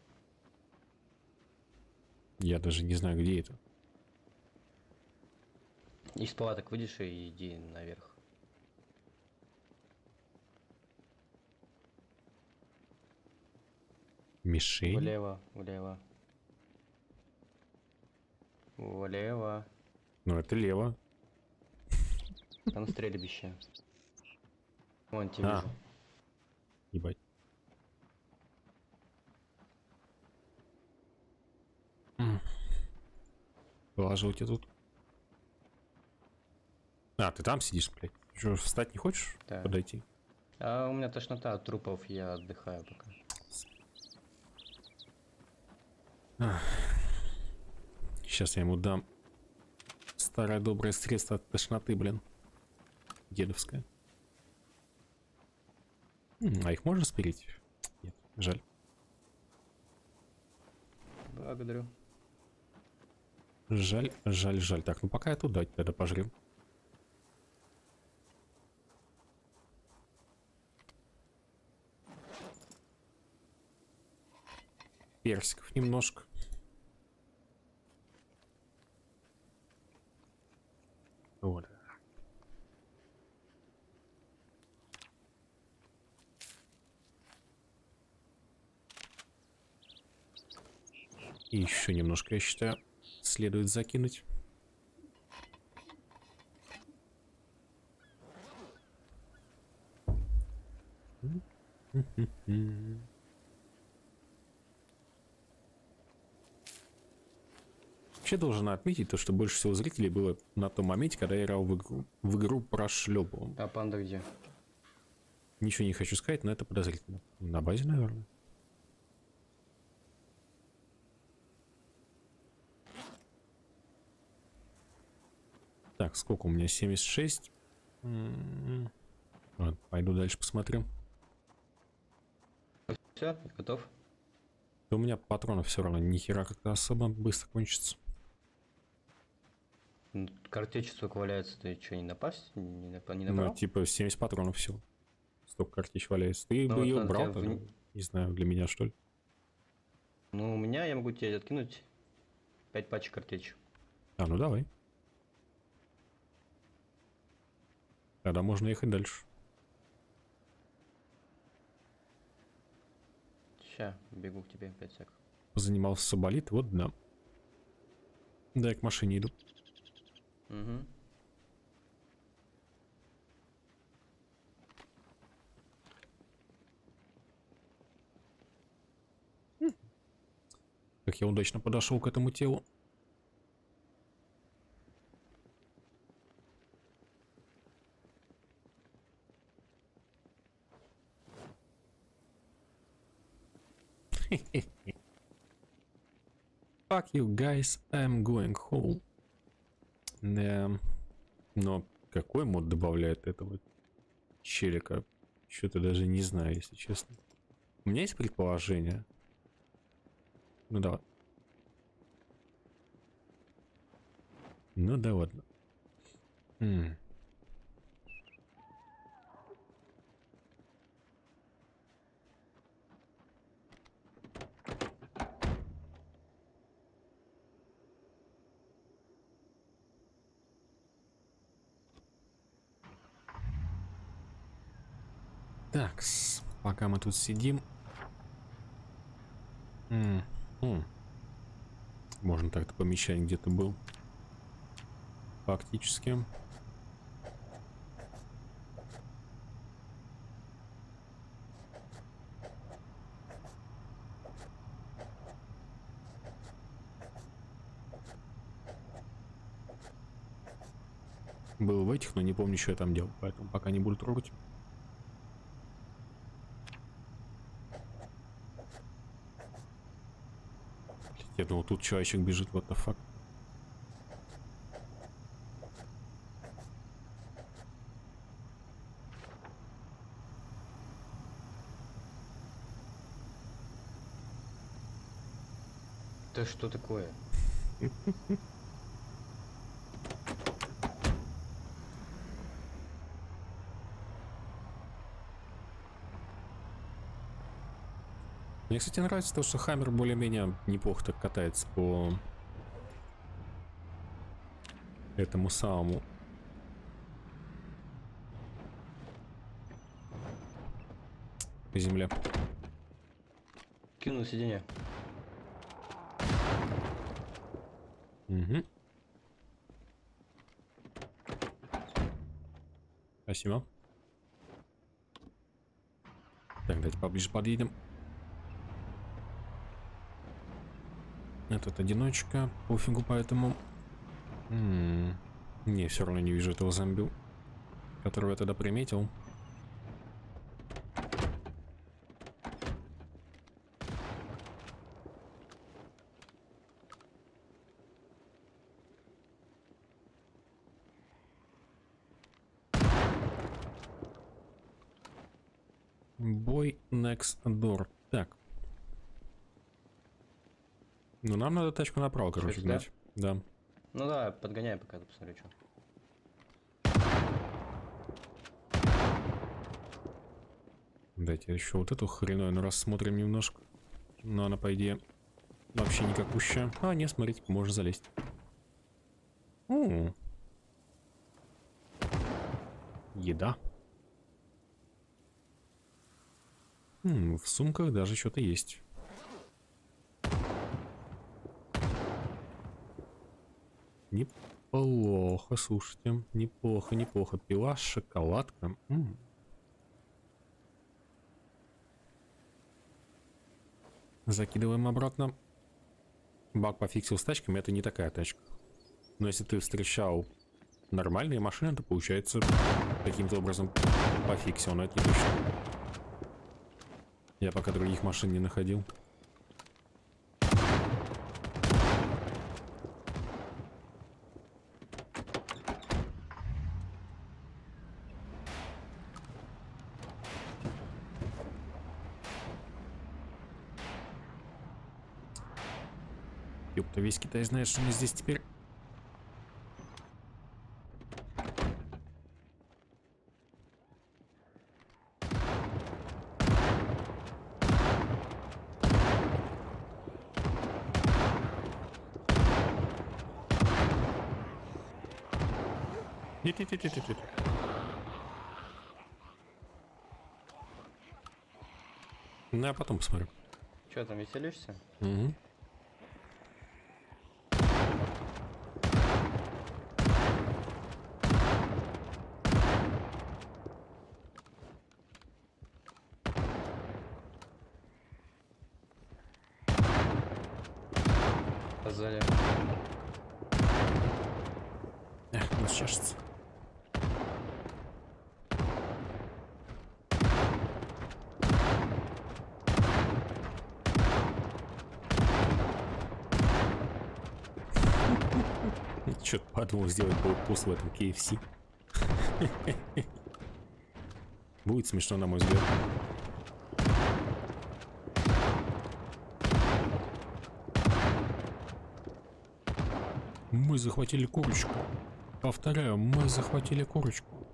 Я даже не знаю, где это. Из палаток выйдешь и иди наверх. Мишень. Влево, влево. Влево. Ну, это лево. Там стрельбище. Вон тебя А. вижу. Положил тебя тут. А, ты там сидишь, блядь. Что, встать не хочешь? Да. Подойти. А у меня тошнота от трупов, я отдыхаю пока. Сейчас я ему дам старое доброе средство от тошноты, блин. Дедовское. А их можно спилить? Нет, жаль. Благодарю. Жаль, жаль, жаль. Так, ну пока я тут дать тогда пожрем. Персиков немножко. Вот. И еще немножко, я считаю, следует закинуть. Вообще должен отметить то, что больше всего зрителей было на том моменте, когда я играл в игру, в игру про шлепу. А панда где? Ничего не хочу сказать, но это подозрительно. На базе, наверное. Так, сколько у меня? 76. М. Ладно, пойду дальше посмотрю. Все, готов. Да у меня патронов все равно ни хера как-то особо быстро кончится. М, Картечь столько валяется, ты что, не напасть? Не, напа- не Ну, набрал? типа 70 патронов всего. Столько картечь валяется. Ты Ну, бы вот ее брал, вни- не знаю, для меня что ли. Ну, у меня я могу тебе откинуть 5 пачек картечи. А, ну давай. Тогда можно ехать дальше. Ща, бегу к тебе 5 сек. Занимался соболит, вот да. Да, я к машине иду. Угу. Как я удачно подошел к этому телу. Fuck you guys, I'm going home. Да. Но какой мод добавляет этого челика? Что-то даже не знаю, если честно. У меня есть предположение. Ну да. Ну да ладно. М. Так, пока мы тут сидим. М, м. Можно так-то помещать, где ты был. Фактически. Был в этих, но не помню, что я там делал, поэтому пока не буду трогать. Я думал, тут человечек бежит, what the fuck. Это что такое? Мне, кстати, нравится то, что Хаммер более-менее неплохо так катается по этому самому. По земле. Кинул сиденье. Угу. Спасибо. Так, давайте поближе подъедем. Этот одиночка, пофигу поэтому. М, Не, все равно не вижу этого зомби, которого я тогда приметил. Бой next door. Так. Ну, нам надо тачку направо, короче, сюда? гнать. Да. Ну да, подгоняй пока, посмотрю, что. Дайте еще вот эту хреновину рассмотрим немножко. Но она, по идее, вообще никакущая. А, не, смотрите, можно залезть. М. Еда. М, в сумках даже что-то есть. Неплохо, слушайте. Неплохо, неплохо. Пила, шоколадка. М. Закидываем обратно. Баг пофиксил с тачками, это не такая тачка. Но если ты встречал нормальные машины, то получается каким-то образом пофиксил, но это не точно. Я пока других машин не находил. Ёпта, весь Китай знает, что мы здесь теперь. Нет, нет, нет, нет, нет, нет. Ну, я потом посмотрю. Че там, веселишься? Мгм. Сзади. Эх, нос чешется. Подумал сделать пост в этом KFC. Будет смешно, на мой взгляд. Мы захватили курочку. Повторяю, мы захватили курочку.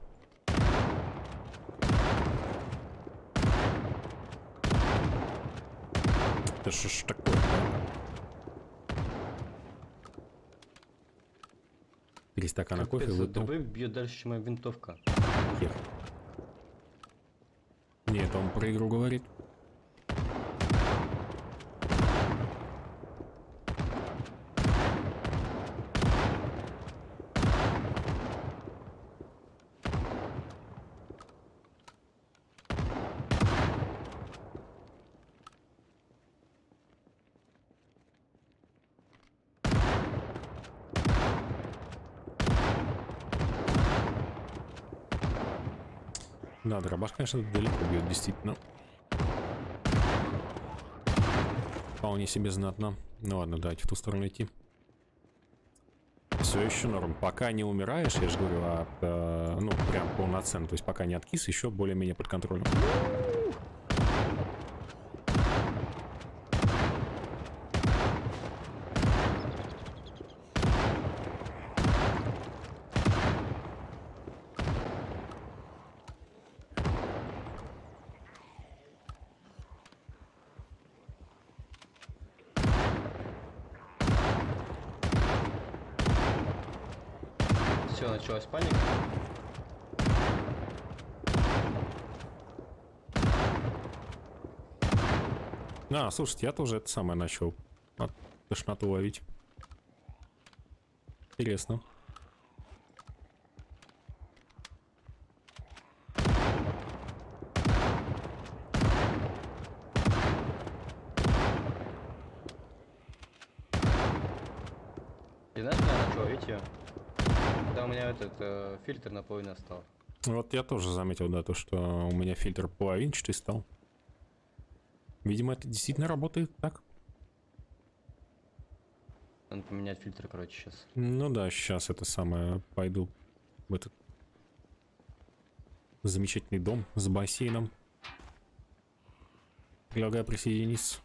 Это что ж такое? Три стакана кофе Капец, выпил. ДБ бьет дальше, чем моя винтовка. Нет, он про игру говорит. Да, дробаш, конечно, далеко бьет, действительно. Вполне себе знатно. Ну ладно, давайте в ту сторону идти. Все еще норм. Пока не умираешь, я же говорю, от, э, ну, прям полноценно. То есть пока не откис, еще более-менее под контролем. Все, началась паника. А, слушайте, я тоже это самое начал. от тошноту ловить. Интересно. И знаешь, начал ловить ее? Да, у меня этот э, фильтр наполовину остал. Вот я тоже заметил, да, то, что у меня фильтр половинчатый стал. Видимо, это действительно работает так. Надо поменять фильтр, короче, сейчас. Ну да, сейчас это самое пойду в этот замечательный дом с бассейном. Предлагаю присоединиться.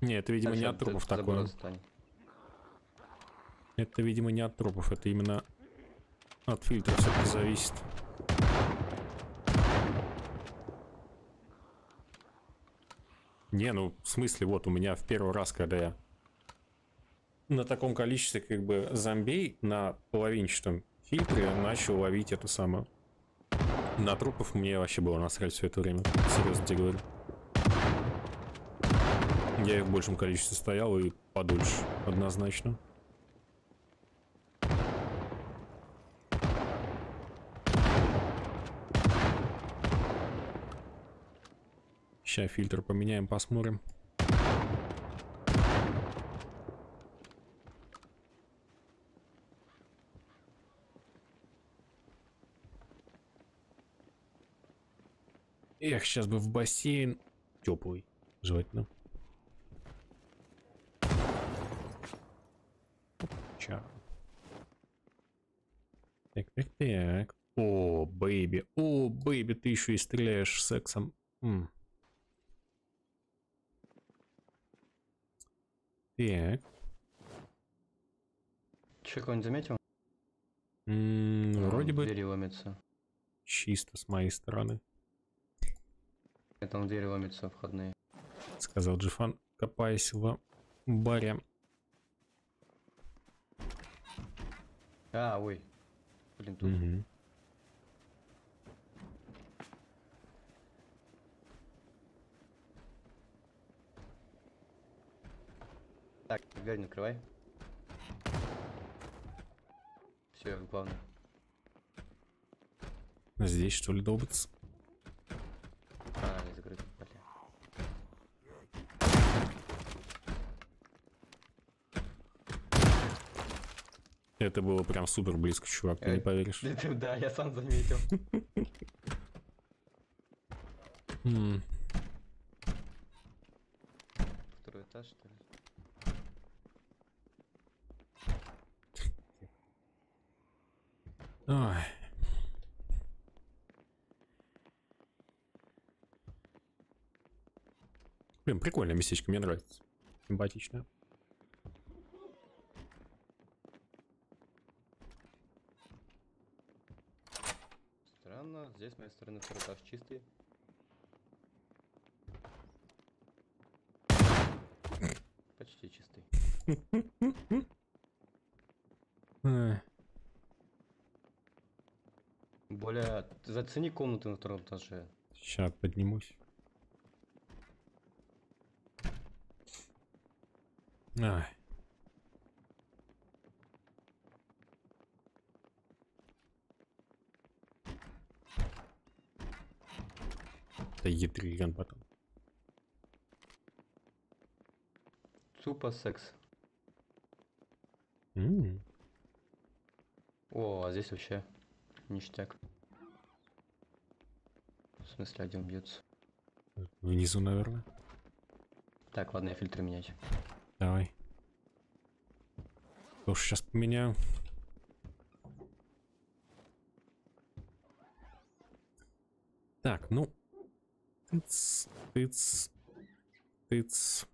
Не, это, видимо, не от трупов такое. Это, видимо, не от трупов, это именно от фильтра все-таки зависит. Не, ну, в смысле, вот у меня в первый раз, когда я на таком количестве, как бы, зомбей на половинчатом фильтре начал ловить эту самую. На трупов мне вообще было насрать все это время. Серьезно тебе говорю. Я их в большем количестве стоял и подольше, однозначно. Сейчас фильтр поменяем, посмотрим. Эх, сейчас бы в бассейн. Теплый, желательно. Ча. Так, так, так. Oh, baby. Oh, baby, ты еще и стреляешь сексом. М. Так. Че, кого-нибудь заметил? М, А, Вроде бы Двери ломятся. чисто с моей стороны, Это на двери ломятся входные. сказал Джифан, копаясь в баре. А, ой. Блин, тут. Мгм. Так, дверь накрывай. Все, главное. Здесь что ли долбится? А, не закрыто, бля. Это было прям супер близко, чувак, ты не Эй. поверишь. Да, я сам заметил. М, Второй этаж, что ли? Ой. Блин, прикольное местечко, мне нравится. Симпатичное. Странно, здесь с моей стороны второй этаж чистый. Почти чистый. Зацени комнаты на втором этаже. Сейчас поднимусь. Ай. Да ядрен потом. Супа секс. М, О, а здесь вообще ништяк. В смысле, один бьется. Внизу, наверное. Так, ладно, я фильтры менять. Давай. Тоже сейчас поменяю. Так, ну. Тыц, тыц, тыц.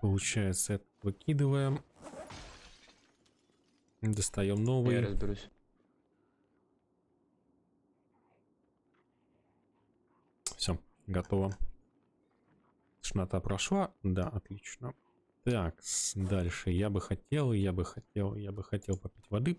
Получается, это выкидываем. Достаем Я новый. разберусь. Все, готово. Тошнота прошла. Да, отлично. Так, дальше. Я бы хотел, я бы хотел, я бы хотел попить воды.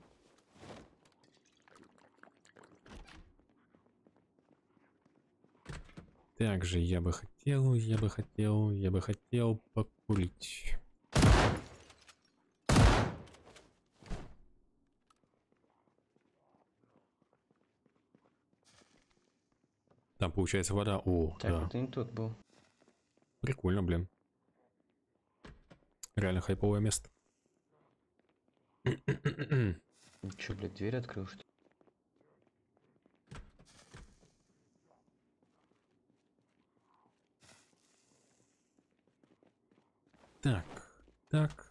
Также я бы хотел, я бы хотел, я бы хотел покурить. Там получается вода. О, Так, да. это не тот был. Прикольно, блин. Реально хайповое место. Че, блядь, дверь открыл, что ли? Так, так.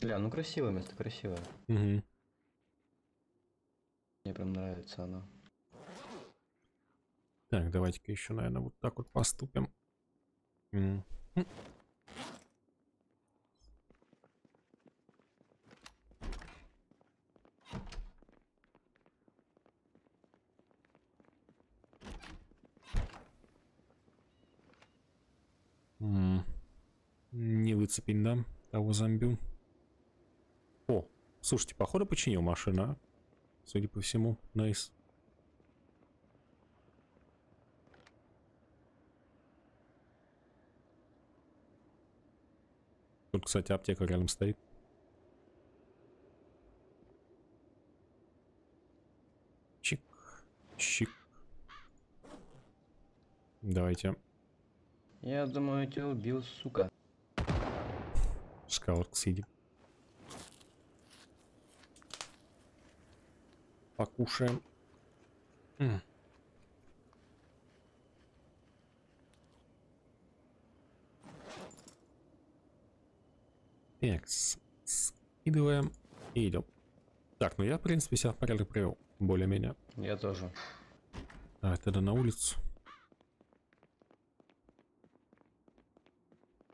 Бля, ну красивое место, красивое. Мгм. Мне прям нравится оно. Так, давайте-ка еще, наверное, вот так вот поступим. М. М. М. Не выцепить, да, того зомби. Слушайте, походу починил машина, судя по всему, найс. Тут, кстати, аптека рядом стоит. Чик, чик. Давайте Я думаю, тебя убил, сука. скаут съедим. Покушаем. М. Так, Скидываем и идем. Так, ну я, в принципе, себя в порядок привел. Более-менее. Я тоже. Давай тогда на улицу.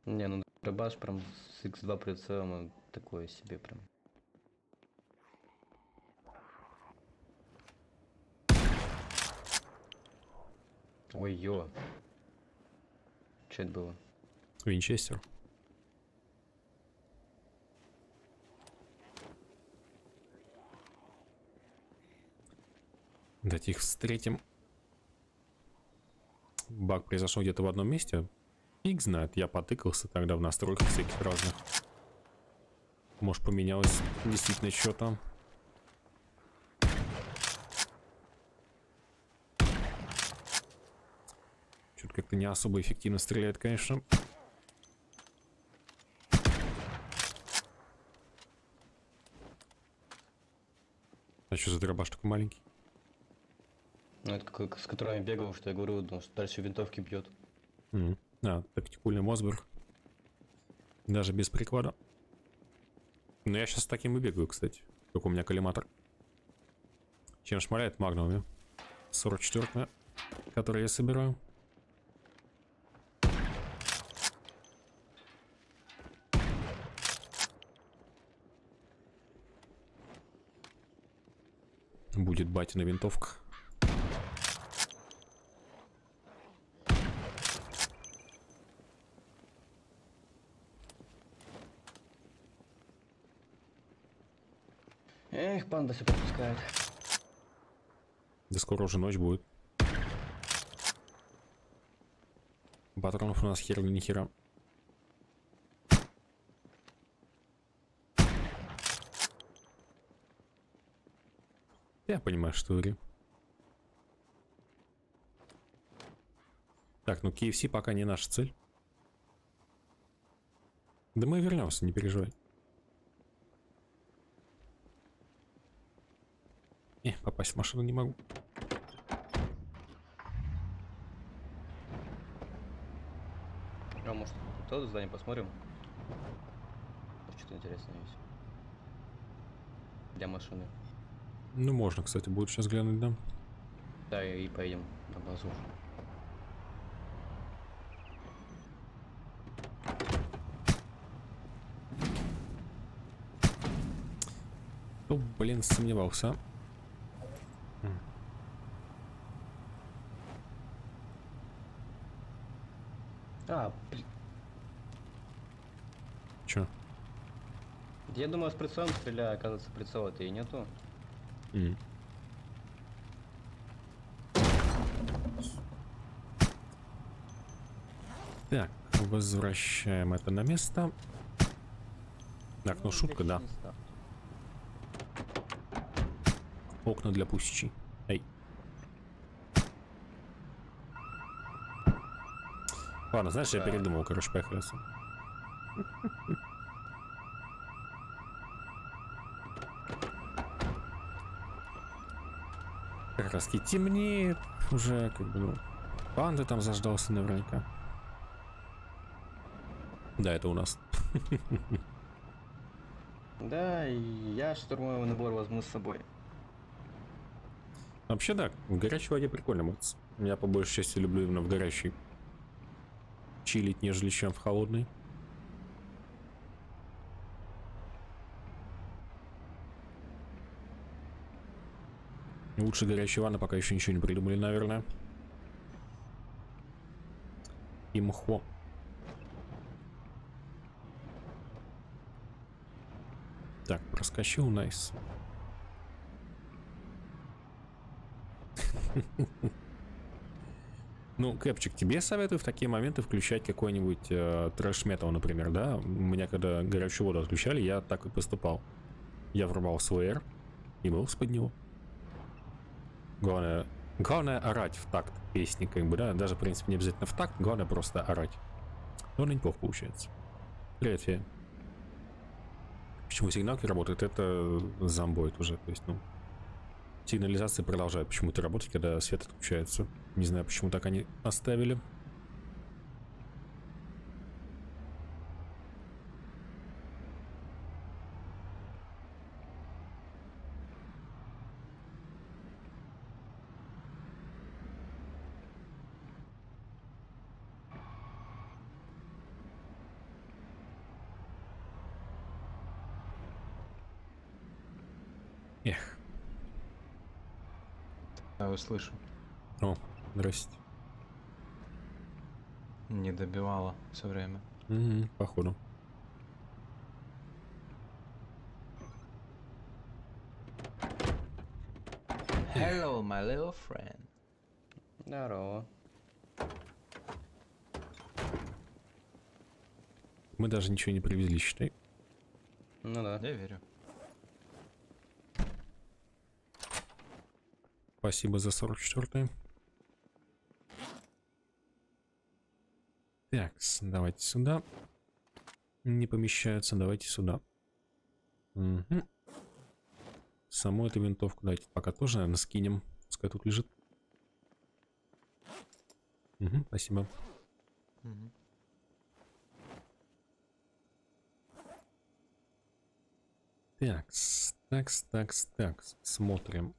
Не, ну рыбаш прям с X2 прицелом он такое себе прям. Ой, ё. Че это было? Винчестер. Дать их встретим. Баг произошел где-то в одном месте. Фиг знает, я потыкался тогда в настройках всяких разных. Может поменялось действительно что-то. Что-то как-то не особо эффективно стреляет, конечно. А что за дробаш такой маленький? Ну это как, с которым я бегал, что я говорю, ну, что дальше винтовки бьет. Мгм. А, тактикульный Мосберг. Даже без приклада. Но я сейчас таким и бегаю, кстати. Только у меня коллиматор. Чем шмаляет магнумами? 44 который я собираю. Будет батина винтовка. Эх, панда все пропускает. Да скоро уже ночь будет. Патронов у нас хер ни хера. Я понимаю, что ли. Так, ну KFC пока не наша цель. Да мы вернемся, не переживай. Не, попасть в машину не могу. А может, то здание посмотрим? Что-то интересное есть. Для машины. Ну, можно, кстати, будет сейчас глянуть, да? Да, и, поедем на базу. Ну, блин, сомневался. А, блин. Чё? Я думаю, с прицелом стреляю, оказывается, прицела-то и нету. Так, возвращаем это на место. Так, ну шутка, да. Окна для пусичей. Эй. Ладно, знаешь, я передумал, короче, поехали. Раз таки темнеет уже, как бы, ну, панда там заждался наверняка. Да, это у нас. Да, я штурмовой набор возьму с собой. Вообще, да, в горячей воде прикольно мыться. Я по большей части люблю именно в горячей чилить, нежели чем в холодной. Лучше горячей ванны пока еще ничего не придумали, наверное. Имхо. Так, проскочил, найс. Ну, Кэпчик, тебе советую в такие моменты включать какой-нибудь э, трэш-метал, например, да? У меня, когда горячую воду отключали, я так и поступал. Я врубал свой R и был под него. Главное, главное орать в такт песни, как бы, да? Даже, в принципе, не обязательно в такт, главное просто орать. Но неплохо получается. Привет, Фея. Почему сигналки работают, это зомбоид уже, то есть, ну... Сигнализация продолжает почему-то работать, когда свет отключается. Не знаю, почему так они оставили. Я услышу. О, здрасте. Не добивала все время. Мгм, походу. Hello, my little friend. Здорово. Мы даже ничего не привезли, считай. Ну да. Я верю. Спасибо за 44 Так, давайте сюда. Не помещаются, давайте сюда. Мгм. Саму эту винтовку давайте пока тоже, наверное, скинем. Пускай тут лежит. Мгм, спасибо. Мгм. Так, так, так, так, смотрим.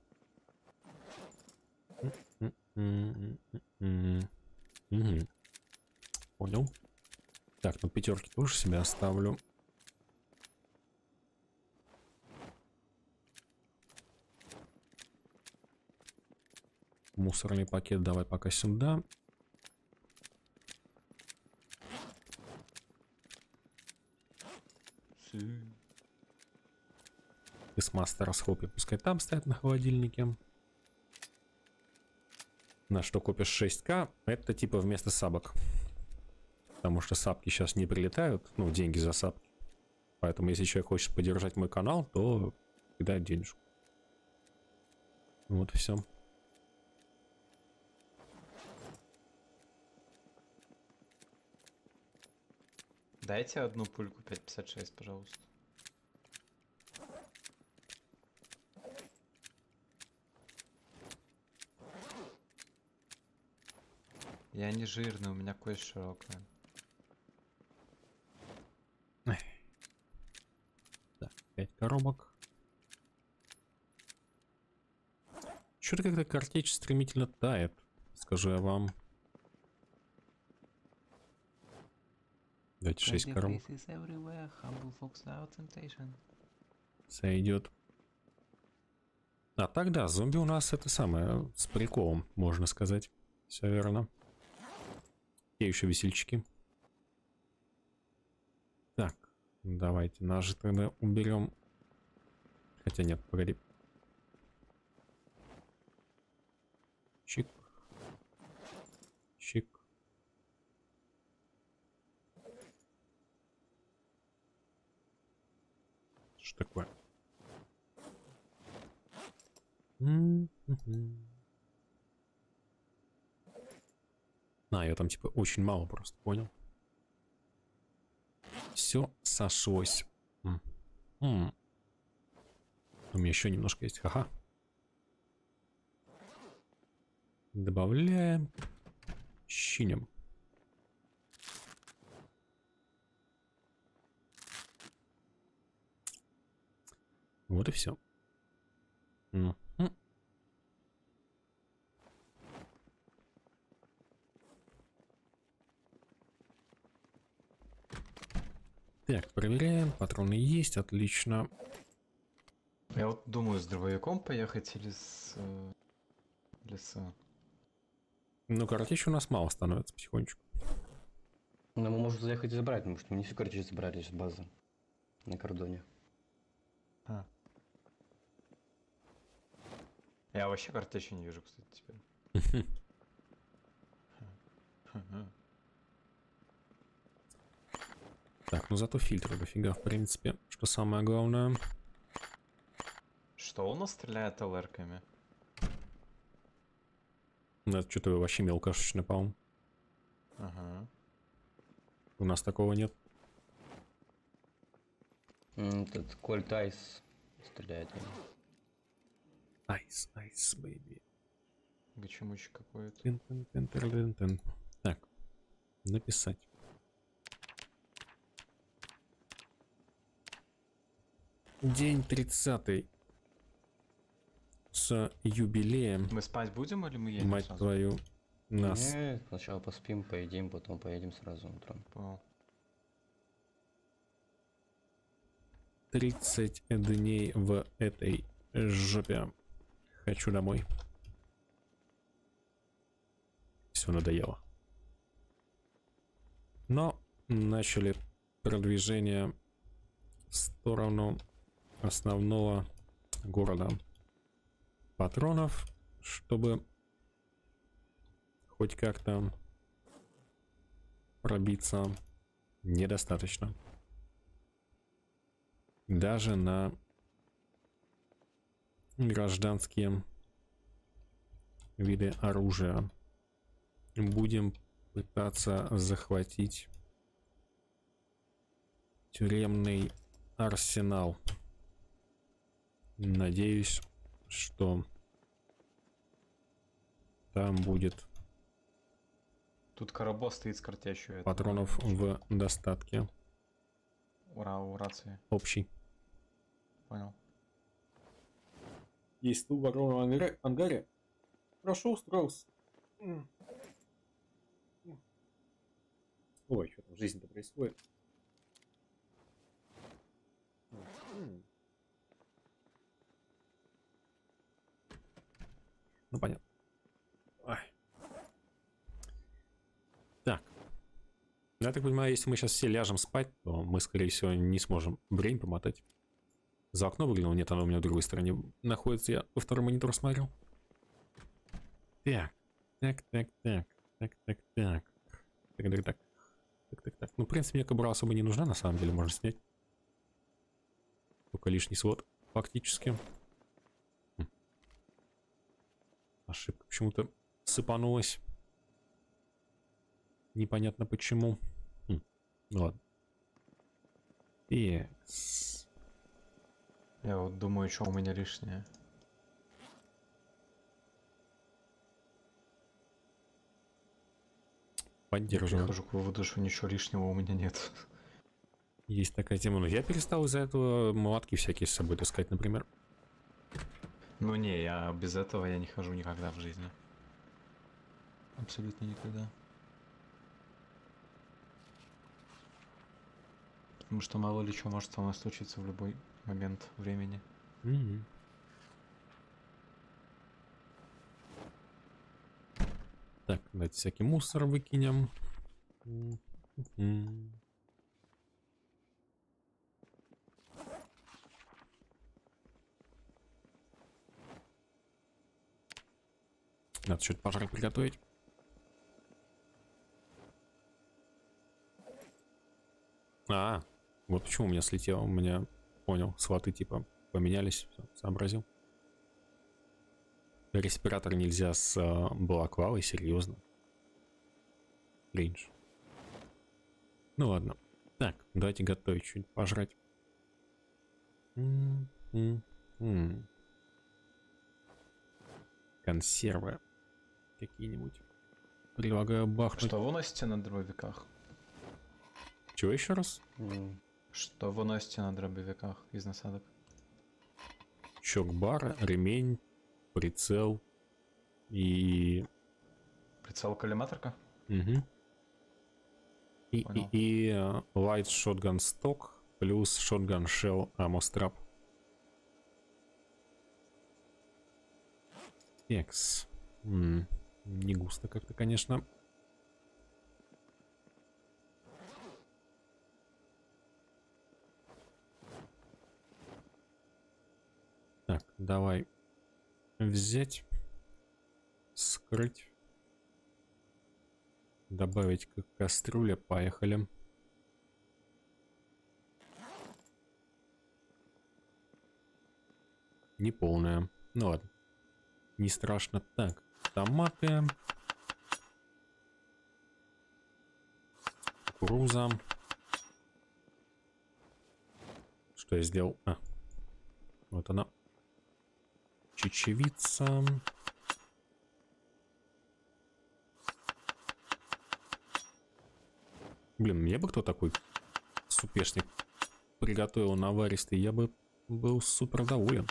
Понял. Так, ну пятерки тоже себе оставлю. Мусорный пакет давай пока сюда. Из мастера схопи пускай там стоят на холодильнике. На что купишь 6к, это типа вместо сабок. Потому что сапки сейчас не прилетают, ну, деньги за сапки. Поэтому если человек хочет поддержать мой канал, то кидает денежку. Вот и все. Дайте одну пульку 5.56, пожалуйста. Я не жирный, у меня кость широкая. Так, 5 коробок. Что-то как-то картечь стремительно тает, скажу я вам. Дайте 6 коробок. Сойдет. А тогда зомби у нас это самое, с приколом, можно сказать. Все верно. Те еще весельчаки. Так, давайте ножи тогда уберем. Хотя нет, погоди. Чик. Чик. Что такое? М-м-м. А, я там типа очень мало просто, понял? Все сошлось. М. М. У меня еще немножко есть, ха-ха. Добавляем. Щинем. Вот и все. Так, проверяем. Патроны есть, отлично. Я вот думаю, с дробовиком поехать или с... э, Или с... Ну, картечь у нас мало становится потихонечку. Но мы можем заехать и забрать, потому что мы не всю карточку забрали с базы. На кордоне. А. Я вообще картечи не вижу, кстати, теперь. Хм. Так, ну зато фильтры дофига, в принципе. Что самое главное. Что у нас стреляет LR ками? Ну, это что-то вообще мелкашечное, по-моему. Ага. У нас такого нет. Этот Colt Ace стреляет. Ice, ice, baby. Гачимучик какой-то. Так, написать. День 30 с юбилеем, Мы спать будем или мы едем мать сразу? твою, нас. Нет, сначала поспим, поедим, потом поедем сразу утром. Понял. 30 дней в этой жопе. Хочу домой. все надоело. Но начали продвижение в сторону основного города патронов, чтобы хоть как-то пробиться недостаточно. Даже на гражданские виды оружия. Будем пытаться захватить тюремный арсенал. Надеюсь, что там будет Тут коробос стоит с картящую. это, патронов в достатке Ура, у рации. общий. Понял. Есть ту ворона ангаре. ангаре. Хорошо устроился. Ой, что там в жизни-то происходит понятно. Ой. Так. Ну, Я так понимаю, если мы сейчас все ляжем спать, то мы, скорее всего, не сможем время помотать. За окно выглянул? Нет, оно у меня в другой стороне находится. Я во второй монитор смотрел. Так, так, так, так, так, так, так. Так, так, так. Так, так, так. Ну, в принципе, мне кобура особо не нужна, на самом деле, можно снять. Только лишний свод, фактически. Хм. Ошибка почему-то сыпанулась. Непонятно почему. Хм. Ну ладно. Текс. Я вот думаю, что у меня лишнее. Поддерживаю. Прихожу к выводу, что ничего лишнего у меня нет. Есть такая тема. Но я перестал из-за этого молотки всякие с собой таскать, например. Ну не, я без этого я не хожу никогда в жизни. Абсолютно никогда. Потому что мало ли что может со мной случиться в любой момент времени. Мгм. Так, давайте всякий мусор выкинем. Мгм. Надо что-то пожрать приготовить. А, вот почему у меня слетело. У меня, понял, слоты типа поменялись. Всё, сообразил. Респиратор нельзя с э, балаклавой, серьезно. Кринж. Ну ладно. Так, давайте готовить что-нибудь пожрать. М, м, м. Консервы какие-нибудь. Предлагаю бахнуть. Что вы носите на дробовиках? Чего еще раз? Что вы носите на дробовиках из насадок? Чок-бар, ремень, прицел и... Прицел коллиматорка? Мгм. И, и, Понял. и, э, light shotgun stock плюс shotgun shell ammo strap. М, Не густо как-то, конечно. Так, давай взять, скрыть, добавить к кастрюле, поехали. Не полная. Ну ладно. Не страшно. Так, томаты. Кукуруза. Что я сделал? А, вот она. Чечевица. Блин, мне бы кто такой супешник приготовил наваристый, я бы был супер доволен.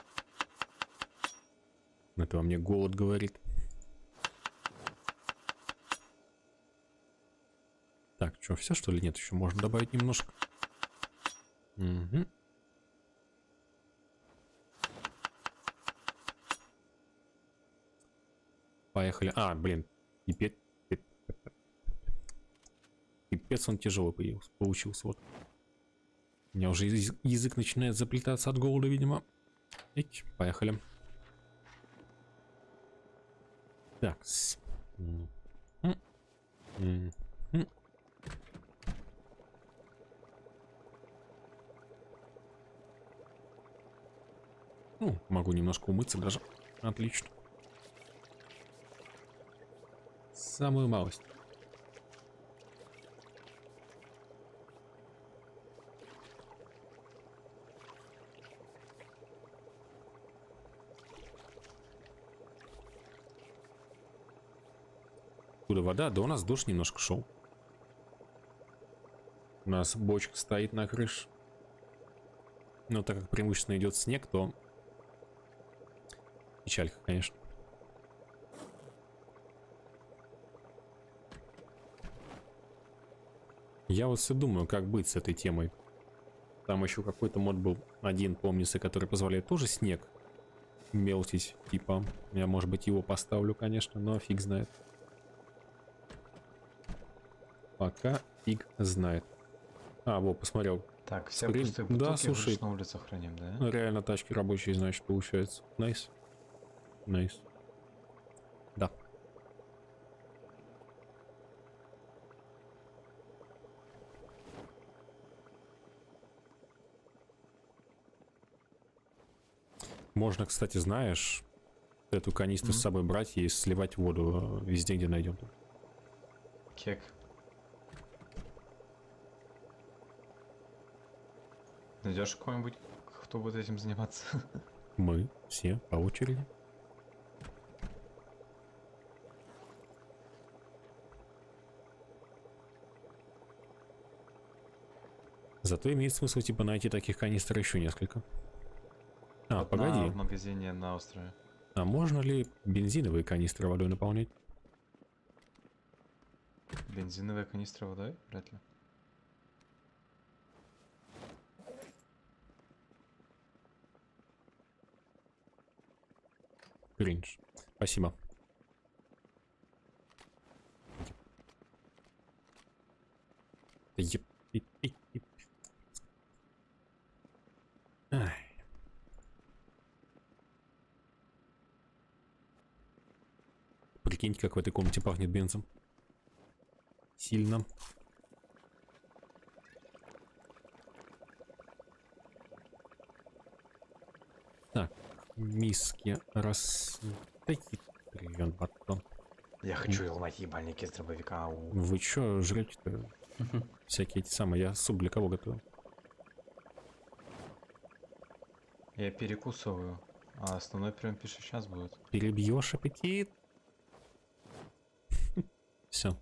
Это во мне голод говорит. Так, что, все что ли? Нет, еще можно добавить немножко. Мгм. Поехали. А, блин, пипец, пип- Пипец он тяжелый появился, получился вот. У меня уже язы- язык начинает заплетаться от голода, видимо. Ить, поехали. Так. Ну, могу немножко умыться даже. Отлично. Самую малость. Откуда вода? Да у нас дождь немножко шел. У нас бочка стоит на крыше. Но так как преимущественно идет снег, то печалька, конечно. Я вот все думаю, как быть с этой темой. Там еще какой-то мод был один, помнится, который позволяет тоже снег мелтить. Типа, я, может быть, его поставлю, конечно, но фиг знает. Пока фиг знает. А, вот, посмотрел. Так, все Скорее- пустые да, бутылки слушай. вручную на улицах храним, да? Реально тачки рабочие, значит, получается. Nice. Nice. Да. Можно, кстати, знаешь, эту канистру с Мгм. собой брать и сливать воду э, везде, где найдем. Кек. Найдешь кого-нибудь, кто будет этим заниматься? Мы все по очереди. Зато имеет смысл типа найти таких канистр еще несколько. А, Вот погоди. на- в магазине на острове. А можно ли бензиновые канистры водой наполнять? Бензиновая канистра водой? Вряд ли. Кринж. Спасибо. Да еб- и- и- и- Ай. Прикиньте, как в этой комнате пахнет бензом. Сильно. Так, миски раз... Хитрен батон. Я хочу ломать ебальники из дробовика. Вы чё жрете-то? Всякие эти самые. Я суп для кого готовил? Я перекусываю. А основной прием пишет сейчас будет. Перебьешь аппетит? Все.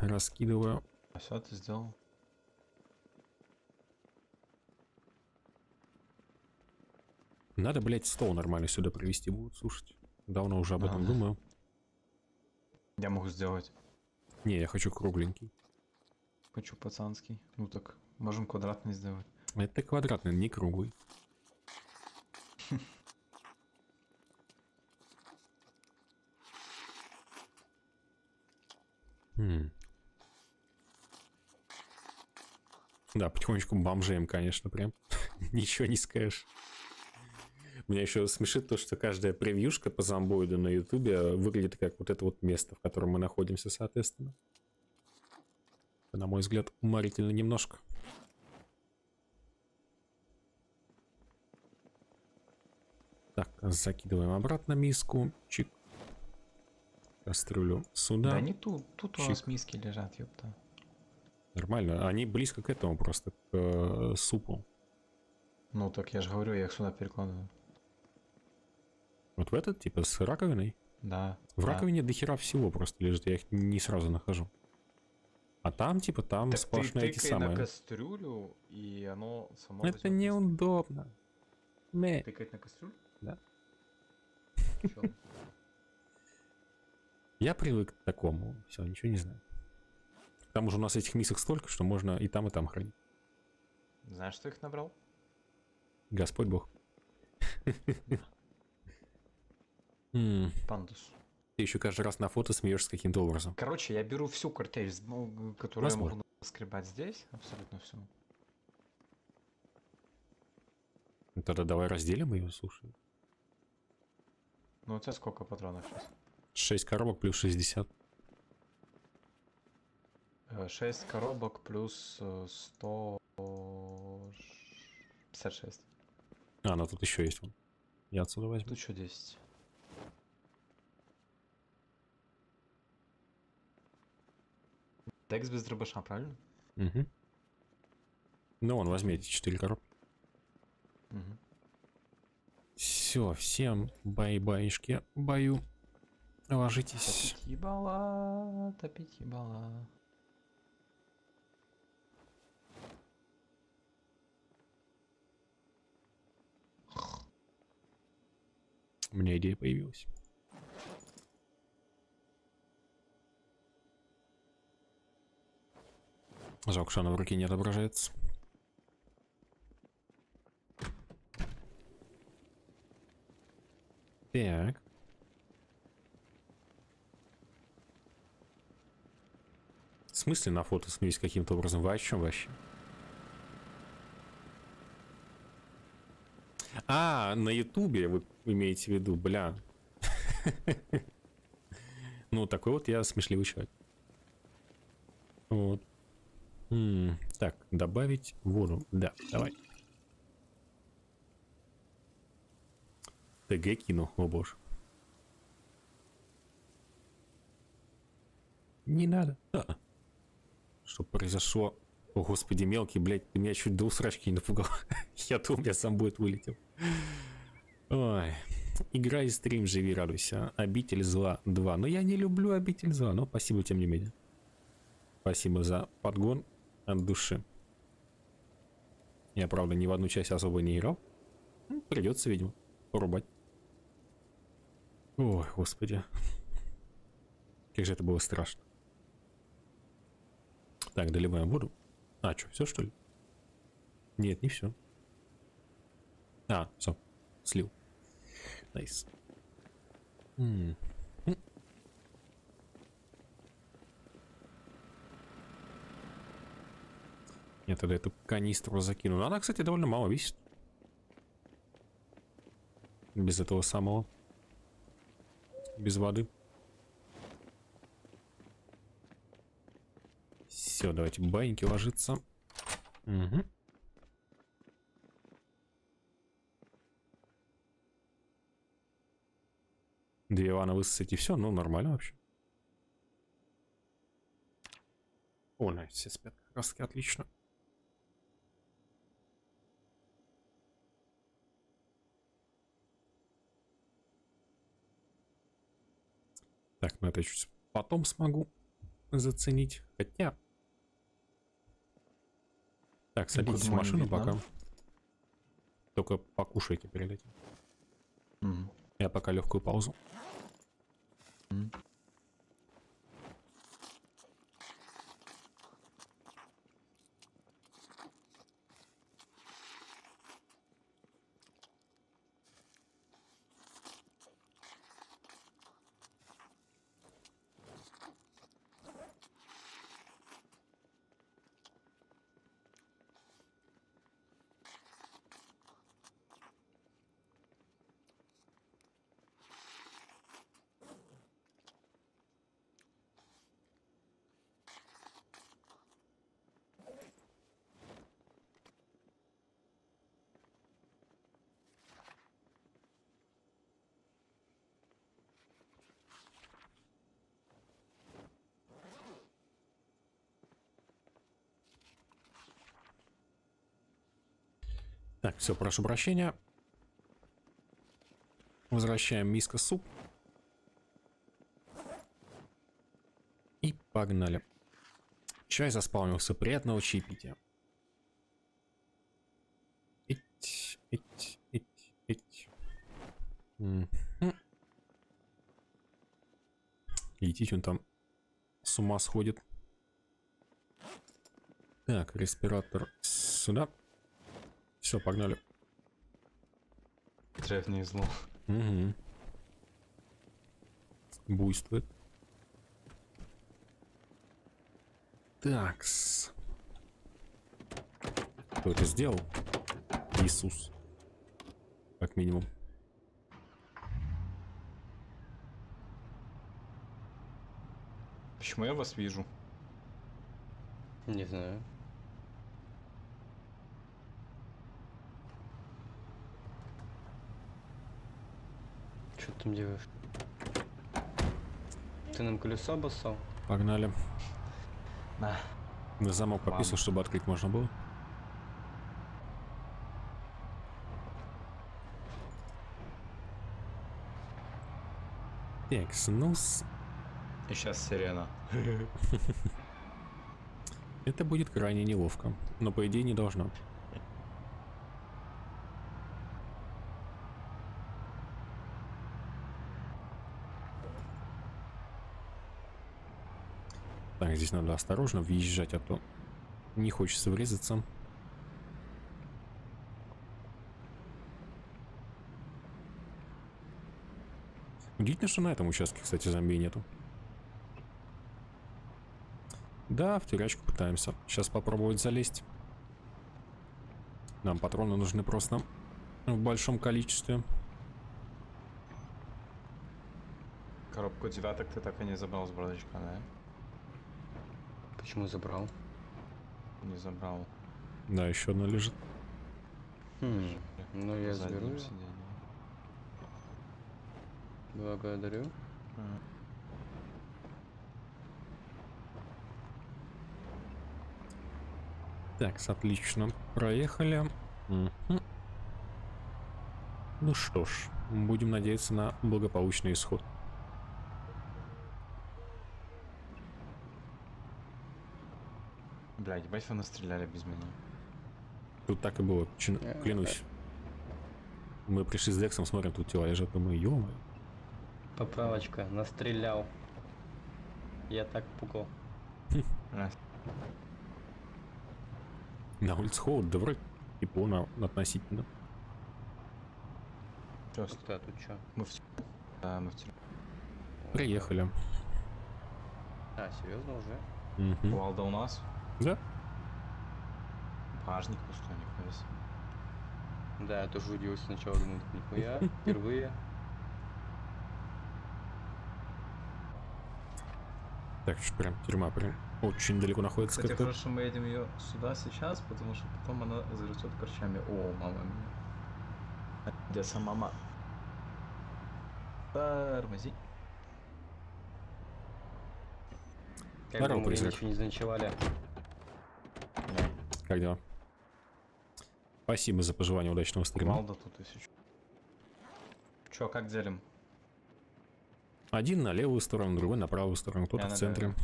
раскидываю. А все ты сделал? Надо, блядь, стол нормально сюда привезти будут, слушать. Давно уже об этом думаю. Я могу сделать. Не, я хочу кругленький. Хочу пацанский. Ну так, можем квадратный сделать. Это квадратный, не круглый. Хм. Да, потихонечку бомжеем, конечно, прям. Ничего не скажешь. Меня еще смешит то, что каждая превьюшка по зомбоиду на ютубе выглядит как вот это вот место, в котором мы находимся, соответственно. Это, на мой взгляд, уморительно немножко. Так, закидываем обратно миску. Чик. Кастрюлю сюда. Да, они тут, тут у Чик. нас миски лежат, ёпта. Нормально. Они близко к этому просто, к э, супу. Ну так я же говорю, я их сюда перекладываю. Вот в этот, типа, с раковиной. Да. В да. раковине дохера всего просто лежит, я их не сразу нахожу. А там, типа, там Так ты сплошные эти тыкай на самые. кастрюлю, и оно само Это неудобно. Не. Тыкать на кастрюлю? Да. Чё? Я привык к такому. Все, ничего не знаю. К тому же у нас этих мисок столько, что можно и там, и там хранить. Знаешь, что их набрал? Господь Бог. Пандус. Ты еще каждый раз на фото смеешься каким-то образом. Короче, я беру всю картель, ну, которую я могу скребать здесь, абсолютно всю. Ну, Тогда давай разделим ее, слушай. Ну, у тебя сколько патронов сейчас? 6 коробок плюс 60. 6 коробок плюс э, 156. А, ну тут еще есть. Я отсюда возьму. Тут еще 10. Декс без дробаша, правильно? Угу. Ну, вон, возьми эти 4 коробки. Мгм. Все, всем бай-баишки, баю. Ложитесь. Топить ебала, топить ебала. У меня идея появилась. Жалко, что она в руке не отображается. Так. В смысле на фото смеюсь каким-то образом? Вы о чем вообще? А, на ютубе вы имеете в виду, бля. Ну, такой вот я смешливый человек. Вот. Так, добавить воду. Да, давай. ТГ кину, о боже. Не надо. А. Что произошло? О, господи, мелкий, блядь, ты меня чуть до усрачки не напугал. Я думал, я сам будет вылетел. Ой. Игра и стрим, живи, радуйся. Обитель зла 2. Но я не люблю обитель зла, но спасибо тем не менее. Спасибо за подгон от души. Я, правда, ни в одну часть особо не играл. Ну, Придется, видимо, порубать. Ой, господи. Как же это было страшно. Так, доливаем воду. А, что, все что ли? Нет, не все. А, все, слил. Nice. М. Я тогда эту канистру закину. Она, кстати, довольно мало весит. Без этого самого. Без воды. Все, давайте баиньки ложиться. Угу. Две ванны высосать и все, ну нормально вообще. О, на, все спят как раз таки отлично. Так, ну это чуть потом смогу заценить. Хотя... Так, садитесь в машину пока. Только покушайте перед этим. Мгм. Я пока легкую паузу. Мгм. Все, прошу прощения. Возвращаем миска суп. И погнали. Чай заспавнился. Приятного чаепития. Ить, ить, ить, ить. Идите, он там с ума сходит. Так, респиратор сюда. Все, погнали. Древний зло. Угу. буйствует. Такс. Кто это сделал? Иисус. Как минимум. Почему я вас вижу? Не знаю. Что ты там делаешь? Ты нам колесо обоссал? Погнали. На. На замок пописал, чтобы открыть можно было. Так, ну с- И сейчас сирена. это будет крайне неловко, но по идее не должно. Так, здесь надо осторожно въезжать, а то не хочется врезаться. Удивительно, что на этом участке, кстати, зомби нету. Да, в тюрячку пытаемся. Сейчас попробовать залезть. Нам патроны нужны просто в большом количестве. Коробку девяток ты так и не забрал с бардачка, да? Почему забрал? Не забрал. Да, еще одна лежит. Хм, ну я заберу. Благодарю. М. Так, отлично. Проехали. Мгм. Ну что ж, будем надеяться на благополучный исход. Блядь, ебать вы настреляли без меня. Тут так и было, чин- Э, клянусь. Мы пришли с Дексом, смотрим, тут тела лежат, думаю, ё Поправочка, настрелял. Я так пукал. А, На улице холод, да вроде тепло на, относительно. чё, а тут чё? мы в Да, мы в. Приехали. А, серьезно уже? Мгм. Кувалда у нас. Да? Багажник пустой, нихуя себе. Да, я тоже удивился сначала, думаю, нихуя, впервые. Так что прям тюрьма прям очень далеко находится Кстати, хорошо, мы едем ее сюда сейчас, потому что потом она зарастет корчами. О, мама мия. Где сама мама? Тормози. Как Здорово, бы мы ничего не заночевали. Как дела? Спасибо за пожелание удачного стрима. Кувалда тут тысячу. Чё, как делим? Один на левую сторону, другой на правую сторону, кто-то в на центре.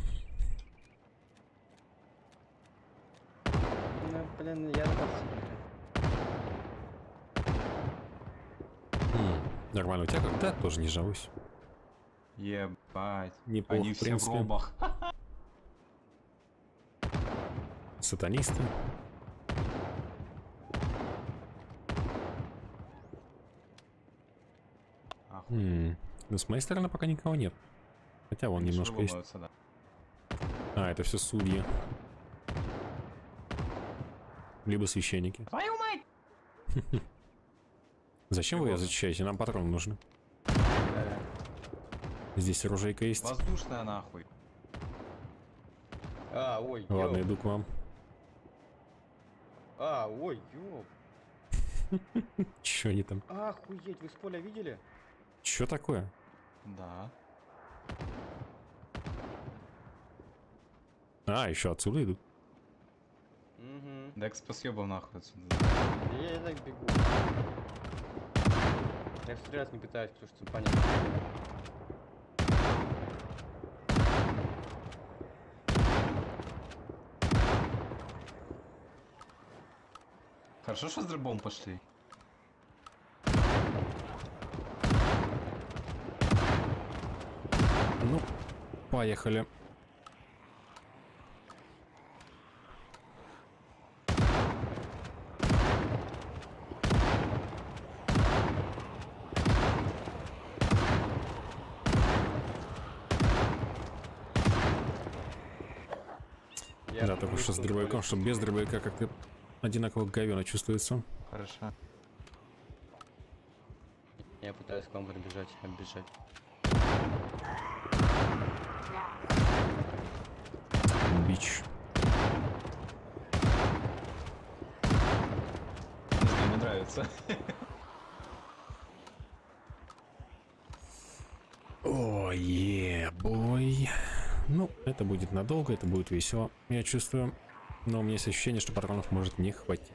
Ну, блин, я М, Нормально, у тебя как? Да, тоже не жалуюсь. Ебать. Неплохо, Они в все в принципе. робах. Сатанисты. Ахуй. М, Ну, с моей стороны пока никого нет. Хотя вон Они немножко есть. да. А, это все судьи. Либо священники. Твою мать! Зачем вы ее защищаете? Нам патроны нужны. Да. Здесь оружейка есть. Воздушная нахуй. А, ой, Ладно, ёп. иду к вам. А, ой, ёп. Че они там? Охуеть, вы с поля видели? Че такое? Да. А, еще отсюда идут. Угу. Декс посъебал нахуй отсюда. Я и так бегу. Я стрелять не пытаюсь, потому что паника. Хорошо, что с дробом пошли. Ну, поехали. Я да, только что с дробовиком, чтобы без дробовика как-то одинаково говено чувствуется. Хорошо. Я пытаюсь к вам пробежать, оббежать. Бич. Мне нравится. О, е, бой. Ну, это будет надолго, это будет весело, я чувствую. Но у меня есть ощущение, что патронов может не хватить.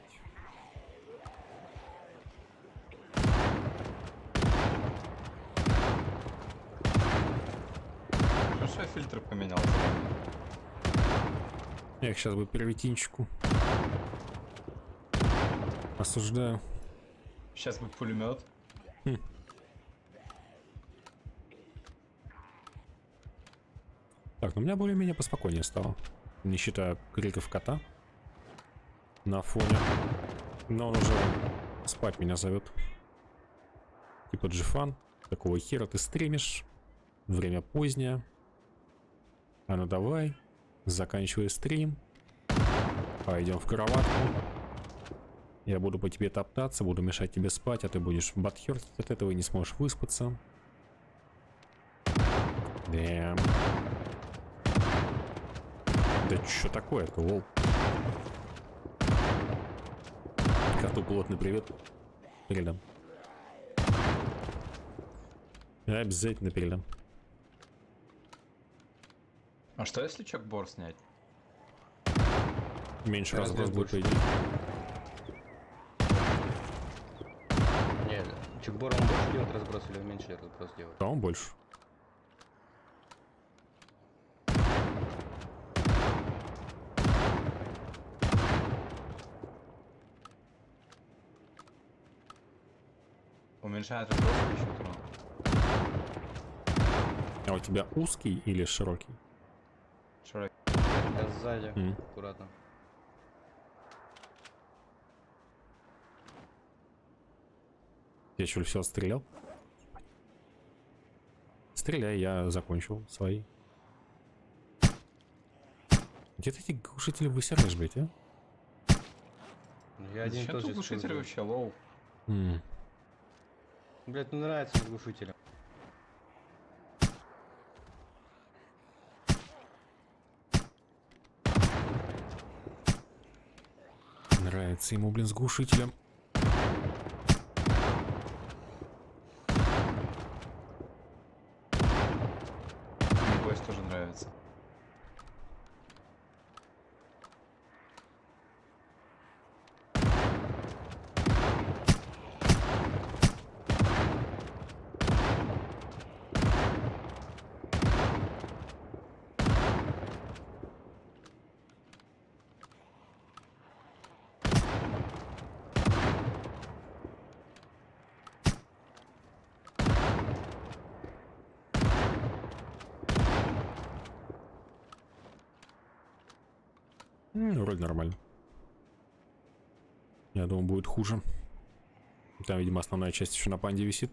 Хорошо, фильтр поменялся. Я их сейчас бы первитинчику. Осуждаю. Сейчас бы пулемет. Так, ну у меня более-менее поспокойнее стало. Не считая криков кота. На фоне. Но он уже спать меня зовет. Типа Джифан, такого хера ты стримишь. Время позднее. А ну давай. Заканчивай стрим. Пойдем в кроватку. Я буду по тебе топтаться, буду мешать тебе спать, а ты будешь батхертить от этого и не сможешь выспаться. Дэм. Да что такое-то, лол? Коту плотный привет. Передам. Обязательно передам. А что если чокбор снять? Меньше разброс будет, по больше? идее. Нет, чекбор он больше делает разброс или меньше разброс делает? Да, он больше. Уменьшает еще урон? А у тебя узкий или широкий? Широкий. Я сзади, М. аккуратно. Я что ли все отстрелял? Стреляй, я закончил свои. Где ты эти глушители высираешь, блядь, а? Ну, Я один Зачем тоже тут глушитель вообще лоу? М, Блять, ну нравится с глушителем. Нравится ему, блин, с глушителем. Мне бойс тоже нравится. М, Вроде нормально. Я думал, будет хуже. Там, видимо, основная часть еще на панде висит.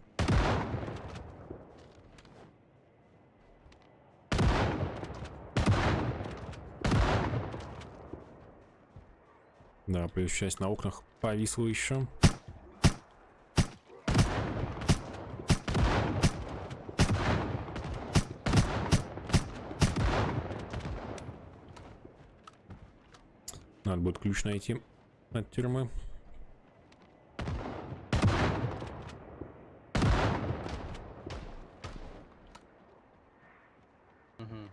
Да, плюс часть на окнах повисла еще. Надо будет ключ найти от тюрьмы. Мгм.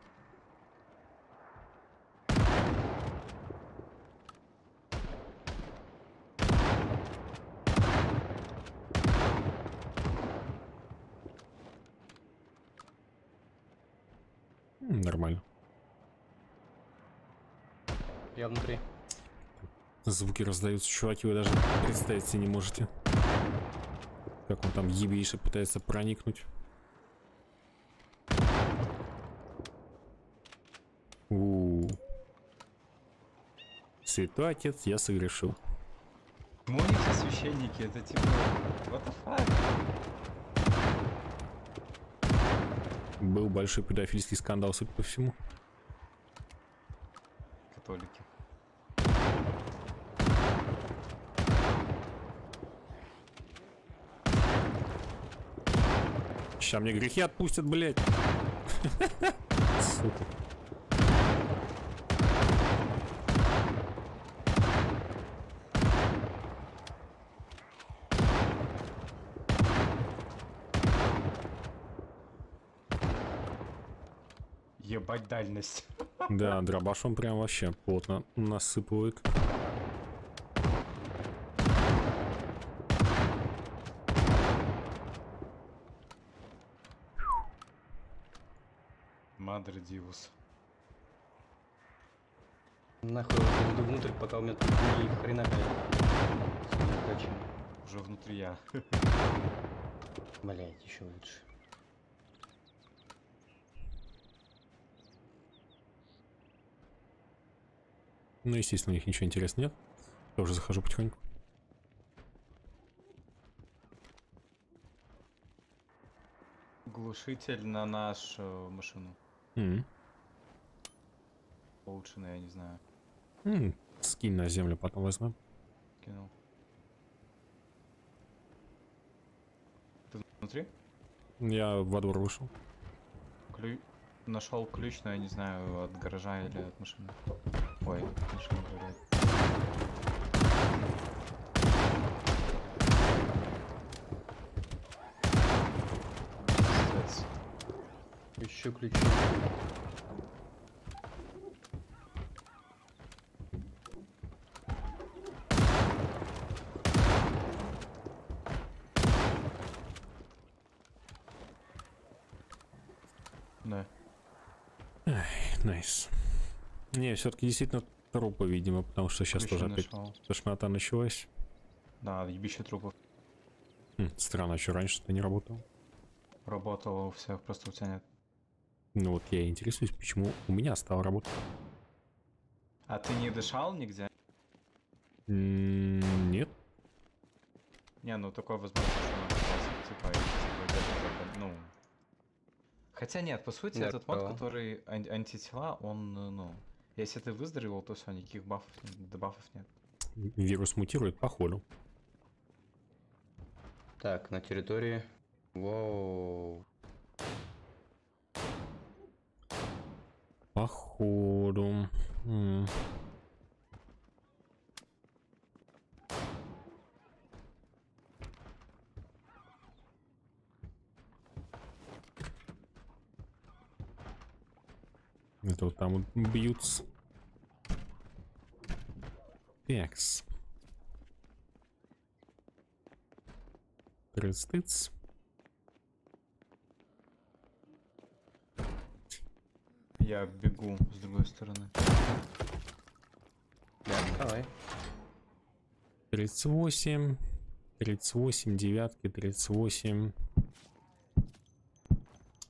М, Нормально. Я внутри. Звуки раздаются, чуваки, вы даже представить себе не можете. Как он там ебейше пытается проникнуть. у Святой отец, я согрешил. Все священники? Это типа... What the fuck? Был большой педофильский скандал, судя по всему. католики. Сейчас мне грехи отпустят, блядь. Сука. Ебать дальность. Да, дробаш он прям вообще плотно насыпывает. Дивус. Нахуй я иду внутрь, пока у меня тут ни хрена блядь. Уже внутри я. Блять, еще лучше. Ну, естественно, у них ничего интересного нет. Я уже захожу потихоньку. Глушитель на нашу машину. М, Улучшенный, я не знаю. м, Скинь на землю, потом возьмем. Кинул. Ты внутри? Я во двор вышел. Ключ... Нашел ключ, но я не знаю, от гаража или от машины. Ой, машина блядь. Еще ключи. Да. Nice. Не, все-таки действительно трупы, видимо, потому что сейчас Ключи тоже опять нашел. тошнота началась. Да, ебище трупов. Хм, странно, что раньше это не работало. Работало у всех, просто у тебя нет. Ну вот я интересуюсь, почему у меня стало работать. А ты не дышал нигде? М, Нет. Не, ну такой возможно, что типа, типа, ну... Хотя нет, по сути, Да, этот мод, да. который ан- антитела, он, ну... Если ты выздоровел, то все, никаких бафов, нет, дебафов нет. Вирус мутирует, походу. Так, на территории. Воу. Походу. М. Это вот там вот бьются. Такс. Тыц-тыц. Я бегу с другой стороны. Да, давай. 38, 38, девятки, 38,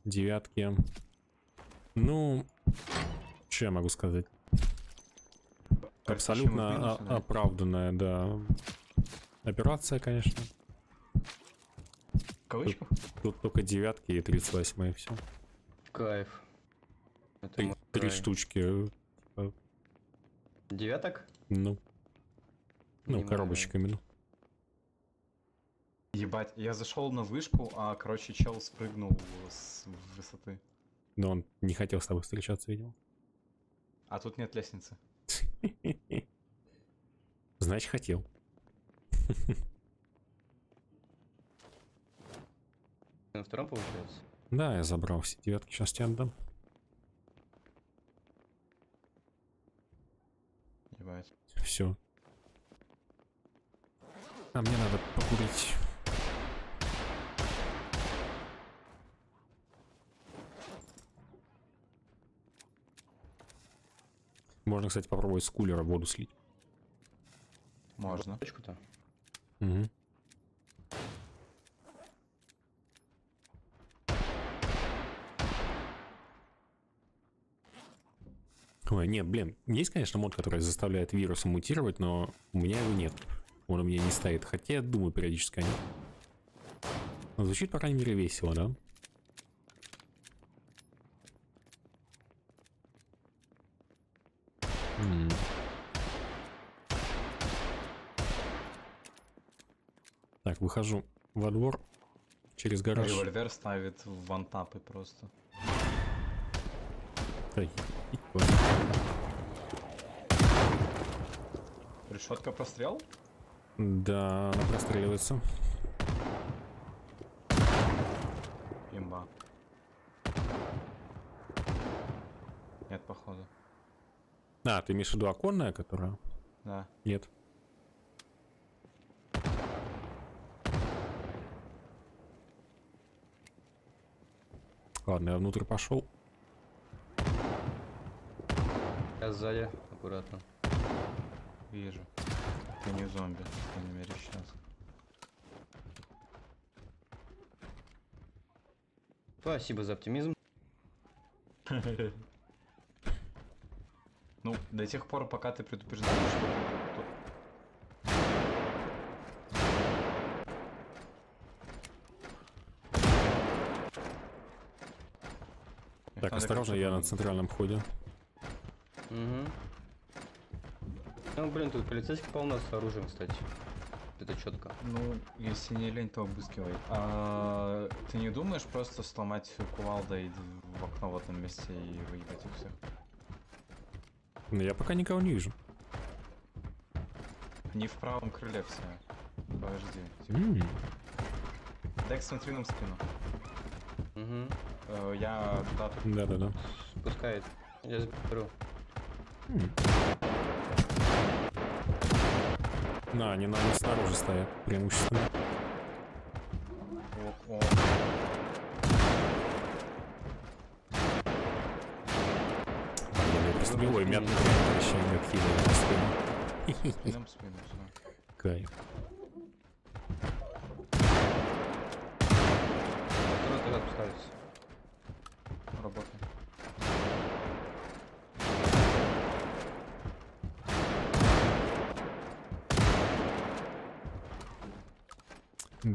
девятки. Ну, что я могу сказать? Абсолютно Почему о- минусы, да? оправданная, да. Операция, конечно. В кавычках? Тут только девятки и 38 и все. Кайф. Это Три, три штучки. э, Девяток? Ну, ну, Не коробочек именно. Ебать, я зашел на вышку, а, короче, чел спрыгнул с высоты. Но он не хотел с тобой встречаться, видимо. А тут нет лестницы. Значит, хотел. На втором получается? Да, я забрал все девятки, сейчас тебе отдам. Ебать. Все. А мне надо покурить. Можно, кстати, попробовать с кулера воду слить. Можно. Точку-то? Мгм. Ой, нет, блин, есть, конечно, мод, который заставляет вируса мутировать, но у меня его нет. Он у меня не стоит, хотя я думаю периодически о нем. Звучит, по крайней мере, весело, да? Так, выхожу во двор через гараж. Револьвер ставит в вантапы просто. Так, и, Решетка прострел? Да, она простреливается. Имба. Нет, походу. А, ты имеешь в виду оконная, которая? Да. Нет. Ладно, я внутрь пошел. Я сзади, аккуратно. Вижу. Ты не зомби, по крайней мере, сейчас. Спасибо за оптимизм. Ну, до тех пор, пока ты предупреждаешь, что Так, надо осторожно, я на центральном входе. Угу. Ну, блин, тут полицейский полно с оружием, кстати. Это четко. Ну, если не лень, то обыскивай. А, ты не думаешь просто сломать кувалдой в окно в этом месте и выебать их всех? Но я пока никого не вижу. Не в правом крыле все. Подожди. Дай смотри нам спину. Угу. Э, я туда Да-да-да. Спускает. Я заберу. М. На, они на снаружи стоят, преимущественно. О, о. Я не отхиливает на спину. Кайф. Второй тоже отпускается. Работай.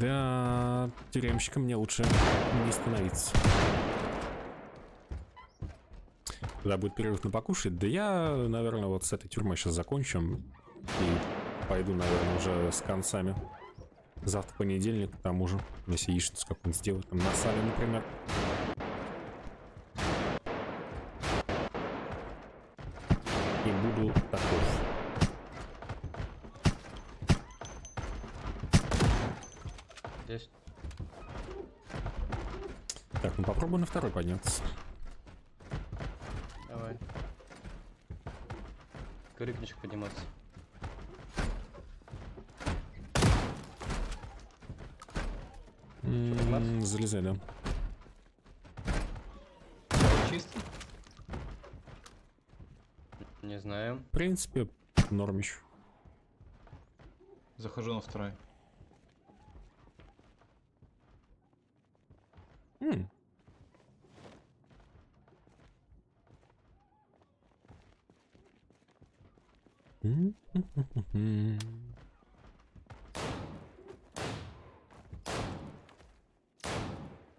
Да, тюремщиком мне лучше не становиться. Когда будет перерыв на покушать, да я, наверное, вот с этой тюрьмой сейчас закончим и пойду, наверное, уже с концами. Завтра понедельник, к тому же, если яичницу какую-нибудь сделать, там на сале, например. И буду таков. Здесь. Так, ну попробуй на второй подняться. Давай. Крикничек подниматься. М? Залезай, да. Чисто? Не знаю. В принципе, нормич. Захожу на второй. М. М.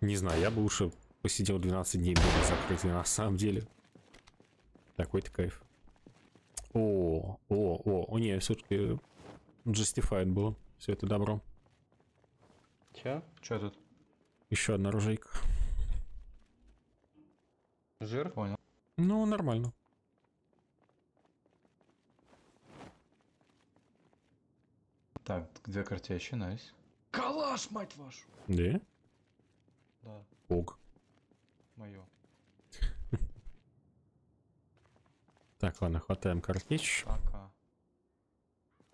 Не знаю, я бы лучше посидел 12 дней без закрытия на самом деле. Такой-то кайф. О, о, о, о, не, все-таки Justified было. Все это добро. Че? Че тут? Еще одна оружейка. Жир? Понял. Ну, нормально. Так, две картечи, найс. Калаш, мать вашу! Да? Да, Ог. мое. Так, ладно, хватаем картечь. АК.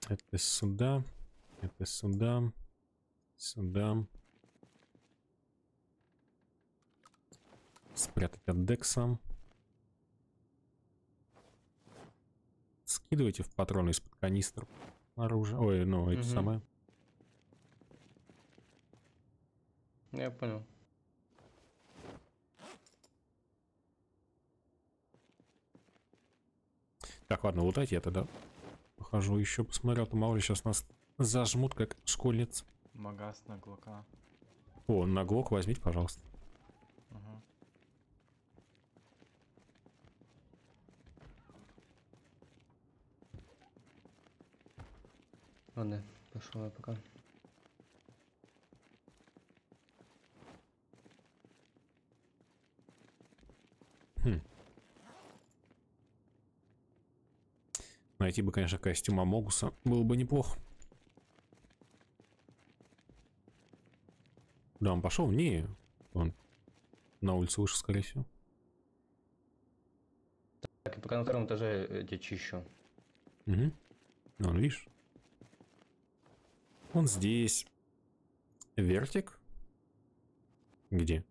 Это сюда. Это сюда. Сюда. Спрятать от Декса. Скидывайте в патроны из-под канистр оружие. Ой, ну, это Мгм. самое. Я понял. Так, ладно, лутайте я тогда похожу еще посмотрю, а то мало ли сейчас нас зажмут, как школьниц. Магаз на глока. О, на глок возьмите, пожалуйста. Ага. Ладно, пошел я пока. Найти бы, конечно, костюм Амогуса. Было бы неплохо. Да, он пошел? Не. Он на улице вышел, скорее всего. Так, и пока на втором этаже э, я чищу. Угу. Он, видишь? Он здесь. Вертик? Где?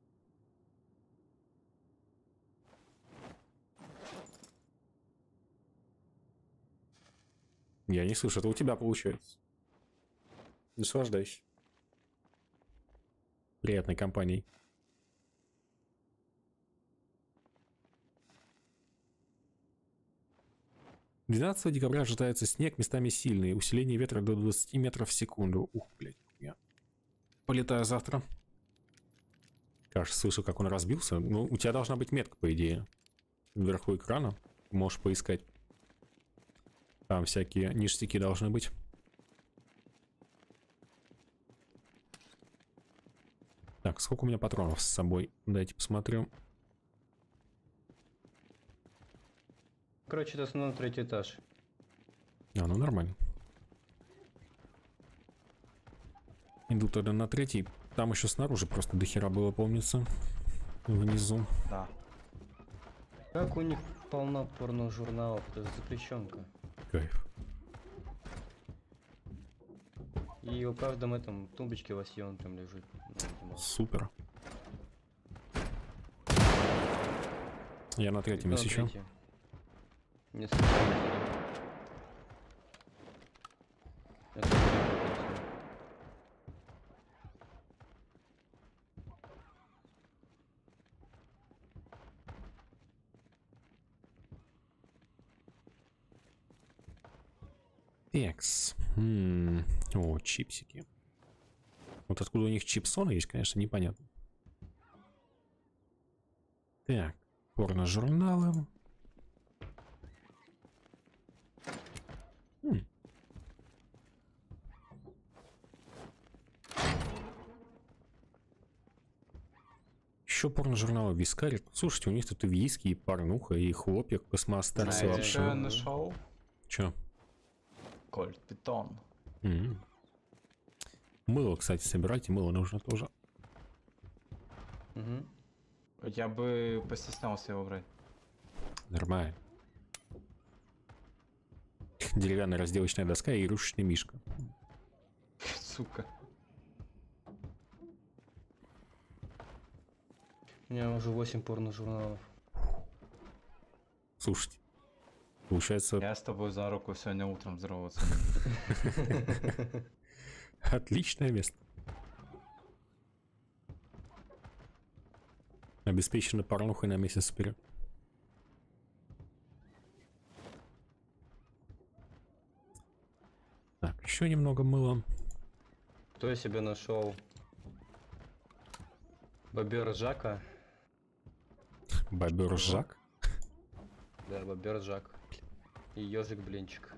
Я не слышу, это у тебя получается. Наслаждайся. Приятной компанией. Двенадцатого декабря ожидается снег, местами сильный, усиление ветра до 20 метров в секунду. Ух, блядь, я полетаю завтра. Кажется, слышу, как он разбился. Ну, у тебя должна быть метка, по идее. Вверху экрана. Можешь поискать. Там всякие ништяки должны быть. Так, сколько у меня патронов с собой? Дайте посмотрю. Короче, это основной третий этаж. А, ну нормально. Иду тогда на третий. Там еще снаружи просто дохера было, помнится. Внизу. Да. Как у них полно порно-журналов, это запрещенка. Кайф. И у каждом этом тумбочке лосьон там лежит. Ну. Супер. Я на третьем, Ну, если еще. третий. Несколько третий. Это третий. Экс. М, О, чипсики. Вот откуда у них чипсоны есть, конечно, непонятно. Так, порно-журналы. М. Еще порно-журналы Вискарик. Слушайте, у них тут и виски, и порнуха, и хлопья космостарс Знаете, вообще. что я нашел? Че? Кольт питон. М. Мыло, кстати, собирайте, мыло нужно тоже. Мгм. Я бы постеснялся его брать. Нормально. Деревянная разделочная доска и игрушечный мишка. Сука. У меня уже 8 порно-журналов. Слушайте. Получается, Я с тобой за руку сегодня утром здороваться отличное место. Обеспечено порнухой на месяц вперед. Так, еще немного мыла. Кто я себе нашел? Бобер Жака. Бобер Жак. Да, Бобер Жак. И ежик блинчик.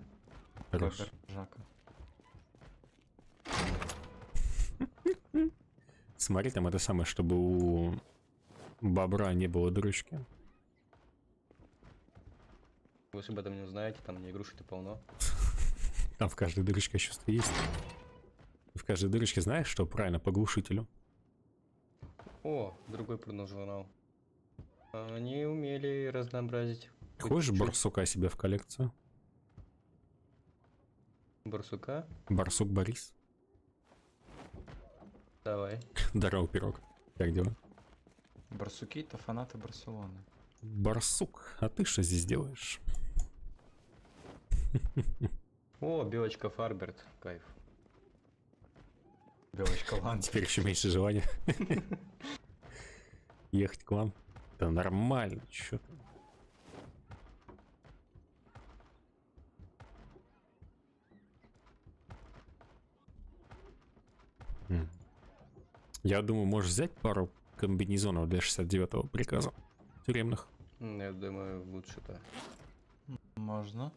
Хорош. Бобер Жака. Смотри, там это самое, чтобы у бобра не было дырочки. Вы об этом не узнаете, там не игрушек-то полно. Там в каждой дырочке чувство есть. В каждой дырочке знаешь, что правильно по глушителю? О, другой порно-журнал. Они умели разнообразить. Хочешь чуть-чуть барсука себе в коллекцию? Барсука? Барсук Борис. Давай. Здорово, пирог. Как дела? Барсуки это фанаты Барселоны. Барсук, а ты что здесь делаешь? О, белочка Фарберт. Кайф. Белочка Ланди. Теперь еще меньше желания. Ехать к вам? Да нормально, чё ты. Я думаю, можешь взять пару комбинезонов для 69-го приказа тюремных. Я думаю, лучше то. Можно.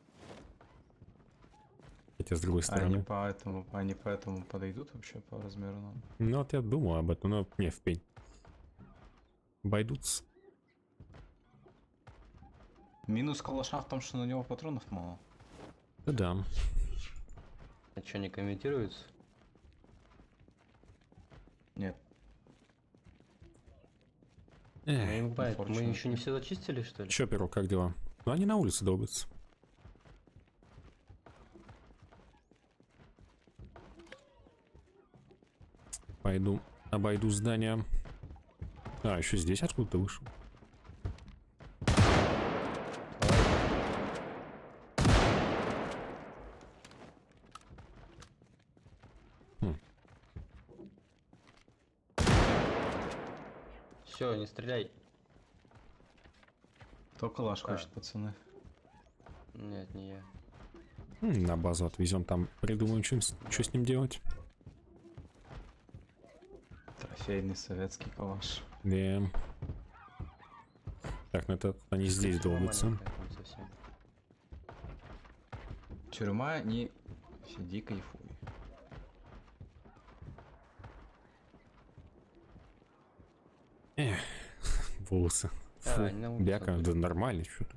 Хотя с другой Они стороны. поэтому, они поэтому подойдут вообще по размеру нам. Ну вот я думал об этом, но не в пень. Обойдутся. Минус калаша в том, что на него патронов мало. Да да. А что, не комментируется? Нет. Понимаю, мы еще не все зачистили, что ли? Чоперу, как дела? Ну, они на улице долбятся. Пойду обойду здание. А, еще здесь откуда-то вышел. Все, не стреляй. Кто калаш Пока. хочет, пацаны? Нет, не я. На базу отвезем, там придумаем, что с ним делать. Трофейный советский калаш. Да. Так, ну это они здесь долбятся. Тюрьма не... Сиди, кайфуй. Эх, волосы. А, Фу, на улице бяка, да нормально что-то.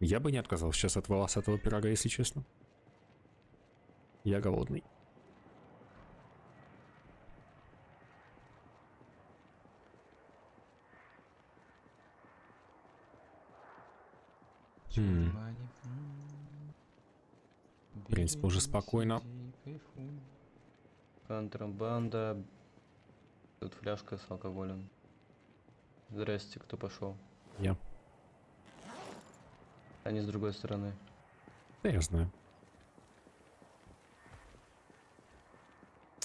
Я бы не отказался сейчас от волосатого пирога, если честно. Я голодный. М. Тюрьма не... В принципе, уже спокойно. Контрабанда. Тут фляжка с алкоголем. Здрасте, кто пошел? Я. Они с другой стороны. Да я знаю.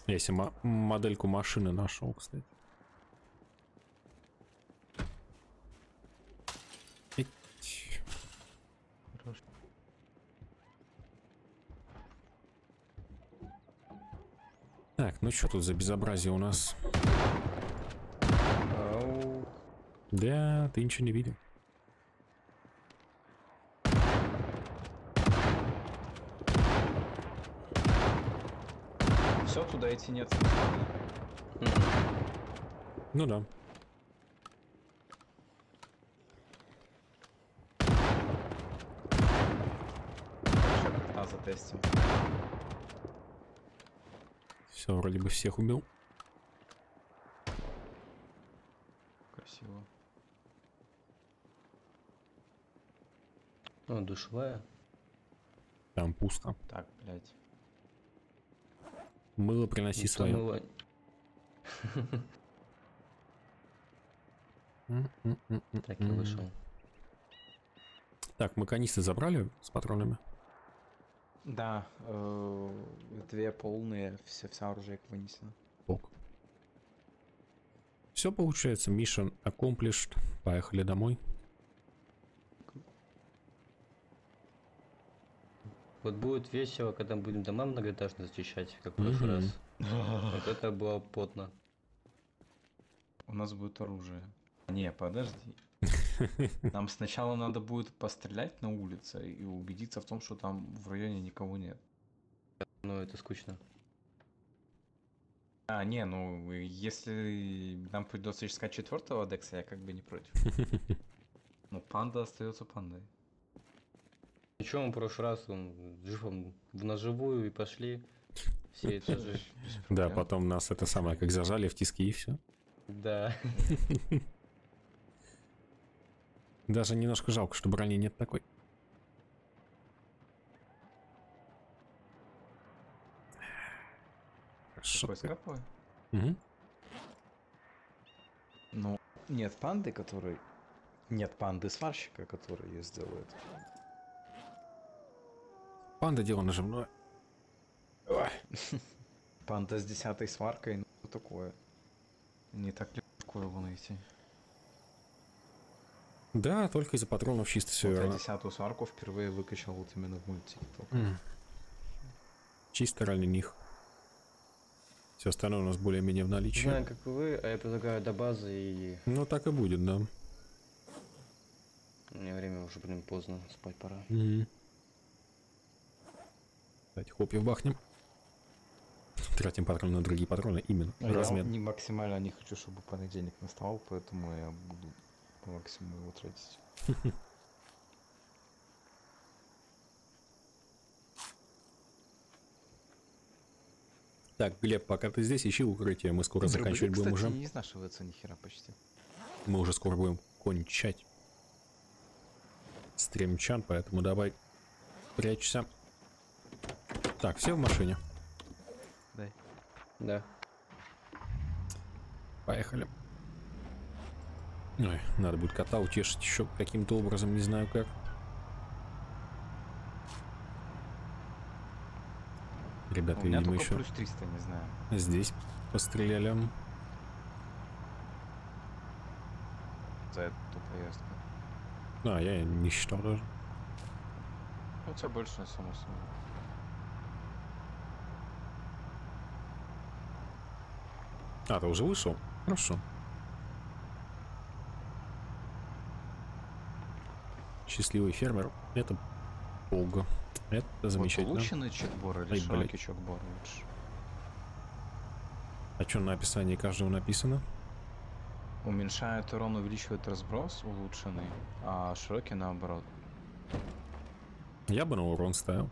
Я себе мо- модельку машины нашел, кстати. Так, ну что тут за безобразие у нас? Ау. Да, ты ничего не видел. Все, туда идти нет. Ну да. Сейчас как-то затестим. Все, вроде бы всех убил. О, душевая. Там пусто. Так, блядь. Мыло приноси Никто свое. мыло- Так и вышел. Так, мы канисты забрали с патронами? Да, э, две полные, все, вся оружие вынесено. Ок. Все получается, mission accomplished. Поехали домой. Вот будет весело, когда будем дома многоэтажно зачищать, как в прошлый раз. Вот это было потно. У нас будет оружие. Не, подожди. Нам сначала надо будет пострелять на улице и убедиться в том, что там в районе никого нет. Ну, это скучно. А, не, ну, если нам придется искать четвертого Декса, я как бы не против. Ну, панда остается пандой. Ничего, мы в прошлый раз он, живом, в ножевую и пошли. Все этажи. Без Да, потом нас это самое, как зажали в тиски и все. Да. Даже немножко жалко, что брони нет такой. Хорошо. Ну, нет панды, который... Нет панды сварщика, который ее сделает. Панда дело нажимное. Панда с десятой сваркой, ну, что такое. Не так легко его найти. Да, только из-за патронов чисто все Вот я десятую сварку впервые выкачал вот именно в мультике. только. М. Чисто ради них. Все остальное у нас более-менее в Не наличии. знаю, как вы, а я предлагаю до базы и... Ну, так и будет, да. У меня время уже, блин, поздно, спать пора. Мгм. Давайте хлопьев бахнем. Тратим патроны на другие патроны, именно. А размен. Я не максимально не хочу, чтобы понедельник наставал, поэтому я буду по максимуму его тратить. Так, Глеб, пока ты здесь, ищи укрытие, мы скоро Дробли, заканчивать будем уже. не изнашивается ни хера почти. Мы уже скоро будем кончать стримчан, поэтому давай прячься. Так, все в машине. Дай. Да. Поехали. Ой, надо будет кота утешить еще каким-то образом, не знаю как. Ребята, У меня видимо, только еще плюс 300, не знаю. здесь постреляли. За эту поездку. А, я не считал даже. Ну, у тебя больше, само собой. А, ты уже вышел? Хорошо. Счастливый фермер. Это Бога. Это замечательно. Вот улучшенный чекбор или Ай, широкий чекбор лучше? А что на описании каждого написано? Уменьшает урон, увеличивает разброс улучшенный, а широкий наоборот. Я бы на урон ставил.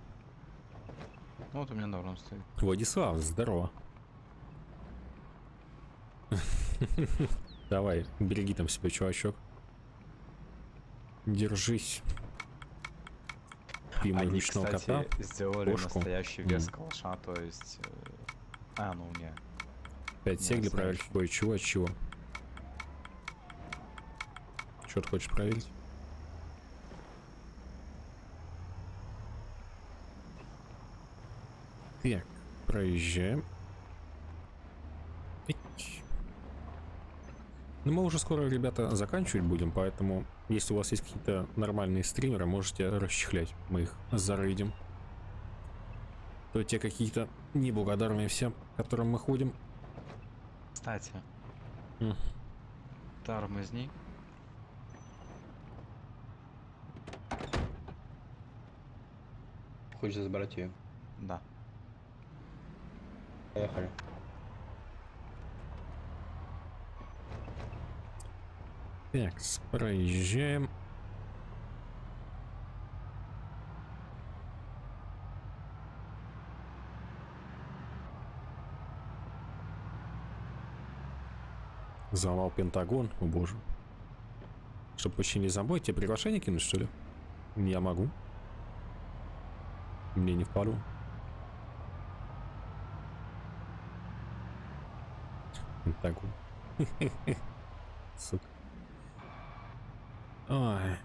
Ну вот у меня на урон стоит. Владислав, здорово. Давай, береги там себя, чувачок. Держись. Ты Они, ручного кстати, кота. сделали кошку. настоящий вес Мгм. калаша, то есть... э, А, ну не. 5 сек для Да, проверки кое-чего, от чего. Что ты хочешь проверить? Так, проезжаем. Ить. Ну, мы уже скоро, ребята, заканчивать будем, поэтому, если у вас есть какие-то нормальные стримеры, можете расчехлять. Мы их зарейдим. То те какие-то неблагодарные все, к которым мы ходим. Кстати. М. Тормозни. Хочешь забрать ее? Да. Поехали. Так, проезжаем. Залал Пентагон, о боже. Чтобы починили забой, тебе приглашение кинуть, что ли? Я могу. Мне не впаду. Пентагон. Сука. Ой.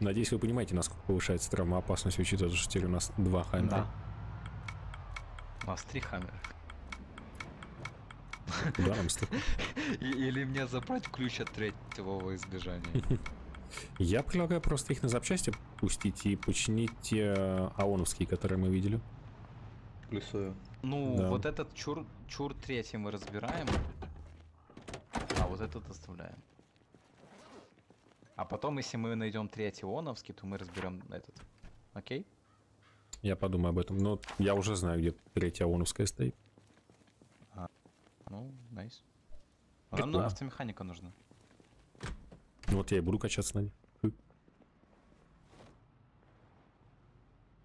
Надеюсь, вы понимаете, насколько повышается травмоопасность, учитывая, что теперь у нас два хаммера. Да. У нас три хаммера. Столько? Или мне забрать ключ от третьего избежания. Я предлагаю просто их на запчасти пустить и починить те э, аоновские, которые мы видели. Плюсую. Ну, Да. вот этот чур, чур третий мы разбираем. А вот этот оставляем. А потом, если мы найдем третий оновский, то мы разберем этот. Окей? Я подумаю об этом. Но я уже знаю, где третья аоновская стоит. Ну, найс. А Нам на автомеханика нужна. Ну Вот я и буду качаться на ней.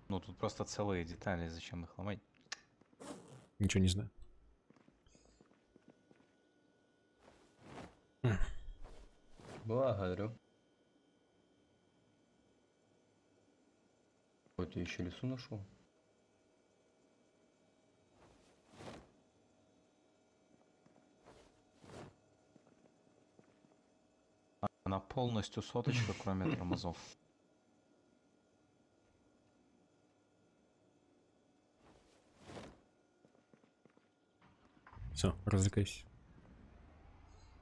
Ну, тут просто целые детали, зачем их ломать? Ничего не знаю. Благодарю. Вот я еще лесу нашел. Она полностью соточка, кроме тормозов. Все, развлекайся.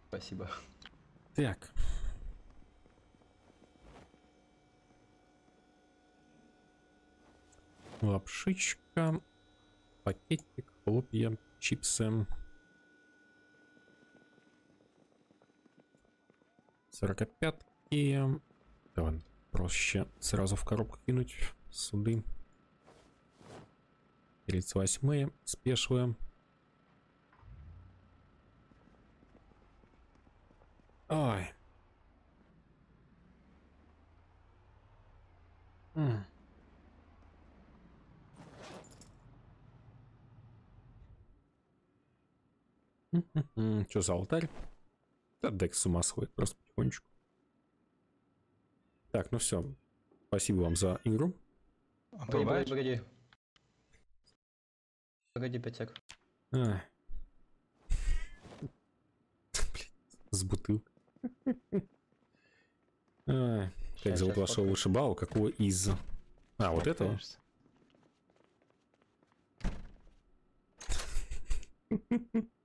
Спасибо. Так. Лапшичка, пакетик, хлопья, чипсы. Сорокопятки. Да ладно, проще сразу в коробку кинуть. Суды. 38 спешиваем. Ой. М. Что за алтарь? Да, Дек с ума сходит просто потихонечку. Так, ну все. Спасибо вам за игру. А Погоди, погоди, погоди. Погоди, 5 сек. Ай. Блин, с бутылкой. Ай, Как зовут вашего вышибала? Какого из? А, вот этого?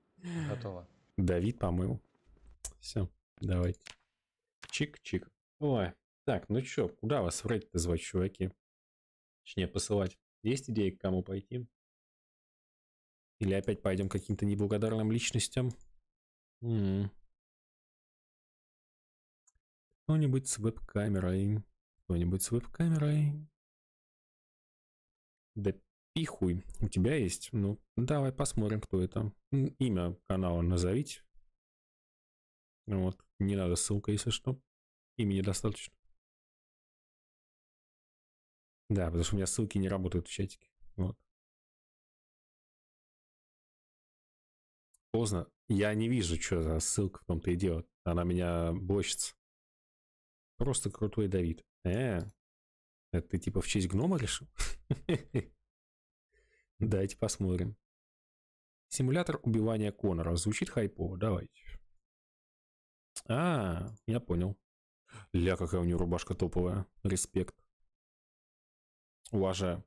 Готово. Давид, по-моему. Все, давайте. Чик-чик. Ой. Так, ну чё, куда вас в рейд-то звать, чуваки? Точнее, посылать. Есть идеи, к кому пойти? Или опять пойдем к каким-то неблагодарным личностям? М. Кто-нибудь с веб-камерой. Кто-нибудь с веб-камерой. Да пихуй. У тебя есть? Ну, давай посмотрим, кто это. Имя канала назовите. Вот. Не надо ссылка, если что. Имени достаточно. Да, потому что у меня ссылки не работают в чатике. Вот. Поздно. Я не вижу, что за ссылка в том-то и дело. Она меня блочится. Просто крутой Давид. Э, это ты типа в честь гнома решил? Давайте посмотрим. Симулятор убивания Конора. Звучит хайпово. Давайте. А, я понял. Ля, какая у него рубашка топовая. Респект. Уважаю.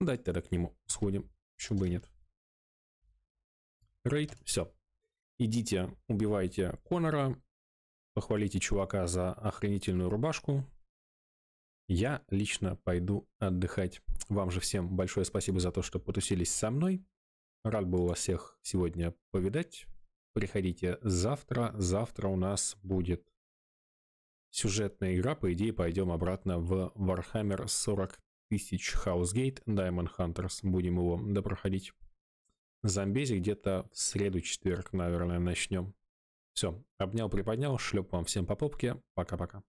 Давайте тогда к нему сходим. Почему бы и нет. Рейд. Все. Идите, убивайте Конора. Похвалите чувака за охренительную рубашку. Я лично пойду отдыхать. Вам же всем большое спасибо за то, что потусились со мной. Рад был вас всех сегодня повидать. Приходите завтра. Завтра у нас будет сюжетная игра. По идее, пойдем обратно в Warhammer 40 тысяч Housegate Diamond Hunters. Будем его допроходить. Замбези где-то в среду-четверг, наверное, начнем. Все, обнял, приподнял, шлеп вам всем по попке. Пока-пока.